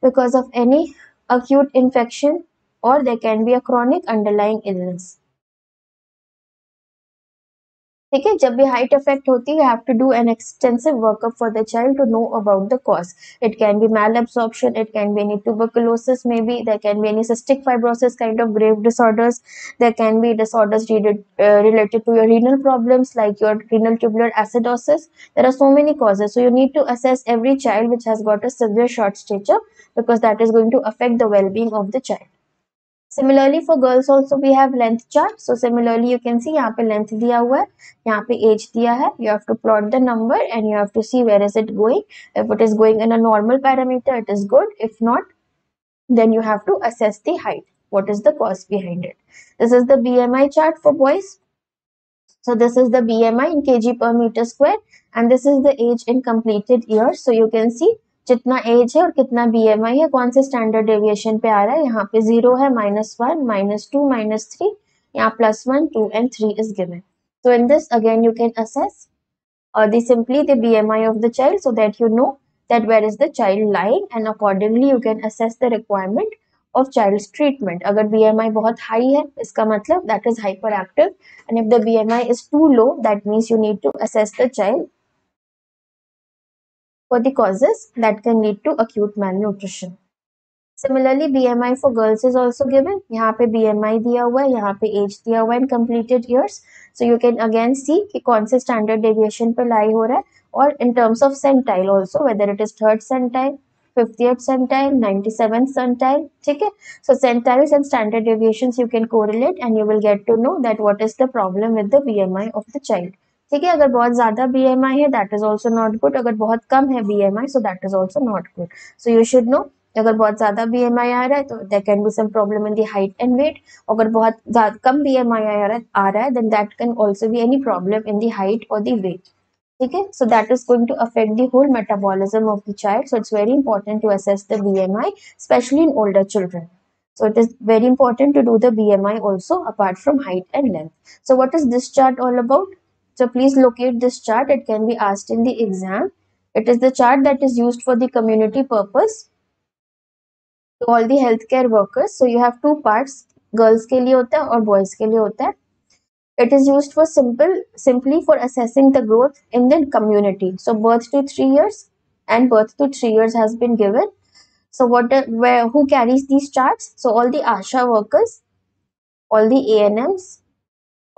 Because of any acute infection or there can be a chronic underlying illness. ठीक है जब भी height effect होती है have to do an extensive workup for the child to know about the cause it can be malabsorption it can be any tuberculosis maybe there can be any cystic fibrosis kind of grave disorders there can be disorders related, uh, related to your renal problems like your renal tubular acidosis there are so many causes so you need to assess every child which has got a severe short stature because that is going to affect the well-being of the child Similarly for girls also we have length chart. So similarly you can see यहाँ पे length दिया हुआ है यहाँ पे age दिया है you have to plot the number and you have to see where is it going. If it is going in a normal parameter it is good. If not then you have to assess the height. What is the cause behind it? This is the BMI chart for boys. So this is the BMI in kg per meter square and this is the age in completed years. So you can see जितना age है और कितना B M I है, कौन से standard deviation पे आ रहा है, यहाँ पे ज़ीरो है minus one minus two minus three यहाँ plus one two and three is given so in this again you can assess simply the B M I of the child so that you know that where is the child line and accordingly you can assess the requirement of child treatment अगर B M I बहुत high है, इसका मतलब that is hyperactive and if the B M I is too low that means you need to assess the child for the causes that can lead to acute malnutrition. Similarly, BMI for girls is also given. यहाँ पे BMI दिया हुआ है, यहाँ पे age दिया हुआ है in completed years. So you can again see कि कौन से standard deviation पे lie हो रहा है और in terms of centile also whether it is third centile, 50th centile, 97th centile, ठीक है? So centiles and standard deviations you can correlate and you will get to know that what is the problem with the BMI of the child. ठीक है, अगर बहुत ज़्यादा B M I है that is also not good अगर बहुत कम है B M I so that is also not good so you should know अगर बहुत ज़्यादा बी एम आई आ रहा है तो there can be some problem in the height and weight अगर बहुत कम बी एम आई आ रहा है then that can also be any problem in the height और दी वेट ठीक है? So that is going to affect the whole metabolism of the child so it's very important to assess the B M I specially in older children So it is very important to do the BMI also, apart from height and length. So what is this chart all about? So please locate this chart. It can be asked in the exam. It is the chart that is used for the community purpose to all the healthcare workers. So you have two parts. Girls के लिए होता है और boys के लिए होता है. It is used for simple, simply for assessing the growth in the community. So birth to three years and birth to three years has been given. So what, where, who carries these charts? So all the ASHA workers, all the ANMs,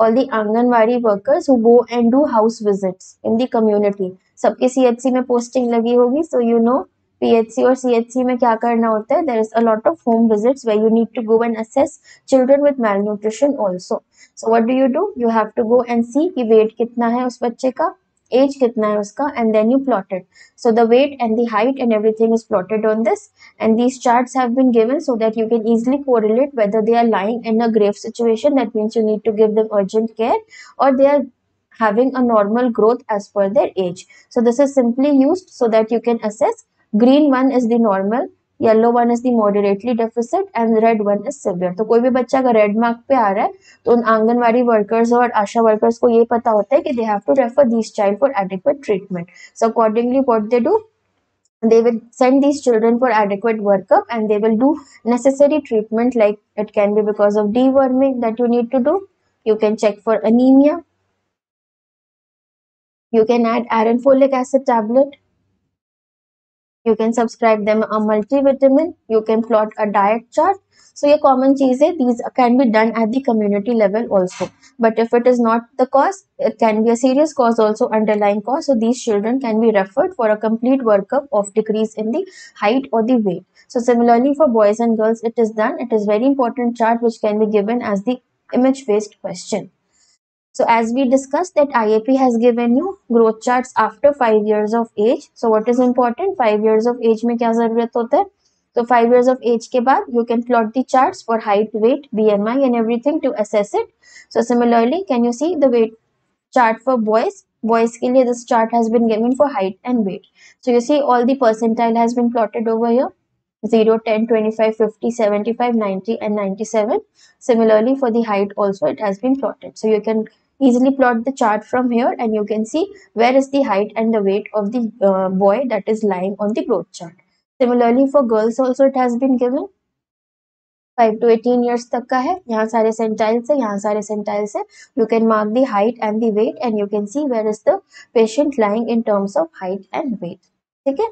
all the anganwadi workers who go and do house visits in the community सबके CHC में posting लगी होगी so you know PHC और CHC में क्या करना होता है? There is a lot of home visits way you need to go and assess children with nutrition also so what do you do you have to go and see कि weight कितना है उस बच्चे का age kitna hai uska and then you plot it so the weight and the height and everything is plotted on this and these charts have been given so that you can easily correlate whether they are lying in a grave situation. That means you need to give them urgent care or they are having a normal growth as per their age. So this is simply used so that you can assess. Green one is the normal yellow one is the moderately deficit and red one is severe तो कोई भी बच्चा अगर red mark पे आ रहा है तो उन आंगनवाड़ी वर्कर्स और आशा वर्कर्स को ये पता होता है कि they have to refer this child for adequate treatment so accordingly what they do they will send these children for adequate workup and they will do necessary treatment like it can be because of deworming that you need to do you can check for anemia you can add iron folic acid tablet you can subscribe them a multivitamin you can plot a diet chart so ये common चीज है these can be done at the community level also but if it is not the cause it can be a serious cause also underlying cause so these children can be referred for a complete workup of decrease in the height or the weight so similarly for boys and girls it is done it is very important chart which can be given as the image based question so as we discussed that IAP has given you growth charts after 5 years of age. So what is important? 5 years of age में क्या ज़रूरत होता है So 5 years of age के बाद you can plot the charts for height, weight, BMI and everything to assess it. So similarly, can you see the weight chart for boys? Boys के लिए this chart has been given for height and weight. So you see all the percentile has been plotted over here. 0, 10, 25, 50, 75, 90 and 97. Similarly for the height also it has been plotted. So you can easily plot the chart from here and you can see where is the height and the weight of the uh, boy that is lying on the growth chart. Similarly for girls also it has been given 5 to 18 years तक का है यहाँ सारे सेंटाइल्स है यहाँ सारे सेंटाइल्स है you can mark the height and the weight and you can see where is the patient lying in terms of height and weight ठीक है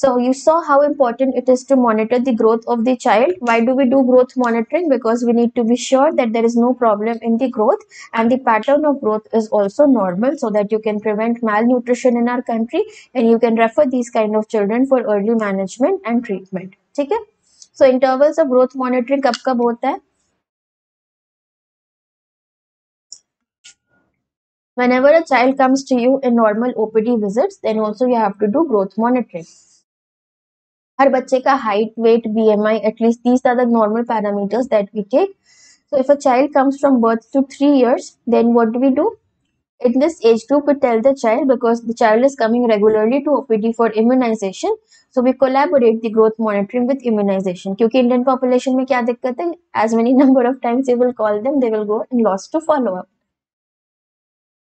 so you saw how important it is to monitor the growth of the child. Why do we do growth monitoring? Because we need to be sure that there is no problem in the growth and the pattern of growth is also normal so that you can prevent malnutrition in our country and you can refer these kind of children for early management and treatment. Okay? So intervals of growth monitoring कब कब होता है? Whenever a child comes to you in normal OPD visits, then also you have to do growth monitoring. हर बच्चे का height weight B M I at least these are the parameters that we take so if a child comes from birth to three years then what do we do in this age group we tell the child because the child is coming regularly to OPD for immunisation so we collaborate the growth monitoring with immunisation क्योंकि Indian population में क्या दिक्कत है as many number of times you will call them they will go in loss to follow up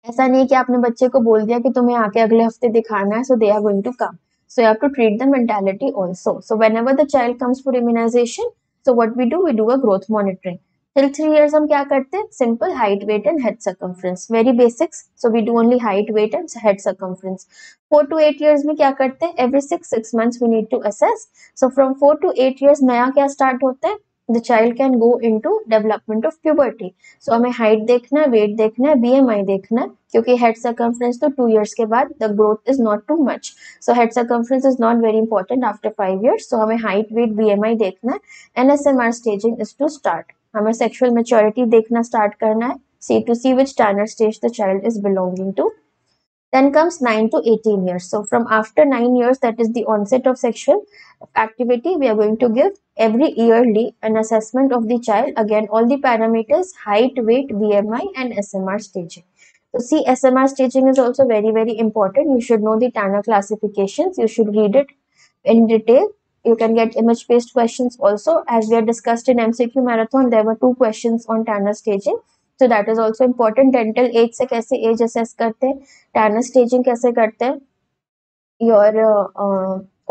ऐसा नहीं कि आपने बच्चे को बोल दिया कि तुम्हें आके अगले हफ़्ते दिखाना है so they are going to come So you have to treat the mentality also. So whenever the child comes for immunization, so what we do, we do a growth monitoring. Till three years हम क्या करते हैं Simple height, weight and head circumference. Very basics. So we do only height, weight and head circumference. 4 to 8 years क्या करते हैं Every six six months we need to assess. So from 4 to 8 years नया क्या start होता है the child can go into development of puberty so हमें height देखना है वेट देखना है बी एम आई देखना है, क्योंकि हेड सरकमफ्रेंस तो टू ईयर्स के बाद the growth is not too much so head circumference is not very important after five years so हमें height weight B M I देखना है and S M R staging is to start हमें sexual maturity देखना start करना है see to see which standard stage the child is belonging to Then comes 9 to 18 years. So from after 9 years, that is the onset of sexual activity, we are going to give every yearly an assessment of the child. Again, all the parameters, height, weight, BMI and SMR staging. So see, SMR staging is also very, very important. You should know the Tanner classifications. You should read it in detail. You can get image-based questions also. As we discussed in MCQ Marathon, there were two questions on Tanner staging. So that is also important dental age से कैसे age assess करते हैं? टैनस staging कैसे करते हैं? Your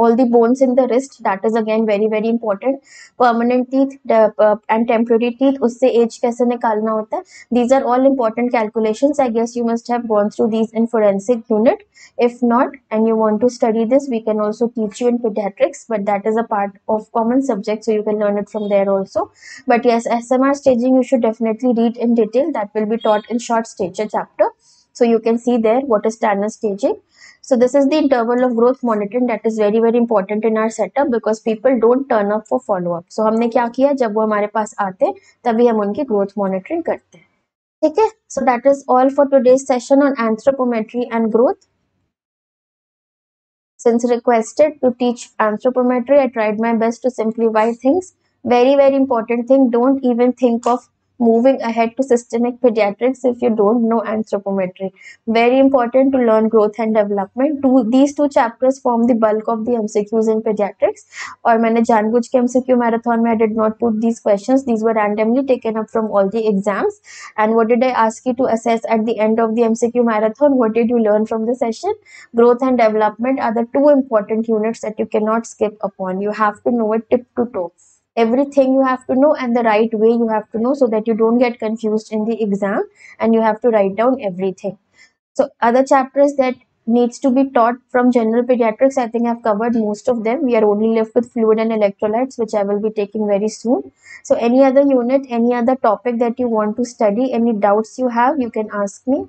all the bones in the wrist that is again very very important. Permanent teeth uh, and temporary teeth usse age kaise nikalna hota hai? These are all important calculations. I guess you must have gone through these in forensic unit. If not and you want to study this we can also teach you in pediatrics but that is a part of common subject so you can learn it from there also. But yes smr staging you should definitely read in detail. That will be taught in short stature chapter. So you can see there what is Tanner staging so this is the interval of growth monitoring that is very very important in our setup because people don't turn up for follow up. So हमने क्या किया जब वो हमारे पास आते हैं तभी हम उनकी growth monitoring करते हैं ठीक है so that is all for today's session on anthropometry and growth. Since requested to teach anthropometry, I tried my best to simplify things. Very very important thing. Don't even think of moving ahead to systemic pediatrics if you don't know anthropometry. Very important to learn growth and development. Two, these two chapters form the bulk of the MCQs in pediatrics. Or मैंने जानबूझ के MCQ marathon में I did not put these questions. These were randomly taken up from all the exams. And what did I ask you to assess at the end of the MCQ marathon? What did you learn from the session? Growth and development are the two important units that you cannot skip upon. You have to know it tip to toe everything you have to know and the right way you have to know so that you don't get confused in the exam and you have to write down everything so other chapters that needs to be taught from general pediatrics, I think I've covered most of them. We are only left with fluid and electrolytes, which I will be taking very soon. So any other unit, any other topic that you want to study, any doubts you have, you can ask me.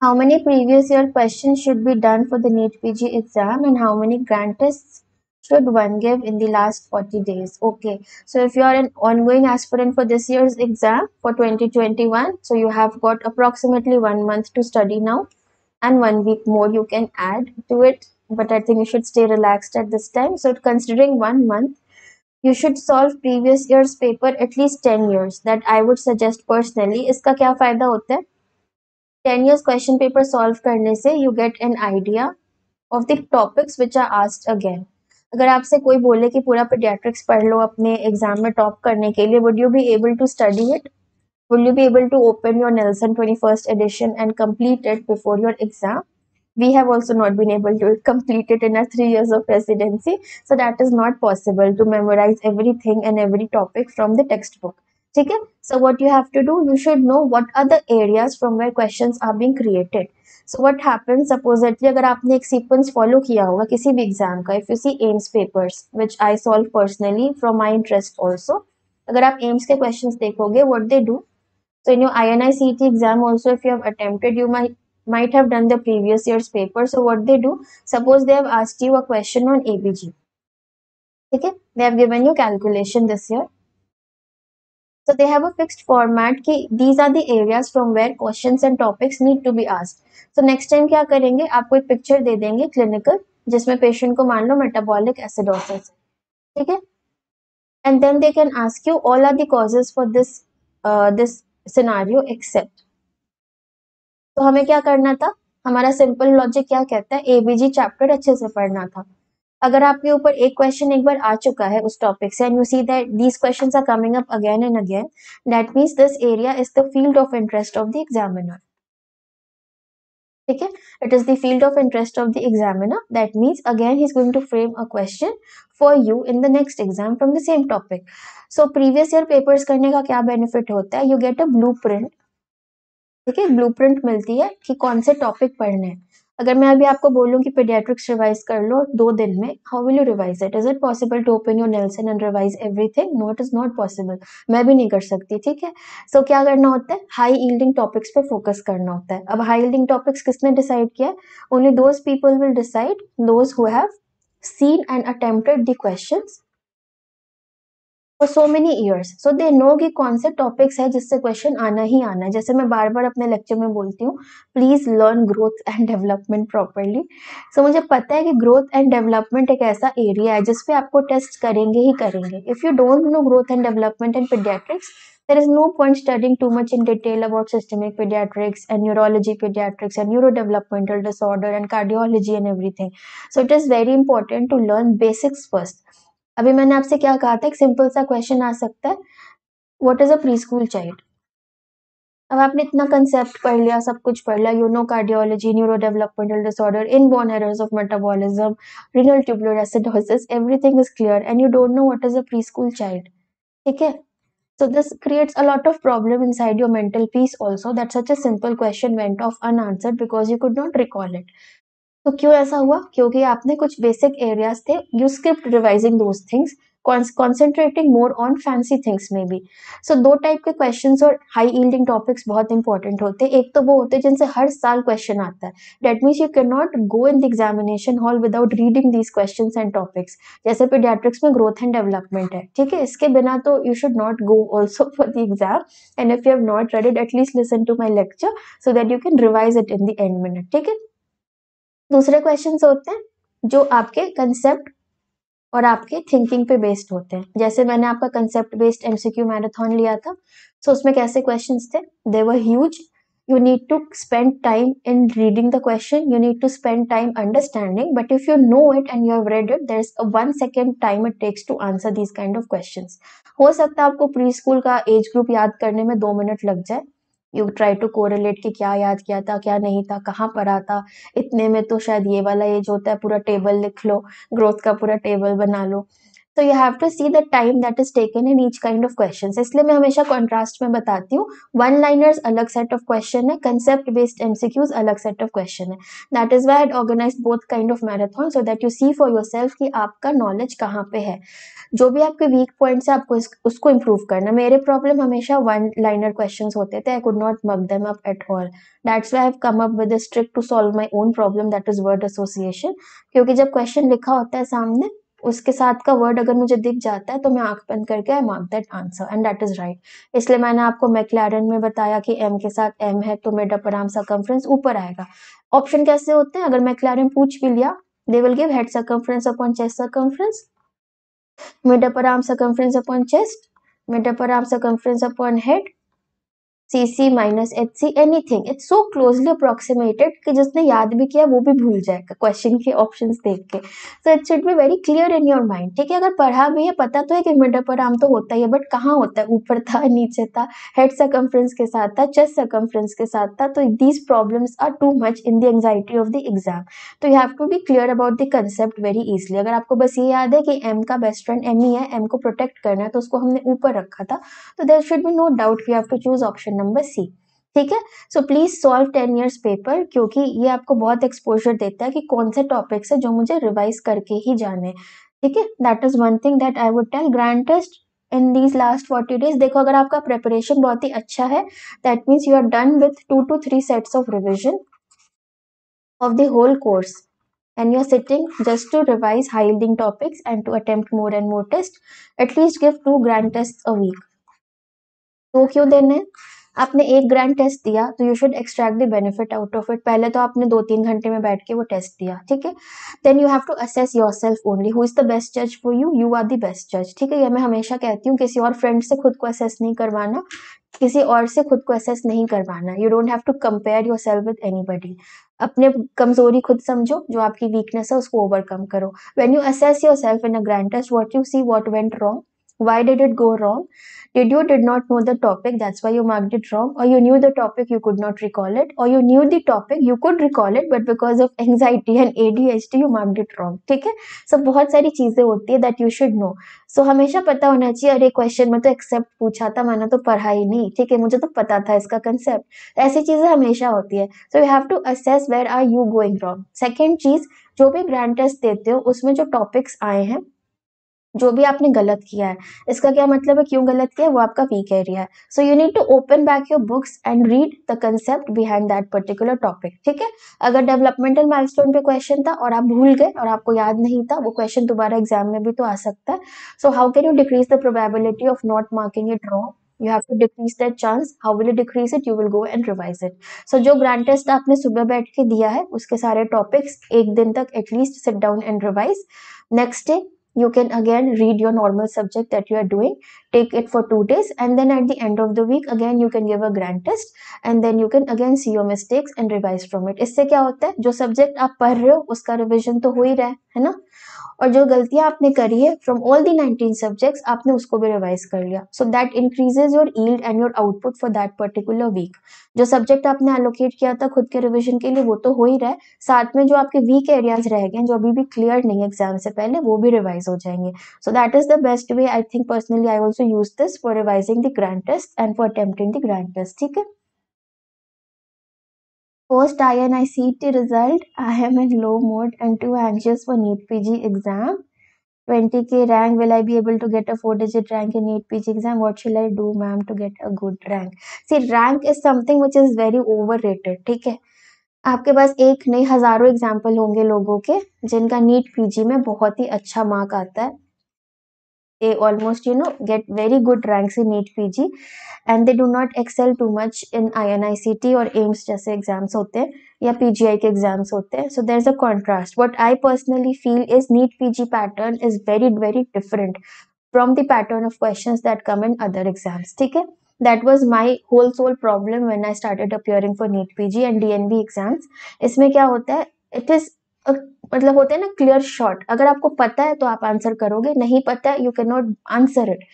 How many previous year questions should be done for the NEET PG exam and how many grant tests should one give in the last 40 days. Okay. So if you are an ongoing aspirant for this year's exam for 2021 so you have got approximately one month to study now and one week more you can add to it. But i think you should stay relaxed at this time. So considering one month you should solve previous year's paper at least 10 years. That i would suggest personally. Iska kya fayda hota hai? 10 years question paper solve karne se you get an idea of the topics which are asked again. अगर आपसे कोई बोले कि पूरा paediatrics पढ़ लो अपने exam में टॉप करने के लिए would you be able to study it would you be able to open your Nelson twenty first edition and complete it before your exam we have also not been able to complete it in our three years of presidency so that is not possible to memorise everything and every topic from the textbook ठीक है? So what you have to do you should know what are the areas from where question are been created so what happen supposedly अगर आपने एक sequence follow किया होगा किसी भी exam का if you see AIIMS papers which I solve personally from my interest also अगर आप एम्स के क्वेश्चंस देखोगे what they do so in your INI CET exam also if you have attempted you might might have done the previous year's paper so what they do suppose they have asked you a question on ABG okay they have given you calculation this year So they have a fixed format कि these are the areas from where questions and topics need to be asked. So next time क्या करेंगे? आपको एक picture दे देंगे clinical जिसमें patient को मान लो metabolic acidosis ठीक है? And then they can ask you all are the causes for this this scenario except तो हमें क्या करना था? हमारा सिंपल लॉजिक क्या कहता है? एबीजी चैप्टर अच्छे से पढ़ना था। अगर आपके ऊपर एक क्वेश्चन एक बार आ चुका है उस टॉपिक से and you see that these questions are coming up again and again that means this area is the field of interest of the examiner ठीक है? It is the field of interest of the examiner that means again he is going to frame a question for you in the next exam from the same topic so previous year papers करने का क्या benefit होता है? You get a blue print ठीक है? Blue print मिलती है कि कौन से टॉपिक पढ़ने हैं। अगर मैं अभी आपको बोलूँ कि पेडियाट्रिक्स रिवाइज कर लो दो दिन में how will you revise it is it possible to open your Nelson and revise everything no it is not possible मैं भी नहीं कर सकती ठीक है? सो so, क्या करना होता है? हाई ईल्डिंग टॉपिक्स पे फोकस करना होता है। अब हाई ईल्डिंग टॉपिक्स किसने डिसाइड किया? Only those people will decide those who have seen and attempted for so many years so they know कि कौन से टॉपिक्स है जिससे क्वेश्चन आना ही आना है जैसे मैं बार बार अपने लेक्चर में बोलती हूँ please learn growth and development properly so मुझे पता है कि ग्रोथ एंड डेवलपमेंट एक ऐसा एरिया है जिसपे आपको टेस्ट करेंगे ही करेंगे if you don't know growth and development and paediatrics there is no point studying too much in detail about systemic pediatrics and neurology pediatrics and neurodevelopmental disorder and cardiology and everything so it is very important to learn basics first अभी मैंने आपसे क्या कहा था, एक simple सा question आ सकता है what is a preschool child अब आपने इतना कंसेप्ट पढ़ लिया, सब कुछ पढ़ लिया you know cardiology neuro developmental disorder inborn errors of metabolism renal tubular acidosis everything is clear and you don't know what is a preschool child ठीक है? So this creates a lot of problem inside your mental peace also, that such a simple question went off unanswered because you could not recall it. तो क्यों ऐसा हुआ? क्योंकि आपने कुछ basic areas थे you skipped revising those things concentrating more on fancy things में भी सो दो टाइप के क्वेश्चन और हाई ईल्डिंग टॉपिक्स बहुत इंपॉर्टेंट होते हैं। एक तो वो होते हैं जिनसे हर साल क्वेश्चन आता है। That means you can not go in the examination hall without reading these question and topics जैसे पीडियाट्रिक्स में ग्रोथ एंड डेवलपमेंट है। ठीक है? इसके बिना तो you should not go also for the exam and if you have not read it at least listen to my lecture so that you can revise it in the end minute ठीक है? दूसरे question होते हैं जो आपके concept और आपके thinking पे बेस्ड होते हैं जैसे मैंने आपका कंसेप्ट बेस्ड एमसीक्यू मैराथन लिया था सो उसमें कैसे क्वेश्चंस थे they were huge you need to spend time in reading the question you need to spend time understanding but if you know it and you have read it there's a one second time it takes to answer these kind of questions हो सकता है आपको preschool का age group याद करने में दो minute लग जाए यू ट्राई टू कोरिलेट कि क्या याद किया था, क्या नहीं था, कहाँ पर आता। इतने में तो शायद ये वाला एज होता है, पूरा टेबल लिख लो ग्रोथ का पूरा टेबल बना लो। तो you have to see the time that is taken in each kind of question इसलिए मैं हमेशा कॉन्ट्रास्ट में बताती हूँ। वन लाइनर्स अलग सेट ऑफ़ क्वेश्चन है। कंसेप्ट बेस्ड एमसीक्यूज अलग सेट ऑफ़ क्वेश्चन है। That is why organise both kind of marathon so that you see for yourself कि आपका नॉलेज कहाँ पे है। जो भी आपके वीक पॉइंट्स है, आपको उसको इम्प्रूव करना। मेरे प्रॉब्लम हमेशा वन लाइनर क्वेश्चन होते थे। I could not mug them up at all that's why have come up with trick to solve my own problem that is word association क्योंकि जब क्वेश्चन लिखा होता है सामने उसके साथ का वर्ड अगर मुझे दिख जाता है तो मैं आँख बंद करके I mark that answer and that is right इसलिए मैंने आपको मैक्लैरन में बताया कि एम के साथ एम है तो मिड अपर आर्म ऊपर आएगा। ऑप्शन कैसे होते हैं? अगर मैक्लैरन पूछ भी लिया they will give head circumference upon chest circumference mid upper arm circumference upon chest mid upper arm circumference upon head C C minus H C anything it's so closely approximated कि जिसने याद भी किया, वो भी भूल जाएगा क्वेश्चन के ऑप्शन देख के। So it should be very clear in your mind ठीक है? अगर पढ़ा भी है, पता तो है कि मिड अपर आर्म तो होता ही है बट कहाँ होता है? ऊपर था, नीचे था हेड सकमफ्रेंस के साथ था चेस्ट सकमफ्रेंस के साथ था तो these problems are too much in the anxiety of the exam तो you have to be clear about the concept very easily अगर आपको बस ये याद है कि एम का बेस्ट फ्रेंड एम ही है एम को प्रोटेक्ट करना है तो उसको हमने ऊपर रखा था तो there should be no doubt we have to choose option number C. ठीक है? So please solve ten years paper क्योंकि ये आपको बहुत एक्सपोजर देता है कि कौन से टॉपिक्स है जो मुझे रिवाइज करके ही जाने ठीक है? That is one thing that I would tell grand test in these last forty days देखो, अगर आपका प्रेपरेशन बहुत ही अच्छा है that means you are done with two two three sets of revision of the whole course. And you're sitting just to revise high yielding topics and to attempt more and more tests. At least give two grand tests a week. तो क्यों देने आपने एक grand test दिया तो you should extract the benefit out of it पहले तो आपने दो तीन घंटे में बैठ के वो टेस्ट दिया, ठीक है? Then you have to assess your self only who is the best जज for you you are the best जज ठीक है? ये मैं हमेशा कहती हूँ, किसी और फ्रेंड से खुद को असेस नहीं करवाना, किसी और से खुद को असेस नहीं करवाना. You don't have to compare yourself with any अपने कमज़ोरी खुद समझो, जो आपकी वीकनेस है, उसको ओवरकम करो. When you assess yourself in a grand test what you see what went wrong why did it go wrong did you did not know the topic that's why you marked it wrong or you knew the topic you could not recall it or you knew the topic you could recall it but because of anxiety and adhd you marked it wrong ठीक है so, बहुत सारी चीज़ें होती है that you should know so हमेशा पता होना चाहिए अरे क्वेश्चन में तो एक्सेप्ट पूछा था मैंने तो पढ़ा ही नहीं ठीक है मुझे तो पता था इसका कंसेप्ट ऐसी चीज़ें हमेशा होती है so you have to assess where are you going wrong second चीज़ जो भी ग्रैंड टेस्ट देते हो उसमें जो टॉपिक्स आए हैं जो भी आपने गलत किया है। इसका क्या मतलब है? क्यों गलत किया वो आपका वीक एरिया है। So you need to open back your books and read the concept behind that particular topic ठीक है? अगर डेवलपमेंटल माइलस्टोन पे क्वेश्चन था और आप भूल गए और आपको याद नहीं था, वो क्वेश्चन दोबारा एग्ज़ाम में भी तो आ सकता है। So how can you decrease the probability of not marking it wrong you have to decrease that chance. How will you decrease it? You will go and revise it. So जो grand test आपने सुबह बैठ के दिया है, उसके सारे topics एक दिन तक at least sit down and revise next day you can again read your normal subject that you are doing take it for two days and then at the end of the week again you can give a grand test and then you can again see your mistakes and revise from it इससे क्या होता है जो subject आप पढ़ रहे हो उसका रिविजन तो हो ही रहा है ना और जो गलतियाँ आपने करी है from all the nineteen subjects आपने उसको भी रिवाइज कर लिया। So that increases your yield and your output for that particular week जो सब्जेक्ट आपने एलोकेट किया था खुद के रिविजन के लिए, वो तो हो ही रहा है। साथ में जो आपके वीक एरियाज़ रह गए जो अभी भी क्लियर नहीं है एग्ज़ाम से पहले, वो भी रिवाइज हो जाएँगे। So that is the best way I think personally I also use this for revising the grand test and for attempting the grand test ठीक है? Post INICET result, I am in low mode and too anxious for NEET PG exam. 20k rank, will I be able to get a 4 digit rank in NEET PG exam? What shall I do, ma'am, to get a good rank? See, rank is something which is very overrated, ठीक है आपके पास एक नहीं हज़ारों example होंगे लोगों के जिनका नीट पीजी में बहुत ही अच्छा मार्क आता है they almost you know get very good ranks in NEET PG and they do not excel too much in INICT or AIMS जैसे एग्ज़ाम्स होते हैं या PGI के एग्ज़ाम्स होते हैं so there's a contrast what I personally feel is NEET PG pattern is very very different from the pattern of questions that come in other exams ठीक है that was my whole sole problem when I started appearing for NEET PG and DNB exams इसमें क्या होता है it is मतलब होते हैं ना क्लियर शॉट अगर आपको पता है तो आप आंसर करोगे, नहीं पता है you can not answer it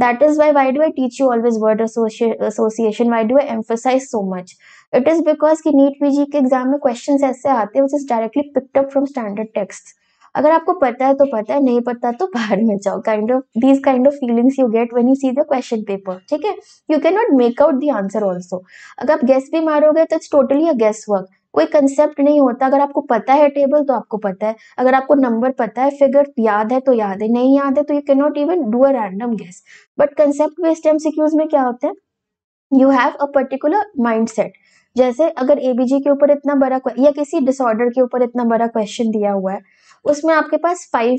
that is why why do I teach you always word association why do I emphasise so much it is because की नीट पीजी के एग्ज़ाम में क्वेश्चन ऐसे आते हैं which is directly picked from standard text अगर आपको पता है तो पता है, नहीं पता तो बाहर में जाओ। Kind of these kind of feelings you get when you see the question paper ठीक है? You can not make out the answer also अगर आप गेस भी मारोगे तो it's totally a guess work कोई कंसेप्ट नहीं होता। अगर आपको पता है टेबल तो आपको पता है। अगर आपको नंबर पता है फिगर याद है तो याद है। नहीं याद है तो you can not even do a random guess but concept based MCQs में क्या होता है? You have a particular mind set जैसे अगर एबीजी के ऊपर इतना बड़ा या किसी डिसऑर्डर के ऊपर इतना बड़ा क्वेश्चन दिया हुआ है, उसमें आपके पास फाइव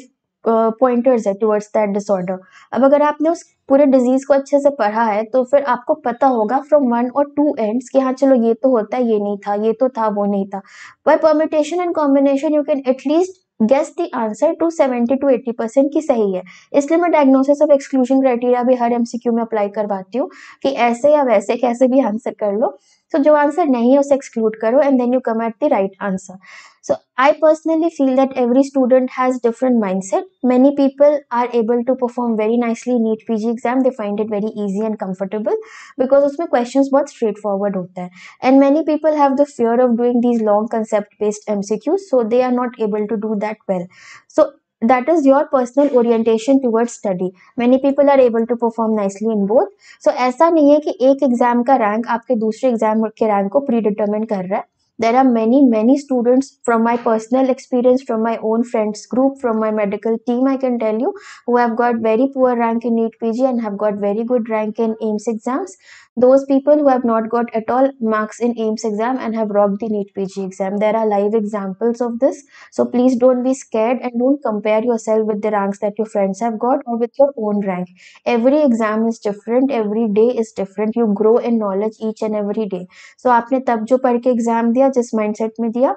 पॉइंटर्स है टुवर्ड्स दैट डिसऑर्डर अब अगर आपने उस पूरे डिज़ीज़ को अच्छे से पढ़ा है तो फिर आपको पता होगा फ्रॉम वन और टू एंड्स कि हाँ चलो ये तो होता है, ये नहीं था, ये तो था, वो नहीं था। By permutation and combination you can at least guess the answer to 70 to 80 percent की सही है। इसलिए मैं डायग्नोसिस ऑफ़ एक्सक्लूजन क्राइटेरिया भी हर एमसीक्यू में अप्लाई करवाती हूँ कि ऐसे या वैसे कैसे भी आंसर कर लो। सो जो आंसर नहीं है, उसे एक्सक्लूड करो and then you come at the right answer so I personally feel that every student has different mind set many people are able to perform very nicely NEET P G exam they find it very easy and comfortable because उसमें question बहुत straight forward होता है. And many people have the fear of doing these long concept based MCQ so they are not able to do that well so that is your personal orientation towards study many people are able to perform nicely in both so नहीं है कि एक exam का rank आपके दूसरे exam के rank को pre determine कर रहा है there are many many students from my personal experience from my own friends group from my medical team i can tell you who have got very poor rank in neet pg and have got very good rank in aims exams those people who have not got at all marks in AIMS exam and have rocked the NEET PG exam. There are live examples of this. So please don't be scared and don't compare yourself with the ranks that your friends have got or with your own rank. Every exam is different. Every day is different. You grow in knowledge each and every day. So आपने तब जो पढ़ के exam दिया जिस mindset में दिया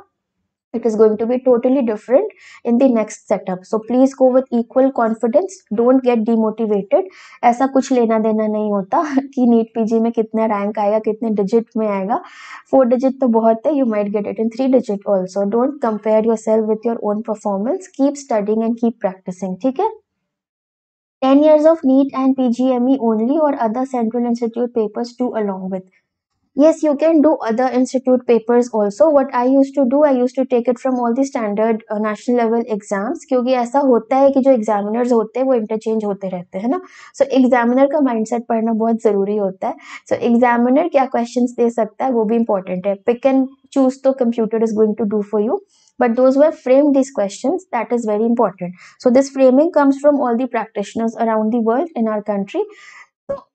it is going to be totally different in the next setup so please go with equal confidence don't get demotivated ऐसा कुछ लेना देना नहीं होता कि नीट पीजी में कितना रैंक आएगा कितने डिजिट में आएगा फोर डिजिट तो बहुत है you might get it in three digit also don't compare your self with your own performance keep studying and keep practising ठीक है 10 years of NEET and PGME only or other central institute papers too along with yes you can do other institute papers also what i used to do i used to take it from all the standard uh, national level exams क्योंकि ऐसा होता है कि जो examiners होते हैं वो interchange होते रहते हैं ना so, एग्जामिनर का माइंडसेट पढ़ना बहुत ज़रूरी होता है so, एग्जामिनर क्या क्वेश्चंस दे सकता है वो भी इंपॉर्टेंट है पिक एंड चूज़ तो computer is going to do for you but those who have framed these questions that is very important so this framing comes from all the practitioners around the world in our country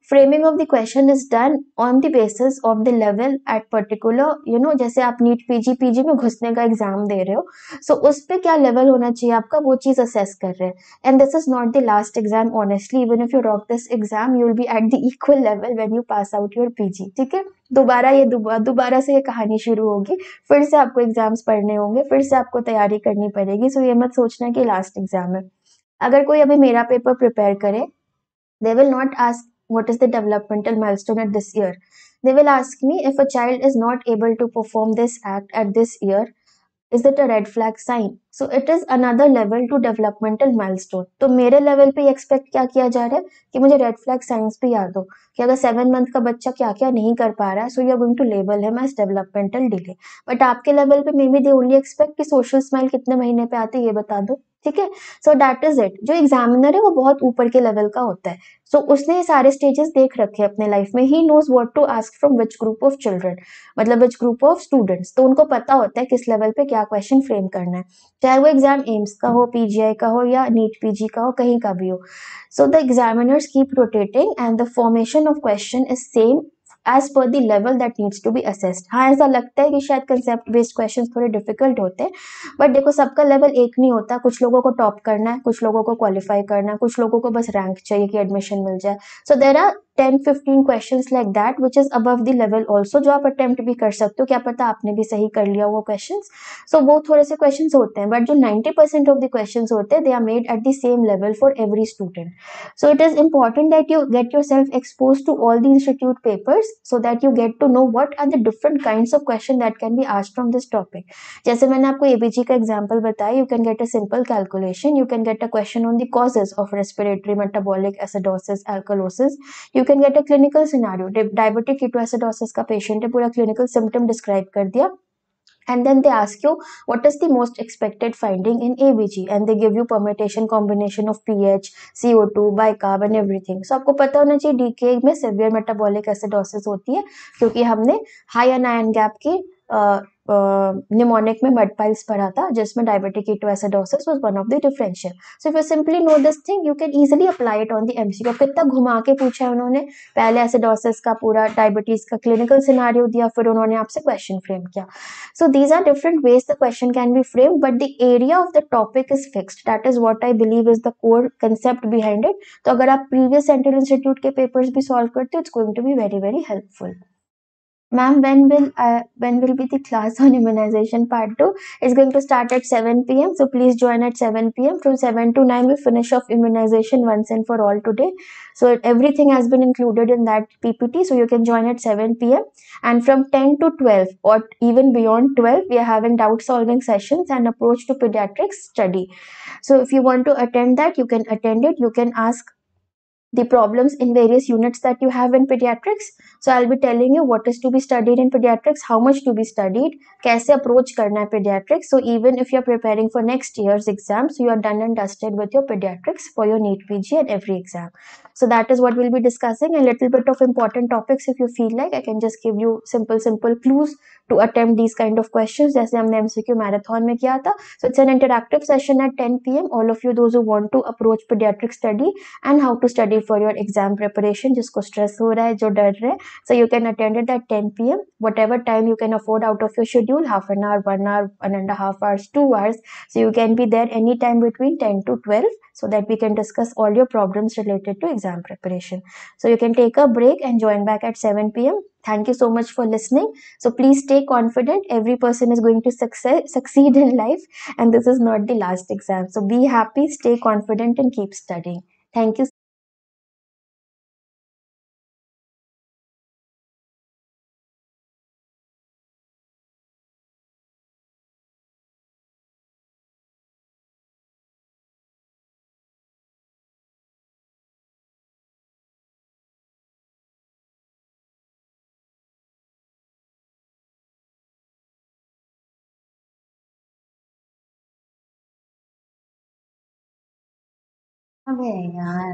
framing of the question is done on the basis of the level at particular you know जैसे आप NEET PG PG में घुसने का exam दे रहे हो सो so उस पर क्या लेवल होना चाहिए आपका? वो चीज़ असेस कर रहे हैं। And this is not the last exam honestly even if you rock this exam you will be at the equal level when you pass out your PG ठीक है? दोबारा ये दोबारा से ये कहानी शुरू होगी। फिर से आपको एग्ज़ाम्स पढ़ने होंगे, फिर से आपको तैयारी करनी पड़ेगी सो so ये मत सोचना कि लास्ट एग्ज़ाम है। अगर कोई अभी मेरा पेपर प्रिपेयर करे they will not ask what is the developmental milestone at this year? They will ask me if a child is not able to perform this act at this year, is it a red flag sign? So it is another level to developmental milestone तो मेरे level पे expect क्या किया जा रहा है? कि मुझे रेड फ्लैग साइंस भी याद हो कि अगर सेवन मंथ का बच्चा क्या क्या नहीं कर पा रहा है so you are going to label है एज डेवलपमेंटल डिले बट आपके लेवल पे may be they only expect कि सोशल स्माइल कितने महीने पे आते ये बता दो। ठीक है? सो दैट इज़ इट जो एग्जामिनर है वो बहुत ऊपर के लेवल का होता है। सो so, उसने सारे स्टेजेस देख रखे अपने लाइफ में। He knows what to ask from which group of children मतलब विच ग्रुप ऑफ़ स्टूडेंट्स तो उनको पता होता है किस लेवल पे क्या क्वेश्चन फ्रेम करना है। चाहे वो एग्ज़ाम एम्स का हो पीजीआई का हो या नीट पीजी का हो कहीं का भी हो। So the examiners keep rotating and the formation of question is same as per the level that needs to be assessed हाँ ऐसा लगता है कि शायद कंसेप्ट बेस्ड क्वेश्चन थोड़े डिफ़िकल्ट होते हैं बट देखो सबका लेवल एक नहीं होता। कुछ लोगों को टॉप करना है, कुछ लोगों को क्वालिफाई करना है, कुछ लोगों को बस रैंक चाहिए कि एडमिशन मिल जाए। So there are ten fifteen question like that which is above the level also जो आप अटेम्प्ट भी कर सकते हो, क्या पता आपने भी सही कर लिया वो क्वेश्चन सो वो थोड़े से क्वेश्चन होते हैं बट जो ninety percent of the question होते हैं they are made at the same level for every student so it is important that you get your self expose to all the institute papers so that you get to know what are the different kind of question that can be asked from this topic जैसे मैंने आपको ABG का example बताया you can get a simple calculation you can get a question on the causes of respiratory metabolic acidosis alkalosis you can get a clinical scenario diabetic ketoacidosis का patient है पूरा clinical symptom describe कर दिया and then they ask you what is the most expected finding in ABG and they give you permutation combination of pH, CO2, bicarb and everything. So आपको पता होना चाहिए DK में severe metabolic acidosis होती है क्योंकि हमने high anion gap की निमोनिक में मड पाइल्स पढ़ा था, जिसमें diabetic ketoacidosis was one of the differential so if you simply know this thing you can easily apply it on the MCQ कितना घुमा के पूछा है उन्होंने? पहले एसिडोसिस का पूरा डायबिटीज़ का क्लिनिकल सिनारियो दिया, फिर उन्होंने आपसे क्वेश्चन फ्रेम किया. So these are different ways the question can be frame but the area of the topic is fixed that is what I believe is the core concept behind it तो अगर आप previous central institute के papers भी solve करते हो it's going to be very very helpful Ma'am, when will uh, when will be the class on immunization part two? It's going to start at 7 p.m. So please join at 7 p.m. From 7 to 9, we finish off immunization once and for all today. So everything has been included in that PPT. So you can join at 7 p.m. And from 10 to 12 or even beyond 12, we are having doubt solving sessions and approach to pediatrics study. So if you want to attend that, you can attend it. You can ask the problems in various units that you have in pediatrics. So I'll be telling you what is to be studied in pediatrics, how much to be studied, kaise approach karna pediatrics. So even if you're preparing for next year's exams, you are done and dusted with your pediatrics for your NEET PG and every exam So that is what we'll be discussing a little bit of important topics. If you feel like I can just give you simple, simple clues to attempt these kind of questions जैसे हमने MCQ marathon में किया था so it's an interactive session at 10 pm all of you those who want to approach pediatric study and how to study for your exam preparation जिसको stress हो रहा है जो डर रहे so you can attend it at 10 pm whatever time you can afford out of your schedule half an hour one hour one and a half hours two hours so you can be there anytime between 10 to 12 so that we can discuss all your problems related to exam preparation so you can take a break and join back at 7 pm Thank you so much for listening. So please stay confident. Every person is going to success, succeed in life and this is not the last exam. So be happy, stay confident and keep studying. Thank you. अबे यार